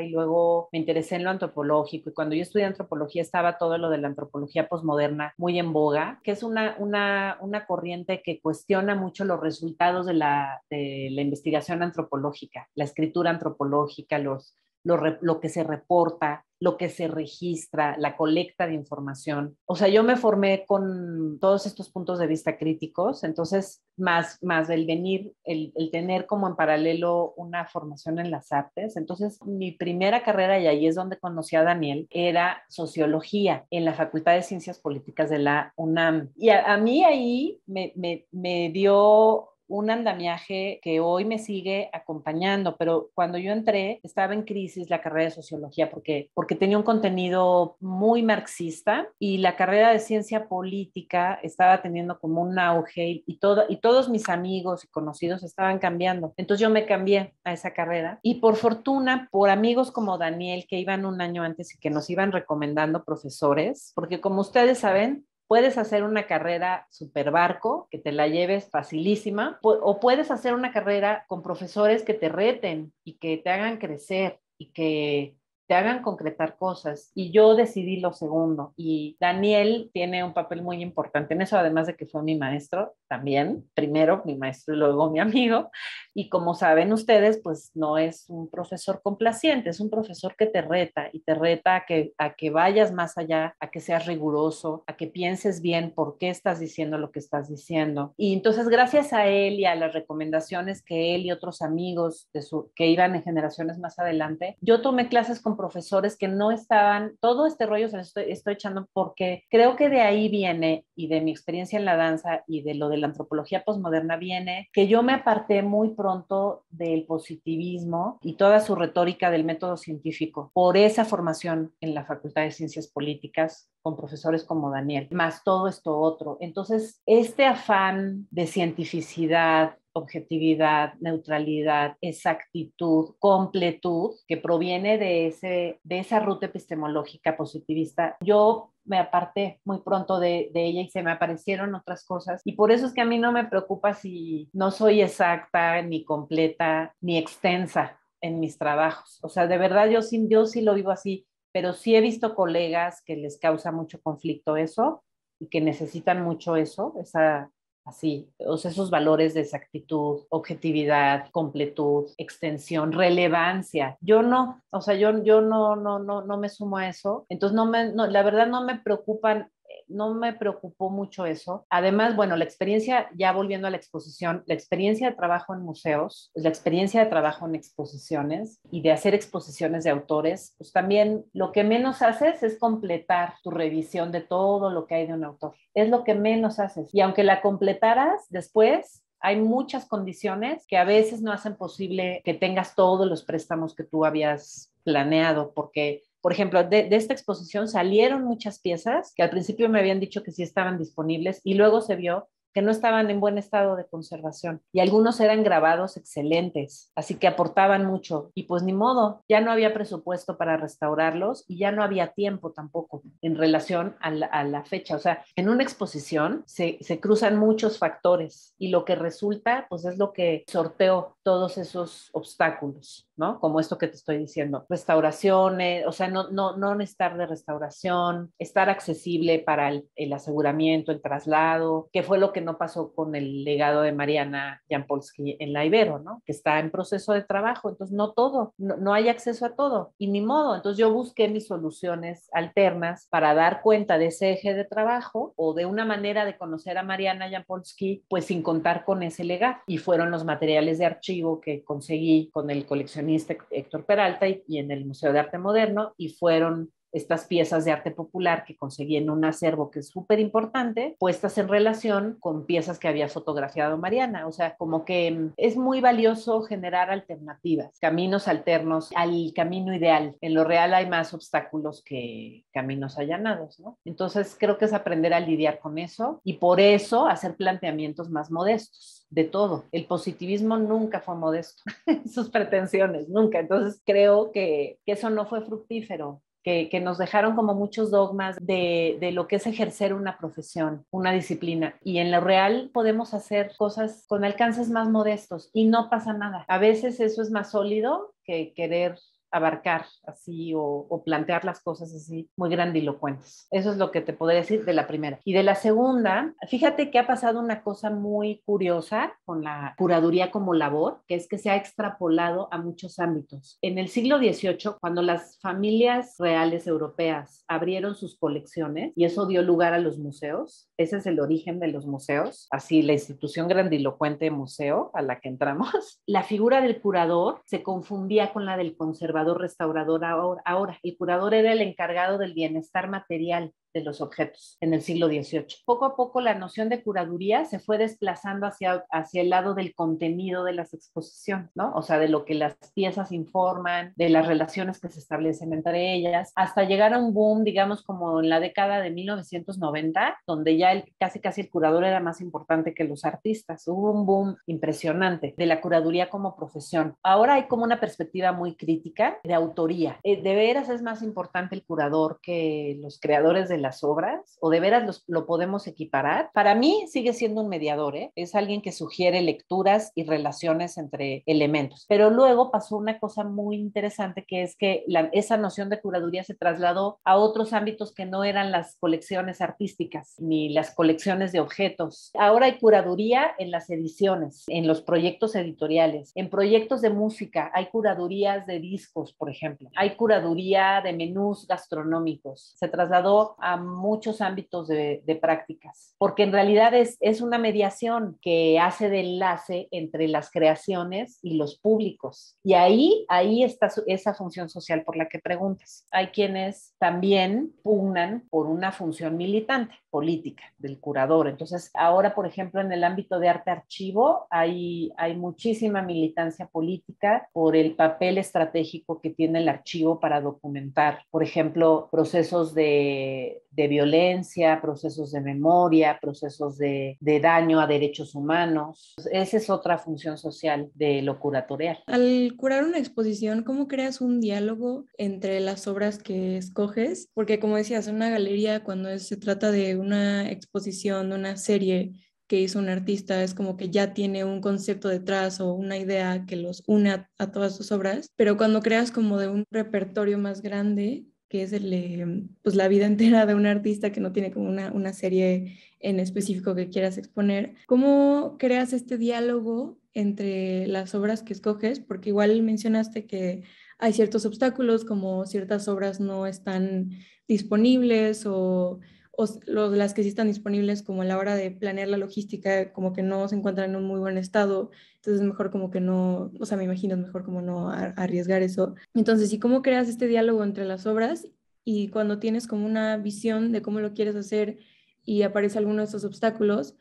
y luego me interesé en lo antropológico y cuando yo estudié antropología estaba todo lo de la antropología posmoderna muy en boga, que es una, una, una corriente que cuestiona mucho los resultados de la, de la investigación antropológica, la escritura antropológica, los, lo, que se reporta, lo que se registra, la colecta de información. O sea, yo me formé con todos estos puntos de vista críticos, entonces más, más el venir, el, el, tener como en paralelo una formación en las artes. Entonces, mi primera carrera, y ahí es donde conocí a Daniel, era sociología en la Facultad de Ciencias Políticas de la UNAM. Y a, a mí ahí me, me, me dio un andamiaje que hoy me sigue acompañando, pero cuando yo entré estaba en crisis la carrera de sociología porque, porque tenía un contenido muy marxista y la carrera de ciencia política estaba teniendo como un auge y, y todos mis amigos y conocidos estaban cambiando. Entonces yo me cambié a esa carrera y por fortuna, por amigos como Daniel que iban un año antes y que nos iban recomendando profesores, porque como ustedes saben, Puedes hacer una carrera super barco, que te la lleves facilísima, o puedes hacer una carrera con profesores que te reten y que te hagan crecer y que te hagan concretar cosas. Y yo decidí lo segundo. Y Daniel tiene un papel muy importante en eso, además de que fue mi maestro también, primero mi maestro y luego mi amigo. Y como saben ustedes, pues no es un profesor complaciente, es un profesor que te reta y te reta a que, a que vayas más allá, a que seas riguroso, a que pienses bien por qué estás diciendo lo que estás diciendo. Y entonces gracias a él y a las recomendaciones que él y otros amigos de su, que iban en generaciones más adelante, yo tomé clases con profesores que no estaban, todo este rollo se lo estoy, estoy echando porque creo que de ahí viene y de mi experiencia en la danza y de lo de la antropología posmoderna viene que yo me aparté muy pronto del positivismo y toda su retórica del método científico por esa formación en la Facultad de Ciencias Políticas con profesores como Daniel, más todo esto otro. Entonces, este afán de cientificidad, objetividad, neutralidad, exactitud, completud, que proviene de, ese, de esa ruta epistemológica positivista, yo me aparté muy pronto de, de, ella y se me aparecieron otras cosas. Y por eso es que a mí no me preocupa si no soy exacta, ni completa, ni extensa en mis trabajos. O sea, de verdad yo sí, yo sí lo vivo así, pero sí he visto colegas que les causa mucho conflicto eso y que necesitan mucho eso, esa así, o sea, esos valores de exactitud, objetividad, completud, extensión, relevancia. Yo no, o sea, yo, yo no, no, no, no me sumo a eso. Entonces, no me, no, la verdad no me preocupan no me preocupó mucho eso. Además, bueno, la experiencia, ya volviendo a la exposición, la experiencia de trabajo en museos, la experiencia de trabajo en exposiciones y de hacer exposiciones de autores, pues también lo que menos haces es completar tu revisión de todo lo que hay de un autor. Es lo que menos haces. Y aunque la completaras después, hay muchas condiciones que a veces no hacen posible que tengas todos los préstamos que tú habías planeado, porque por ejemplo, de, esta exposición salieron muchas piezas que al principio me habían dicho que sí estaban disponibles y luego se vio que no estaban en buen estado de conservación y algunos eran grabados excelentes, así que aportaban mucho y pues ni modo, ya no había presupuesto para restaurarlos y ya no había tiempo tampoco en relación a la, fecha, o sea, en una exposición se, se, cruzan muchos factores y lo que resulta pues es lo que sorteó todos esos obstáculos, ¿no? Como esto que te estoy diciendo, restauraciones, o sea, no, no, no necesitar de restauración, estar accesible para el, el aseguramiento, el traslado, que fue lo que no pasó con el legado de Mariana Jampolsky en la Ibero, ¿no? Que está en proceso de trabajo, entonces no todo, no, hay acceso a todo y ni modo. Entonces yo busqué mis soluciones alternas para dar cuenta de ese eje de trabajo o de una manera de conocer a Mariana Jampolsky, pues sin contar con ese legado. Y fueron los materiales de archivo que conseguí con el coleccionista Héctor Peralta y en el Museo de Arte Moderno y fueron estas piezas de arte popular que conseguí en un acervo que es súper importante, puestas en relación con piezas que había fotografiado Mariana. O sea, como que es muy valioso generar alternativas, caminos alternos al camino ideal. En lo real hay más obstáculos que caminos allanados, ¿no? Entonces creo que es aprender a lidiar con eso y por eso hacer planteamientos más modestos de todo. El positivismo nunca fue modesto, sus pretensiones, nunca. Entonces creo que, que eso no fue fructífero que, nos dejaron como muchos dogmas de, de, lo que es ejercer una profesión, una disciplina. Y en lo real podemos hacer cosas con alcances más modestos y no pasa nada. A veces eso es más sólido que querer abarcar así o, plantear las cosas así muy grandilocuentes. Eso es lo que te podría decir de la primera. Y de la segunda, fíjate que ha pasado una cosa muy curiosa con la curaduría como labor, que es que se ha extrapolado a muchos ámbitos. En el siglo XVIII, cuando las familias reales europeas abrieron sus colecciones y eso dio lugar a los museos, ese es el origen de los museos, así la institución grandilocuente museo a la que entramos, la figura del curador se confundía con la del conservador restaurador ahora, ahora. El curador era el encargado del bienestar material de los objetos en el siglo XVIII. Poco a poco la noción de curaduría se fue desplazando hacia, hacia el lado del contenido de las exposiciones, ¿no? O sea, de lo que las piezas informan, de las relaciones que se establecen entre ellas, hasta llegar a un boom, digamos, como en la década de 1990, donde ya el, casi casi el curador era más importante que los artistas. Hubo un boom impresionante de la curaduría como profesión. Ahora hay como una perspectiva muy crítica de autoría. Eh, de veras es más importante el curador que los creadores de las obras o de veras lo podemos equiparar. Para mí sigue siendo un mediador, ¿eh? es alguien que sugiere lecturas y relaciones entre elementos. Pero luego pasó una cosa muy interesante que es que esa noción de curaduría se trasladó a otros ámbitos que no eran las colecciones artísticas ni las colecciones de objetos. Ahora hay curaduría en las ediciones, en los proyectos editoriales, en proyectos de música, hay curadurías de discos, por ejemplo, hay curaduría de menús gastronómicos. Se trasladó a muchos ámbitos de, prácticas, porque en realidad es, es una mediación que hace de enlace entre las creaciones y los públicos. Y ahí, ahí está esa función social por la que preguntas. Hay quienes también pugnan por una función militante, política, del curador. Entonces, ahora, por ejemplo, en el ámbito de arte archivo, hay, hay muchísima militancia política por el papel estratégico que tiene el archivo para documentar, por ejemplo, procesos de de, violencia, procesos de memoria, procesos de, de, daño a derechos humanos. Esa es otra función social de lo curatorial. Al curar una exposición, ¿cómo creas un diálogo entre las obras que escoges? Porque como decías, una galería, cuando se trata de una exposición, de una serie, que hizo un artista es como que ya tiene un concepto detrás o una idea que los une a, todas sus obras, pero cuando creas como de un repertorio más grande, que es el, pues, la vida entera de un artista que no tiene como una, una serie en específico que quieras exponer. ¿Cómo creas este diálogo entre las obras que escoges? Porque igual mencionaste que hay ciertos obstáculos, como ciertas obras no están disponibles o, o las que sí están disponibles como a la hora de planear la logística, como que no se encuentran en un muy buen estado, entonces es mejor como que no, o sea, me imagino es mejor como no arriesgar eso. Entonces, ¿y cómo creas este diálogo entre las obras y cuando tienes como una visión de cómo lo quieres hacer y aparece alguno de esos obstáculos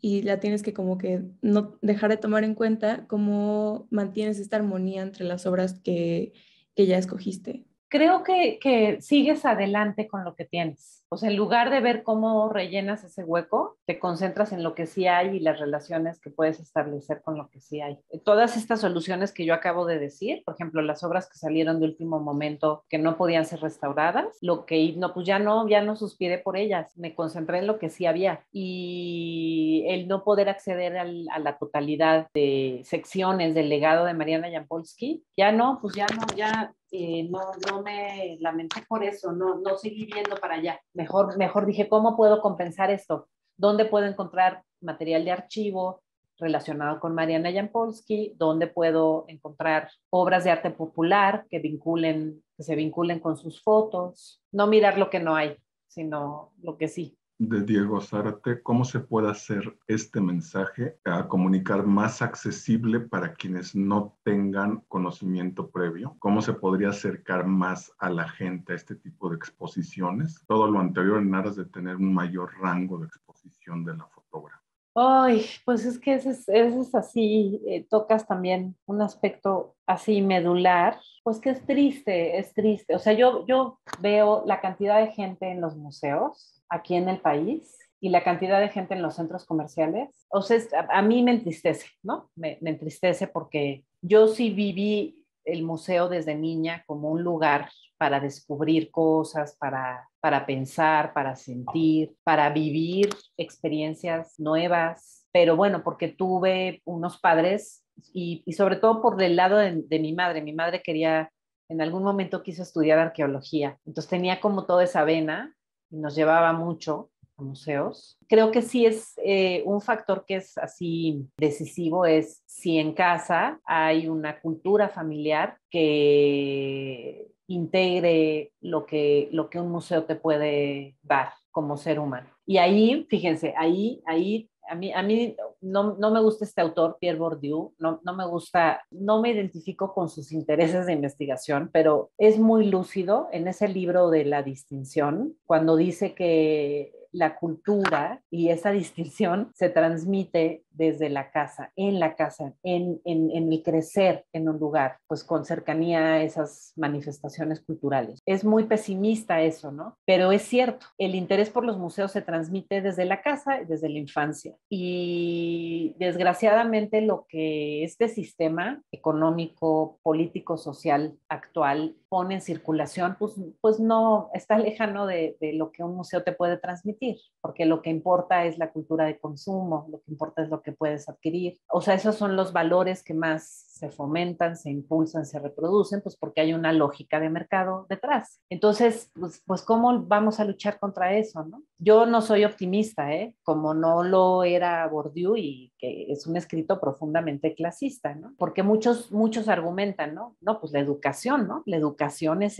y la tienes que como que no dejar de tomar en cuenta, cómo mantienes esta armonía entre las obras que, que ya escogiste? Creo que sigues adelante con lo que tienes o sea, en lugar de ver cómo rellenas ese hueco, te concentras en lo que sí hay y las relaciones que puedes establecer con lo que sí hay. Todas estas soluciones que yo acabo de decir, por ejemplo, las obras que salieron de último momento que no podían ser restauradas, lo que no, pues ya no, ya no suspiré por ellas, me concentré en lo que sí había y el no poder acceder al, a la totalidad de secciones del legado de Mariana Jampolsky, ya no, pues ya no, ya eh, no, no me lamenté por eso, no, no seguí viendo para allá. Mejor, mejor dije, ¿cómo puedo compensar esto? ¿Dónde puedo encontrar material de archivo relacionado con Mariana Jampolsky? ¿Dónde puedo encontrar obras de arte popular que, vinculen, que se vinculen con sus fotos? No mirar lo que no hay, sino lo que sí de Diego Zárate, cómo se puede hacer este mensaje a comunicar más accesible para quienes no tengan conocimiento previo, cómo se podría acercar más a la gente a este tipo de exposiciones, todo lo anterior en aras de tener un mayor rango de exposición de la fotógrafa. Ay, pues es que ese es, así, eh, tocas también un aspecto así medular, pues que es triste, es triste. O sea, yo, yo veo la cantidad de gente en los museos aquí en el país y la cantidad de gente en los centros comerciales, o sea, a, mí me entristece, ¿no? Me, entristece porque yo sí viví el museo desde niña como un lugar para descubrir cosas, para, para pensar, para sentir, para vivir experiencias nuevas, pero bueno, porque tuve unos padres y, y sobre todo por el lado de, de mi madre, mi madre quería en algún momento quiso estudiar arqueología. Entonces tenía como toda esa vena nos llevaba mucho a museos. Creo que sí es eh, un factor que es así decisivo, es si en casa hay una cultura familiar que integre lo que, lo que un museo te puede dar como ser humano. Y ahí, fíjense, ahí, ahí a mí, a mí no, no, me gusta este autor, Pierre Bourdieu, no, no me gusta, no me identifico con sus intereses de investigación, pero es muy lúcido en ese libro de la distinción, cuando dice que la cultura y esa distinción se transmite desde la casa, en la casa, en, en, el crecer en un lugar, pues con cercanía a esas manifestaciones culturales. Es muy pesimista eso, ¿no? Pero es cierto, el interés por los museos se transmite desde la casa, desde la infancia. Y desgraciadamente lo que este sistema económico, político, social actual pone en circulación, pues, pues no está lejano de, de lo que un museo te puede transmitir, porque lo que importa es la cultura de consumo, lo que importa es lo que puedes adquirir. O sea, esos son los valores que más se fomentan, se impulsan, se reproducen, pues porque hay una lógica de mercado detrás. Entonces, pues, pues ¿cómo vamos a luchar contra eso? Yo no soy optimista, ¿eh? como no lo era Bourdieu y que es un escrito profundamente clasista, ¿no? porque muchos, muchos argumentan, ¿no? No, pues la educación, ¿no? La educación es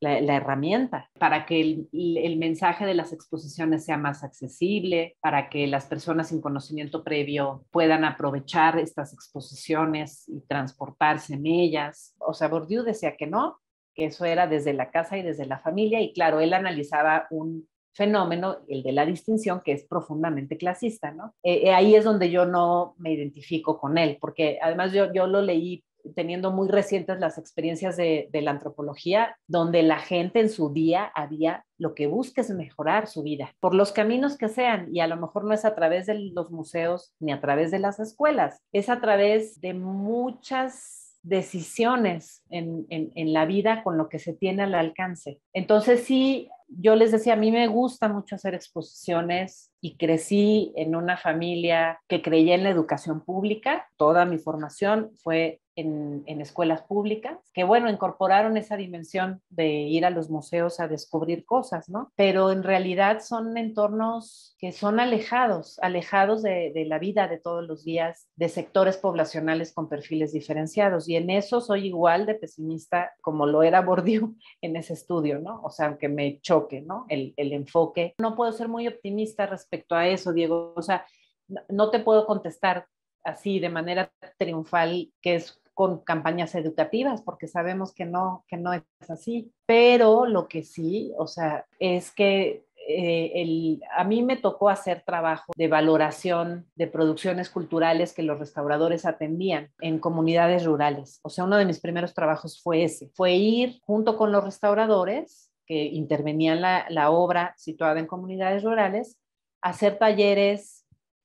la, herramienta para que el, el mensaje de las exposiciones sea más accesible, para que las personas sin conocimiento previo puedan aprovechar estas exposiciones y transportarse en ellas. O sea, Bourdieu decía que no, que eso era desde la casa y desde la familia, y claro, él analizaba un fenómeno, el de la distinción, que es profundamente clasista, ¿no? Eh, eh, ahí es donde yo no me identifico con él, porque además yo, yo lo leí teniendo muy recientes las experiencias de, la antropología, donde la gente en su día había lo que busca es mejorar su vida, por los caminos que sean, y a lo mejor no es a través de los museos ni a través de las escuelas, es a través de muchas decisiones en, en la vida con lo que se tiene al alcance. Entonces sí, yo les decía, a mí me gusta mucho hacer exposiciones y crecí en una familia que creía en la educación pública. Toda mi formación fue en, en, escuelas públicas, que bueno, incorporaron esa dimensión de ir a los museos a descubrir cosas, ¿no? Pero en realidad son entornos que son alejados, alejados de, de la vida de todos los días, de sectores poblacionales con perfiles diferenciados. Y en eso soy igual de pesimista como lo era Bourdieu en ese estudio, ¿no? O sea, aunque me choque, ¿no? El, el enfoque. No puedo ser muy optimista respecto a eso, Diego. O sea, no te puedo contestar así de manera triunfal que es con campañas educativas, porque sabemos que no, que no es así. Pero lo que sí, o sea, es que eh, el, a mí me tocó hacer trabajo de valoración de producciones culturales que los restauradores atendían en comunidades rurales. O sea, uno de mis primeros trabajos fue ese, fue ir junto con los restauradores que intervenían la, la obra situada en comunidades rurales, hacer talleres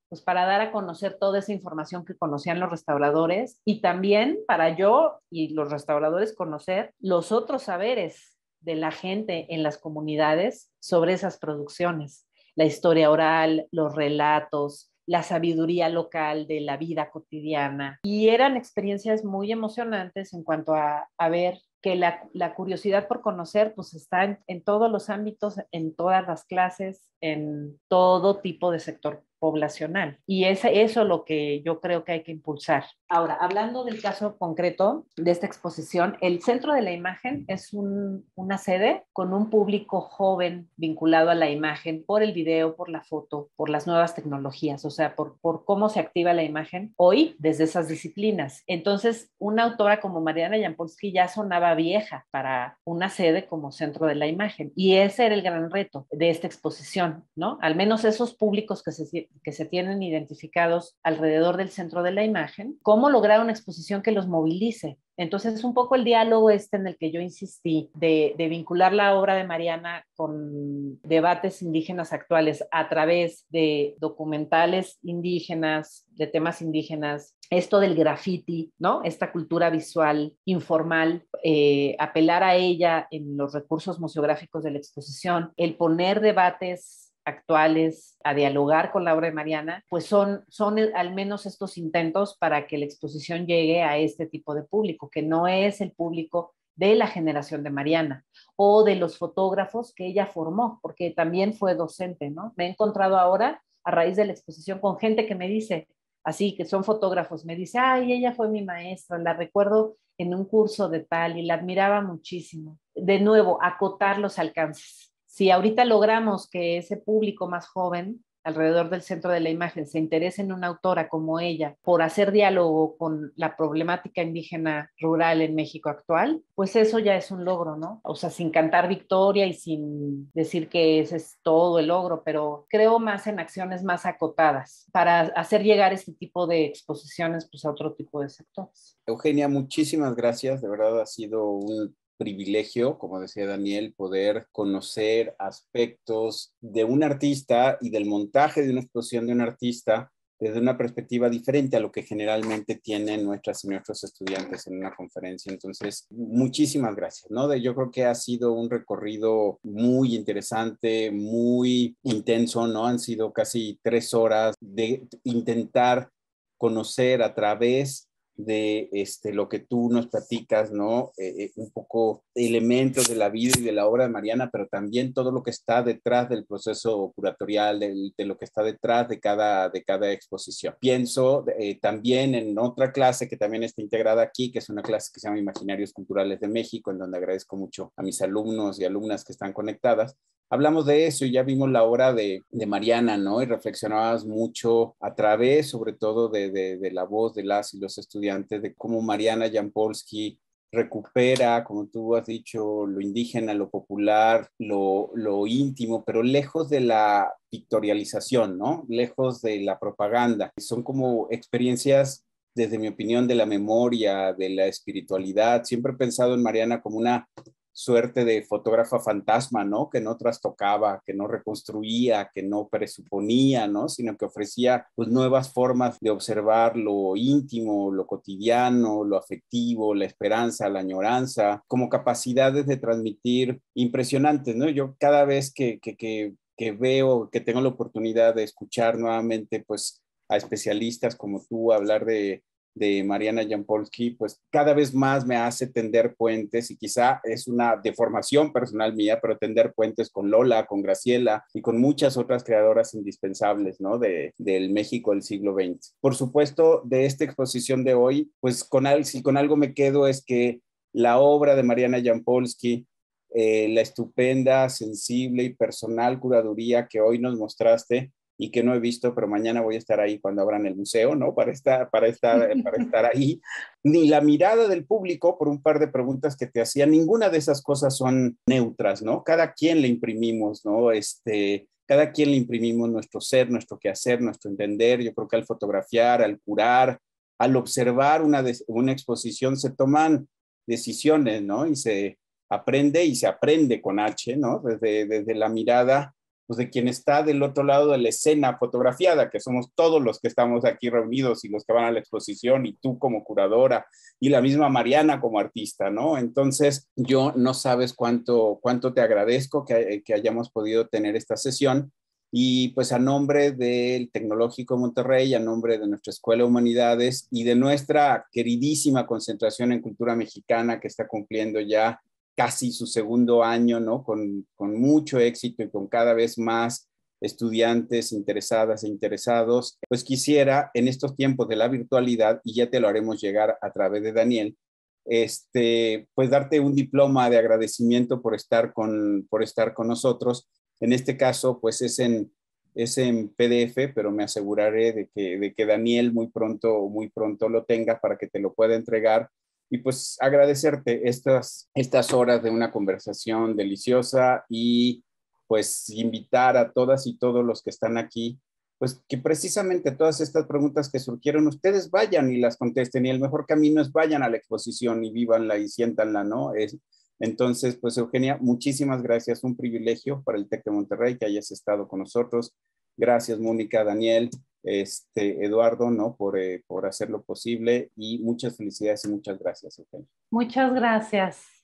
pues para dar a conocer toda esa información que conocían los restauradores y también para yo y los restauradores conocer los otros saberes de la gente en las comunidades sobre esas producciones, la historia oral, los relatos, la sabiduría local de la vida cotidiana. Y eran experiencias muy emocionantes en cuanto a, ver que la, la, curiosidad por conocer pues está en, en todos los ámbitos, en todas las clases, en todo tipo de sector poblacional. Y es eso lo que yo creo que hay que impulsar. Ahora, hablando del caso concreto de esta exposición, el centro de la imagen es una sede con un público joven vinculado a la imagen por el video, por la foto, por las nuevas tecnologías, o sea, por, por cómo se activa la imagen hoy desde esas disciplinas. Entonces, una autora como Mariana Jampolsky ya sonaba vieja para una sede como centro de la imagen. Y ese era el gran reto de esta exposición, ¿no? Al menos esos públicos que se que se tienen identificados alrededor del centro de la imagen, cómo lograr una exposición que los movilice. Entonces, es un poco el diálogo este en el que yo insistí, de, vincular la obra de Mariana con debates indígenas actuales a través de documentales indígenas, de temas indígenas, esto del graffiti, ¿no? Esta cultura visual informal, eh, apelar a ella en los recursos museográficos de la exposición, el poner debates actuales a dialogar con la obra de Mariana, pues son, son al menos estos intentos para que la exposición llegue a este tipo de público, que no es el público de la generación de Mariana o de los fotógrafos que ella formó, porque también fue docente, ¿no? Me he encontrado ahora a raíz de la exposición con gente que me dice, así que son fotógrafos, me dice, ay, ella fue mi maestra, la recuerdo en un curso de tal y la admiraba muchísimo. De nuevo, acotar los alcances si ahorita logramos que ese público más joven alrededor del centro de la imagen se interese en una autora como ella por hacer diálogo con la problemática indígena rural en México actual, pues eso ya es un logro, ¿no? O sea, sin cantar victoria y sin decir que ese es todo el logro, pero creo más en acciones más acotadas para hacer llegar este tipo de exposiciones pues a otro tipo de sectores. Eugenia, muchísimas gracias, de verdad ha sido un privilegio, como decía Daniel, poder conocer aspectos de un artista y del montaje de una exposición de un artista desde una perspectiva diferente a lo que generalmente tienen nuestras y nuestros estudiantes en una conferencia. Entonces, muchísimas gracias, ¿no? yo creo que ha sido un recorrido muy interesante, muy intenso, ¿no? Han sido casi tres horas de intentar conocer a través de este, lo que tú nos platicas, ¿no? Eh, eh, un poco elementos de la vida y de la obra de Mariana, pero también todo lo que está detrás del proceso curatorial, de, de lo que está detrás de cada, de cada exposición. Pienso eh, también en otra clase que también está integrada aquí, que es una clase que se llama Imaginarios Culturales de México, en donde agradezco mucho a mis alumnos y alumnas que están conectadas, hablamos de eso y ya vimos la obra de, de Mariana, ¿no? Y reflexionabas mucho a través, sobre todo, de, de, de, la voz de las y los estudiantes, de cómo Mariana Jampolsky recupera, como tú has dicho, lo indígena, lo popular, lo, lo íntimo, pero lejos de la pictorialización, ¿no? Lejos de la propaganda. Son como experiencias desde mi opinión, de la memoria, de la espiritualidad. Siempre he pensado en Mariana como una suerte de fotógrafa fantasma, ¿no? Que no trastocaba, que no reconstruía, que no presuponía, ¿no? Sino que ofrecía pues nuevas formas de observar lo íntimo, lo cotidiano, lo afectivo, la esperanza, la añoranza, como capacidades de transmitir impresionantes, ¿no? Yo cada vez que, que, que, que veo, que tengo la oportunidad de escuchar nuevamente, pues a especialistas como tú hablar de de Mariana Jampolsky, pues cada vez más me hace tender puentes y quizá es una deformación personal mía, pero tender puentes con Lola, con Graciela y con muchas otras creadoras indispensables, ¿no? De, del México del siglo XX. Por supuesto, de esta exposición de hoy, pues con, si con algo me quedo es que la obra de Mariana Jampolsky, eh, la estupenda, sensible y personal curaduría que hoy nos mostraste, y que no he visto, pero mañana voy a estar ahí cuando abran el museo, ¿no? Para estar, para estar, para estar ahí. Ni la mirada del público por un par de preguntas que te hacía, ninguna de esas cosas son neutras, ¿no? Cada quien le imprimimos, ¿no? Este, cada quien le imprimimos nuestro ser, nuestro quehacer, nuestro entender. Yo creo que al fotografiar, al curar, al observar una, una exposición se toman decisiones, ¿no? Y se aprende y se aprende con H, ¿no? Desde, desde la mirada pues de quien está del otro lado de la escena fotografiada, que somos todos los que estamos aquí reunidos y los que van a la exposición y tú como curadora y la misma Mariana como artista, ¿no? Entonces, yo no sabes cuánto, cuánto te agradezco que, que hayamos podido tener esta sesión y pues a nombre del Tecnológico Monterrey, a nombre de nuestra Escuela de Humanidades y de nuestra queridísima concentración en cultura mexicana que está cumpliendo ya casi su segundo año, ¿no? Con, con mucho éxito y con cada vez más estudiantes interesadas e interesados, pues quisiera en estos tiempos de la virtualidad, y ya te lo haremos llegar a través de Daniel, este, pues darte un diploma de agradecimiento por estar con, por estar con nosotros. En este caso, pues es en, es en PDF, pero me aseguraré de que, de que Daniel muy pronto, muy pronto lo tenga para que te lo pueda entregar y pues agradecerte estas, estas horas de una conversación deliciosa y pues invitar a todas y todos los que están aquí, pues que precisamente todas estas preguntas que surgieron, ustedes vayan y las contesten y el mejor camino es vayan a la exposición y vívanla y siéntanla, ¿no? Es, entonces, pues Eugenia, muchísimas gracias, un privilegio para el TEC de Monterrey que hayas estado con nosotros. Gracias, Mónica, Daniel, este, Eduardo, ¿no? Por, eh, por hacerlo posible y muchas felicidades y muchas gracias, Muchas gracias.